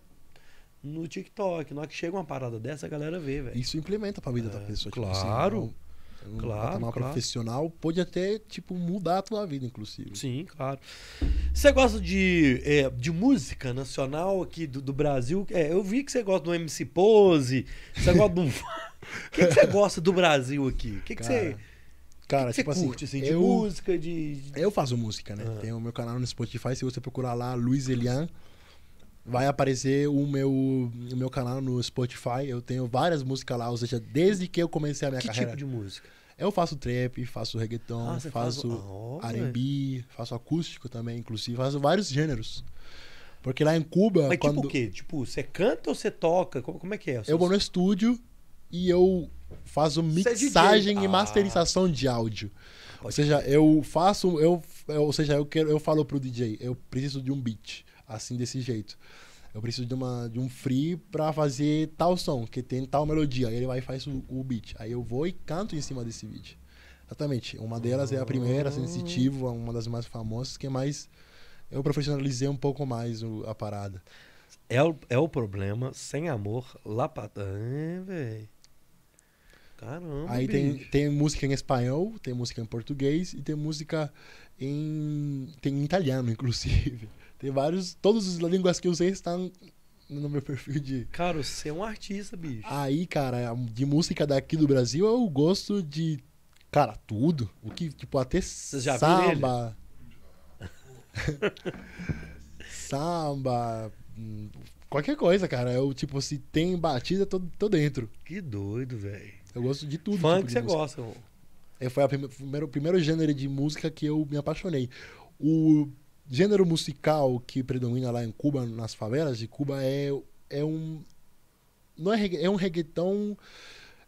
no TikTok. Na hora que chega uma parada dessa, a galera vê, velho. Isso implementa pra vida da pessoa. tipo assim, claro. Um- Claro, patamar claro. profissional pode até, tipo, mudar a tua vida, inclusive. Sim, claro. Você gosta de, é, de música nacional aqui do, do Brasil? É, eu vi que você gosta do MC Pose, você gosta do. (laughs) O que, que você gosta do Brasil aqui? O que, que Cara, você, Cara, que que tipo você assim, curte, assim, de eu, música, de. eu faço música, né? Ah. Tem o meu canal no Spotify, se você procurar lá, Luiz Elian, vai aparecer o meu, o meu canal no Spotify. Eu tenho várias músicas lá, ou seja, desde que eu comecei a minha Que carreira. tipo de música? Eu faço trap, faço reggaeton, Ah, faz faço o- Ah, R&B, faço acústico também, inclusive, faço vários gêneros. Porque lá em Cuba, Mas quando tipo o quê? Tipo, você canta ou você toca? Como, como é que é? eu vou no estúdio e eu faço é mixagem e Ah. masterização de áudio. Ou Pode seja, eu faço, eu, eu- ou seja, eu quero, eu falo pro DJ, eu preciso de um beat, assim desse jeito. Eu preciso de uma de um free pra fazer tal som, que tem tal melodia. Aí ele vai e faz o, o beat. Aí eu vou e canto em cima desse beat. Exatamente. Uma delas é a primeira, Sensitivo, uma das mais famosas, que é mais eu profissionalizei um pouco mais o- a parada. É o, é o problema, sem amor, lá pra. É, velho. Caramba. Aí tem, tem música em espanhol, tem música em português e tem música em. tem em italiano, (laughs) inclusive. Tem vários. Todas as línguas que eu usei estão no meu perfil de. Cara, você é um artista, bicho. Aí, cara, de música daqui do Brasil eu gosto de. Cara, tudo. O que, tipo, até já samba. (laughs) samba. hum, Qualquer coisa, cara. Eu, tipo, se tem batida, tô, tô dentro. Que doido, velho. Eu gosto de tudo. Funk tipo de você música. gosta, irmão. É, foi prime- primeiro, o primeiro gênero de música que eu me apaixonei. O gênero musical que predomina lá em Cuba, nas favelas de Cuba, é, é um. Não é, é um reggaeton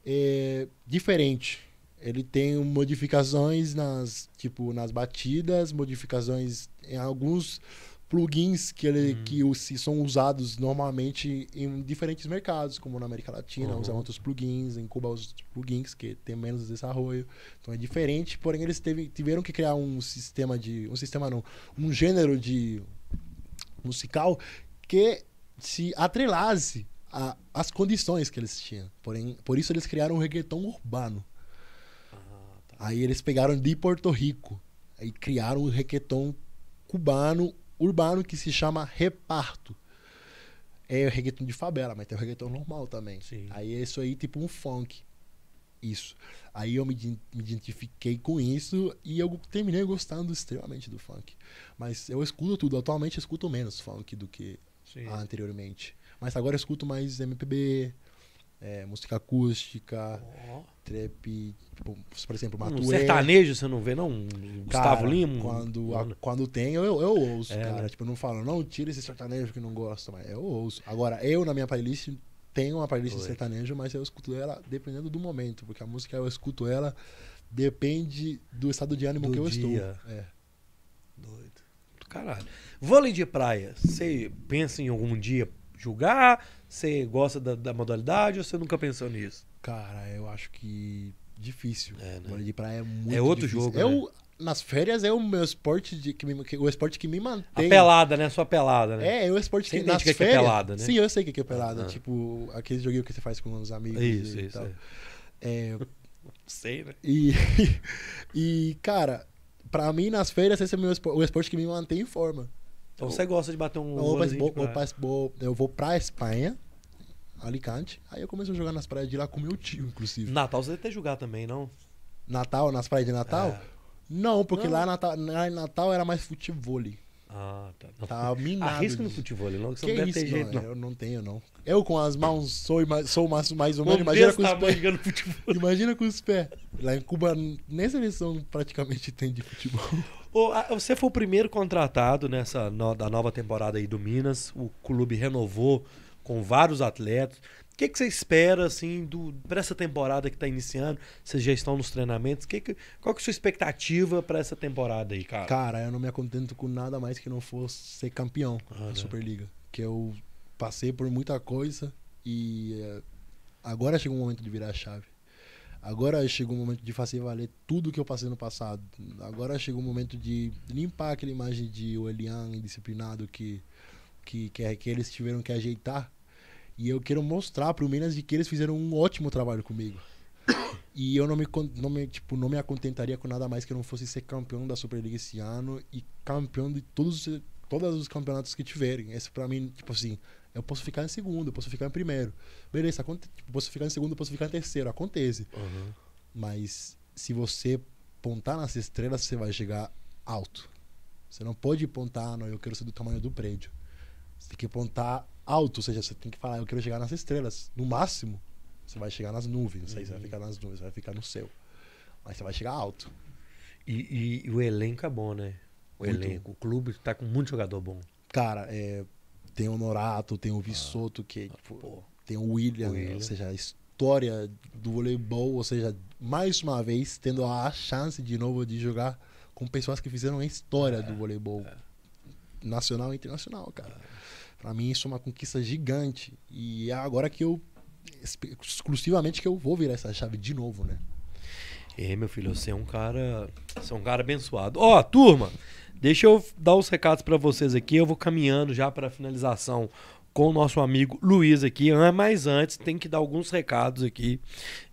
é, diferente. Ele tem modificações nas, tipo, nas batidas, modificações em alguns plugins que, ele, que os- são usados normalmente em diferentes mercados, como na América Latina, Uhum. usam outros plugins, em Cuba os plugins que tem menos desarrollo. Então é diferente, porém eles teve, tiveram que criar um sistema de. Um sistema não, um gênero de musical que se atrelasse a- às condições que eles tinham. Porém, por isso eles criaram um reggaeton urbano. Aí eles pegaram de Porto Rico. Aí criaram um reggaeton cubano urbano que se chama Reparto. É o reggaeton de favela, mas tem o reggaeton normal também. Sim. Aí é isso aí, tipo um funk. Isso. Aí eu me, me identifiquei com isso e eu terminei gostando extremamente do funk. Mas eu escuto tudo. Atualmente eu escuto menos funk do que Sim. anteriormente. Mas agora eu escuto mais MPB, é, música acústica, Ó. trap, tipo, por exemplo, Um Matuê. sertanejo você não vê, não? Um Gustavo Cara, Lima? Quando, a- quando tem, eu, eu ouço, É, cara. né? Tipo, eu não falo, não tira esse sertanejo que não gosta, mas eu ouço. Agora, eu na minha playlist tenho uma playlist de Oi. sertanejo, mas eu escuto ela dependendo do momento, porque a música eu escuto ela depende do estado de ânimo Do que eu dia. estou. É. Doido. Do Caralho. Vôlei de praia, você pensa em algum dia jogar? Você gosta da, da modalidade ou você nunca pensou nisso? Cara, eu acho que difícil. É, né? De praia é muito É outro difícil. jogo, Eu, nas férias é o meu esporte de, que me- que- o esporte que me A mantém. pelada, né? Sua pelada, né? É, é o esporte Você que entende nas o que é que é férias. pelada, né? Sim, eu sei o que é pelada. Ah. Tipo, aquele joguinho que você faz com os amigos. Isso, e isso. tal. é. É, (laughs) Sei, né? e, (laughs) e, cara, pra mim, nas férias, esse é o, meu espo- o esporte que me mantém em forma. Então você gosta de bater um Eu vou, pra, vou, praia. pra- vou- eu vou pra Espanha, Alicante, aí eu começo a jogar nas praias de lá com meu tio, inclusive. Natal você deve ter jogar também, não? Natal, nas praias de Natal? É. Não, porque Não. lá, Natal, lá em Natal era mais futebol. Ah, tá. Não. Tá minado. Arrisca no futebol, não, que você Que não deve isso, ter jeito, não, não. Eu não tenho, não. Eu com as mãos sou, sou mais, mais ou menos, imagina com os pés. Imagina com os pés. Lá em Cuba, nem seleção praticamente tem de futebol. Ô, Você foi o primeiro contratado nessa no- da nova temporada aí do Minas. O clube renovou com vários atletas. O que, que você espera assim do para essa temporada que está iniciando? Vocês já estão nos treinamentos? Que que- qual que é a sua expectativa para essa temporada aí, cara? Cara, eu não me acontento com nada mais que não fosse ser campeão Ah, da né? Superliga. Que eu passei por muita coisa e eh, agora chegou o momento de virar a chave. Agora chegou o momento de fazer valer tudo que eu passei no passado. Agora chegou o momento de limpar aquela imagem de o Elian indisciplinado que, que, que, que eles tiveram que ajeitar. E eu quero mostrar para o Minas de que eles fizeram um ótimo trabalho comigo. (coughs) E eu não me, não me, tipo, não me acontentaria com nada mais que eu não fosse ser campeão da Superliga esse ano e campeão de todos, os- todos os campeonatos que tiverem. Esse pra mim, tipo assim, eu posso ficar em segundo, eu posso ficar em primeiro. Beleza, aconte- tipo, posso ficar em segundo, posso ficar em terceiro, acontece. Uhum. Mas se você pontar nas estrelas, você vai chegar alto. Você não pode pontar, não, eu quero ser do tamanho do prédio. Você tem que pontar alto, ou seja, você tem que falar, eu quero chegar nas estrelas. No máximo, você vai chegar nas nuvens. Aí você vai ficar nas nuvens, você vai ficar no céu. Mas você vai chegar alto. E, e- e o elenco é bom, né? O Muito. elenco, o clube tá com muito jogador bom. Cara, é, tem o Norato, tem o Vissoto, que tipo, tem o William, William. ou seja, a história do voleibol, ou seja, mais uma vez tendo a chance de novo de jogar com pessoas que fizeram a história do voleibol nacional e internacional, cara. Pra mim isso é uma conquista gigante e é agora que eu exclusivamente que eu vou virar essa chave de novo, né? É, meu filho, você é um cara. Você é um cara abençoado. Ó, turma, deixa eu dar os recados pra vocês aqui. Eu vou caminhando já pra finalização com o nosso amigo Luiz aqui. Ah, Mas antes, tem que dar alguns recados aqui.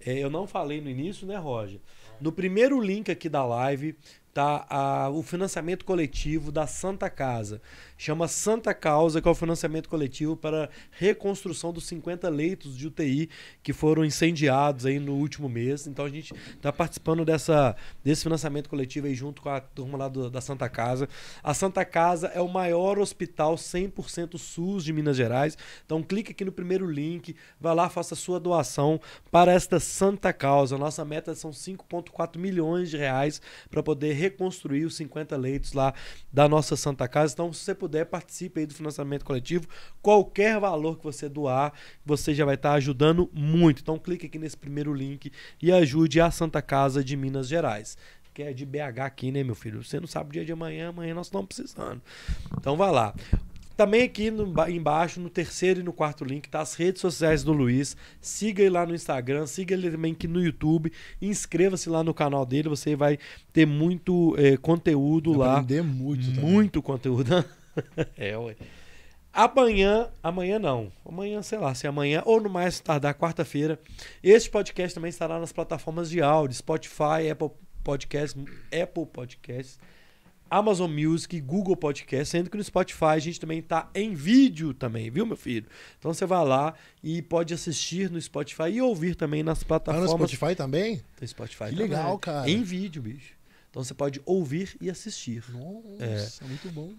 É, eu não falei no início, né, Roger? No primeiro link aqui da live tá a- o financiamento coletivo da Santa Casa. Chama Santa Causa, que é o financiamento coletivo para reconstrução dos 50 leitos de UTI que foram incendiados aí no último mês. Então a gente está participando dessa, desse financiamento coletivo aí junto com a turma lá do, da Santa Casa. A Santa Casa é o maior hospital 100% SUS de Minas Gerais. Então clique aqui no primeiro link, vai lá, faça sua doação para esta Santa Causa. Nossa meta são 5,4 milhões de reais para poder reconstruir os 50 leitos lá da nossa Santa Casa. Então, se você puder, participe aí do financiamento coletivo. Qualquer valor que você doar, você já vai estar ajudando muito. Então, clique aqui nesse primeiro link e ajude a Santa Casa de Minas Gerais. Que é de BH aqui, né, meu filho? Você não sabe o dia de amanhã, amanhã nós estamos precisando. Então, vai lá. Também aqui no, embaixo, no terceiro e no quarto link, tá as redes sociais do Luiz. Siga ele lá no Instagram, siga ele também aqui no YouTube. Inscreva-se lá no canal dele, você vai ter muito é, conteúdo Vai lá. aprender muito também. Muito conteúdo. (laughs) (laughs) é, ué. Amanhã, amanhã não. Amanhã, sei lá, se é amanhã ou no mais tardar quarta-feira. Este podcast também estará nas plataformas de áudio, Spotify, Apple Podcasts, Apple Podcasts, Amazon Music, Google Podcast, sendo que no Spotify a gente também está em vídeo também, viu, meu filho? Então você vai lá e pode assistir no Spotify e ouvir também nas Tá plataformas. no Spotify também? Tem Spotify Que também. legal, cara. Em vídeo, bicho. Então você pode ouvir e assistir. Nossa, muito bom.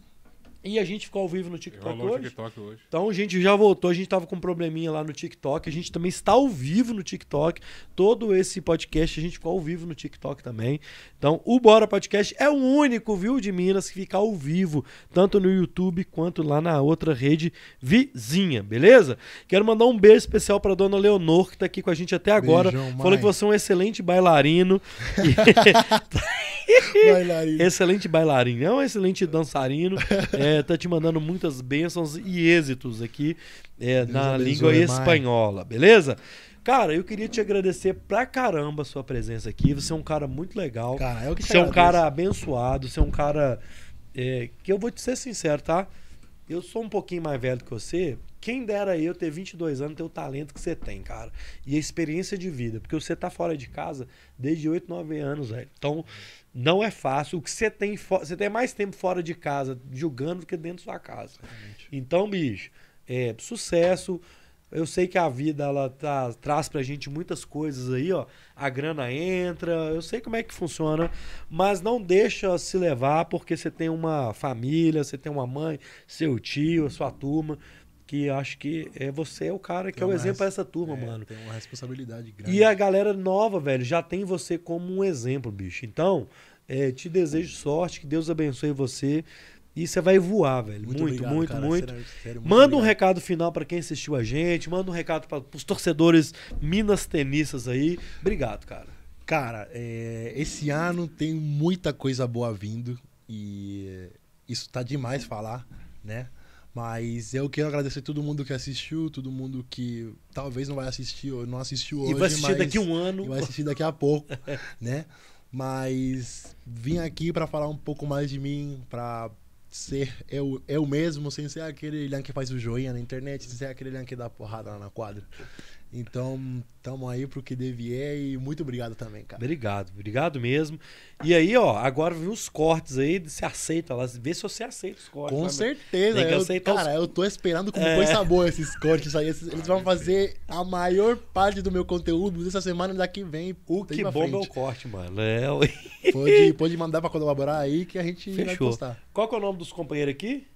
E a gente ficou ao vivo no TikTok hoje. TikTok hoje. Então a gente já voltou, a gente tava com um probleminha lá no TikTok, a gente também está ao vivo no TikTok. Todo esse podcast a gente ficou ao vivo no TikTok também. Então o Bora Podcast é o único, viu, de Minas que fica ao vivo, tanto no YouTube quanto lá na outra rede vizinha, beleza? Quero mandar um beijo especial para dona Leonor que tá aqui com a gente até agora. Beijão, Falou que você é um excelente bailarino. (laughs) Bailarino. (laughs) Excelente bailarino, é um excelente dançarino. é, (laughs) tá te mandando muitas bênçãos e êxitos aqui é, na língua espanhola, beleza? Cara, eu queria te agradecer pra caramba a sua presença aqui. Você é um cara muito legal. Cara, eu que te Você é um cara abençoado. Você é um cara é, que eu vou te ser sincero, tá? Eu sou um pouquinho mais velho que você. Quem dera eu ter 22 anos, ter o talento que você tem, cara. E a experiência de vida. Porque você tá fora de casa desde 8, 9 anos, velho. Então, não é fácil. O que você tem, você tem mais tempo fora de casa julgando do que dentro da sua casa. Então, bicho, é, sucesso. Eu sei que a vida ela tá, traz pra gente muitas coisas aí, ó. A grana entra, eu sei como é que funciona, mas não deixa se levar porque você tem uma família, você tem uma mãe, seu tio, sua turma, que acho que é você é o cara que Tem é o exemplo pra res- essa turma, É, mano. Tem uma responsabilidade grande. E a galera nova, velho, já tem você como um exemplo, bicho. Então, é, te desejo sorte, que Deus abençoe você. E você vai voar, velho. Muito, muito, obrigado, muito. cara. Sério, sério, muito Manda um obrigado. recado final pra quem assistiu a gente. Manda um recado para os torcedores Minas Tenistas aí. Obrigado, cara. Cara, é, esse ano tem muita coisa boa vindo e é, isso tá demais falar, né? Mas eu quero agradecer todo mundo que assistiu, todo mundo que talvez não vai assistir ou não assistiu hoje, e vai assistir mas daqui um ano. e vai assistir daqui a pouco, (laughs) né? Mas vim aqui pra falar um pouco mais de mim, pra ser eu, eu mesmo, sem ser aquele Ilhan que faz o joinha na internet, sem ser aquele Ilhan que dá porrada lá na quadra. Então, tamo aí pro que devier e muito obrigado também, cara. Obrigado, obrigado mesmo. E aí, ó, agora vem os cortes aí, você aceita lá, vê se você aceita os cortes. Com né, certeza, Tem que eu, aceitar os- cara, eu tô esperando com É. coisa boa esses cortes aí. Esses- Eles vão fazer a maior parte do meu conteúdo dessa semana e daqui vem. O que pra bomba é o corte, mano. É. Pode, (laughs) pode mandar pra colaborar aí que a gente vai Fechou. postar. Qual que é o nome dos companheiros aqui?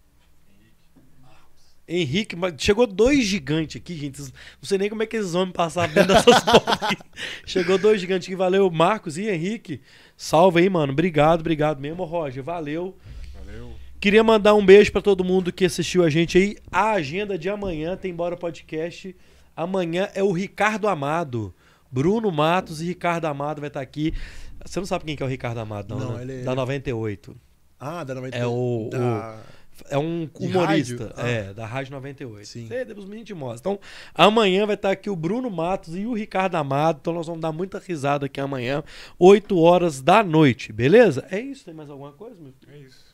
Henrique, chegou dois gigantes aqui, gente. Não sei nem como é que eles vão me passar dentro dessas (laughs) portas aqui. Chegou dois gigantes aqui, valeu, Marcos e Henrique. Salve aí, mano. Obrigado, obrigado mesmo, Roger. Valeu. Valeu. Queria mandar um beijo pra todo mundo que assistiu a gente aí. A agenda de amanhã tem Bora Podcast. Amanhã é o Ricardo Amado. Bruno Matos e Ricardo Amado vai estar aqui. Você não sabe quem que é o Ricardo Amado, não, Não, né? ele é- Da 98. Ah, da 90. É o- da... É um humorista? Ah. é, da Rádio 98. Sim. Sei, os meninos te mostram. Então, amanhã vai estar aqui o Bruno Matos e o Ricardo Amado. Então, nós vamos dar muita risada aqui amanhã, 8 horas da noite, beleza? É isso? Tem mais alguma coisa, meu? É isso.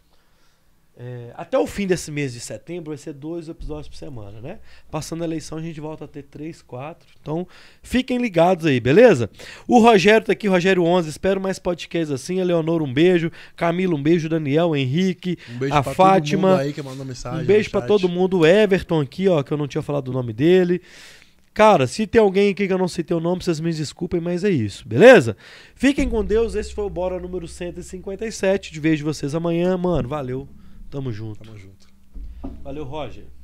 É, até o fim desse mês de setembro vai ser dois episódios por semana, né? Passando a eleição a gente volta a ter três, quatro. Então fiquem ligados aí, beleza? O Rogério tá aqui, Rogério 11. Espero mais podcasts assim. A Leonor, um beijo. Camilo, um beijo. Daniel, Henrique, Um beijo a pra Fátima. todo mundo aí que mandou mensagem. Um beijo chat. todo mundo. O Everton aqui, ó, que eu não tinha falado o nome dele. Cara, se tem alguém aqui que eu não citei o nome, vocês me desculpem, mas é isso, beleza? Fiquem com Deus. Esse foi o Bora número 157. De vejo vocês amanhã. Mano, valeu. Tamo junto. Tamo junto. Valeu, Roger.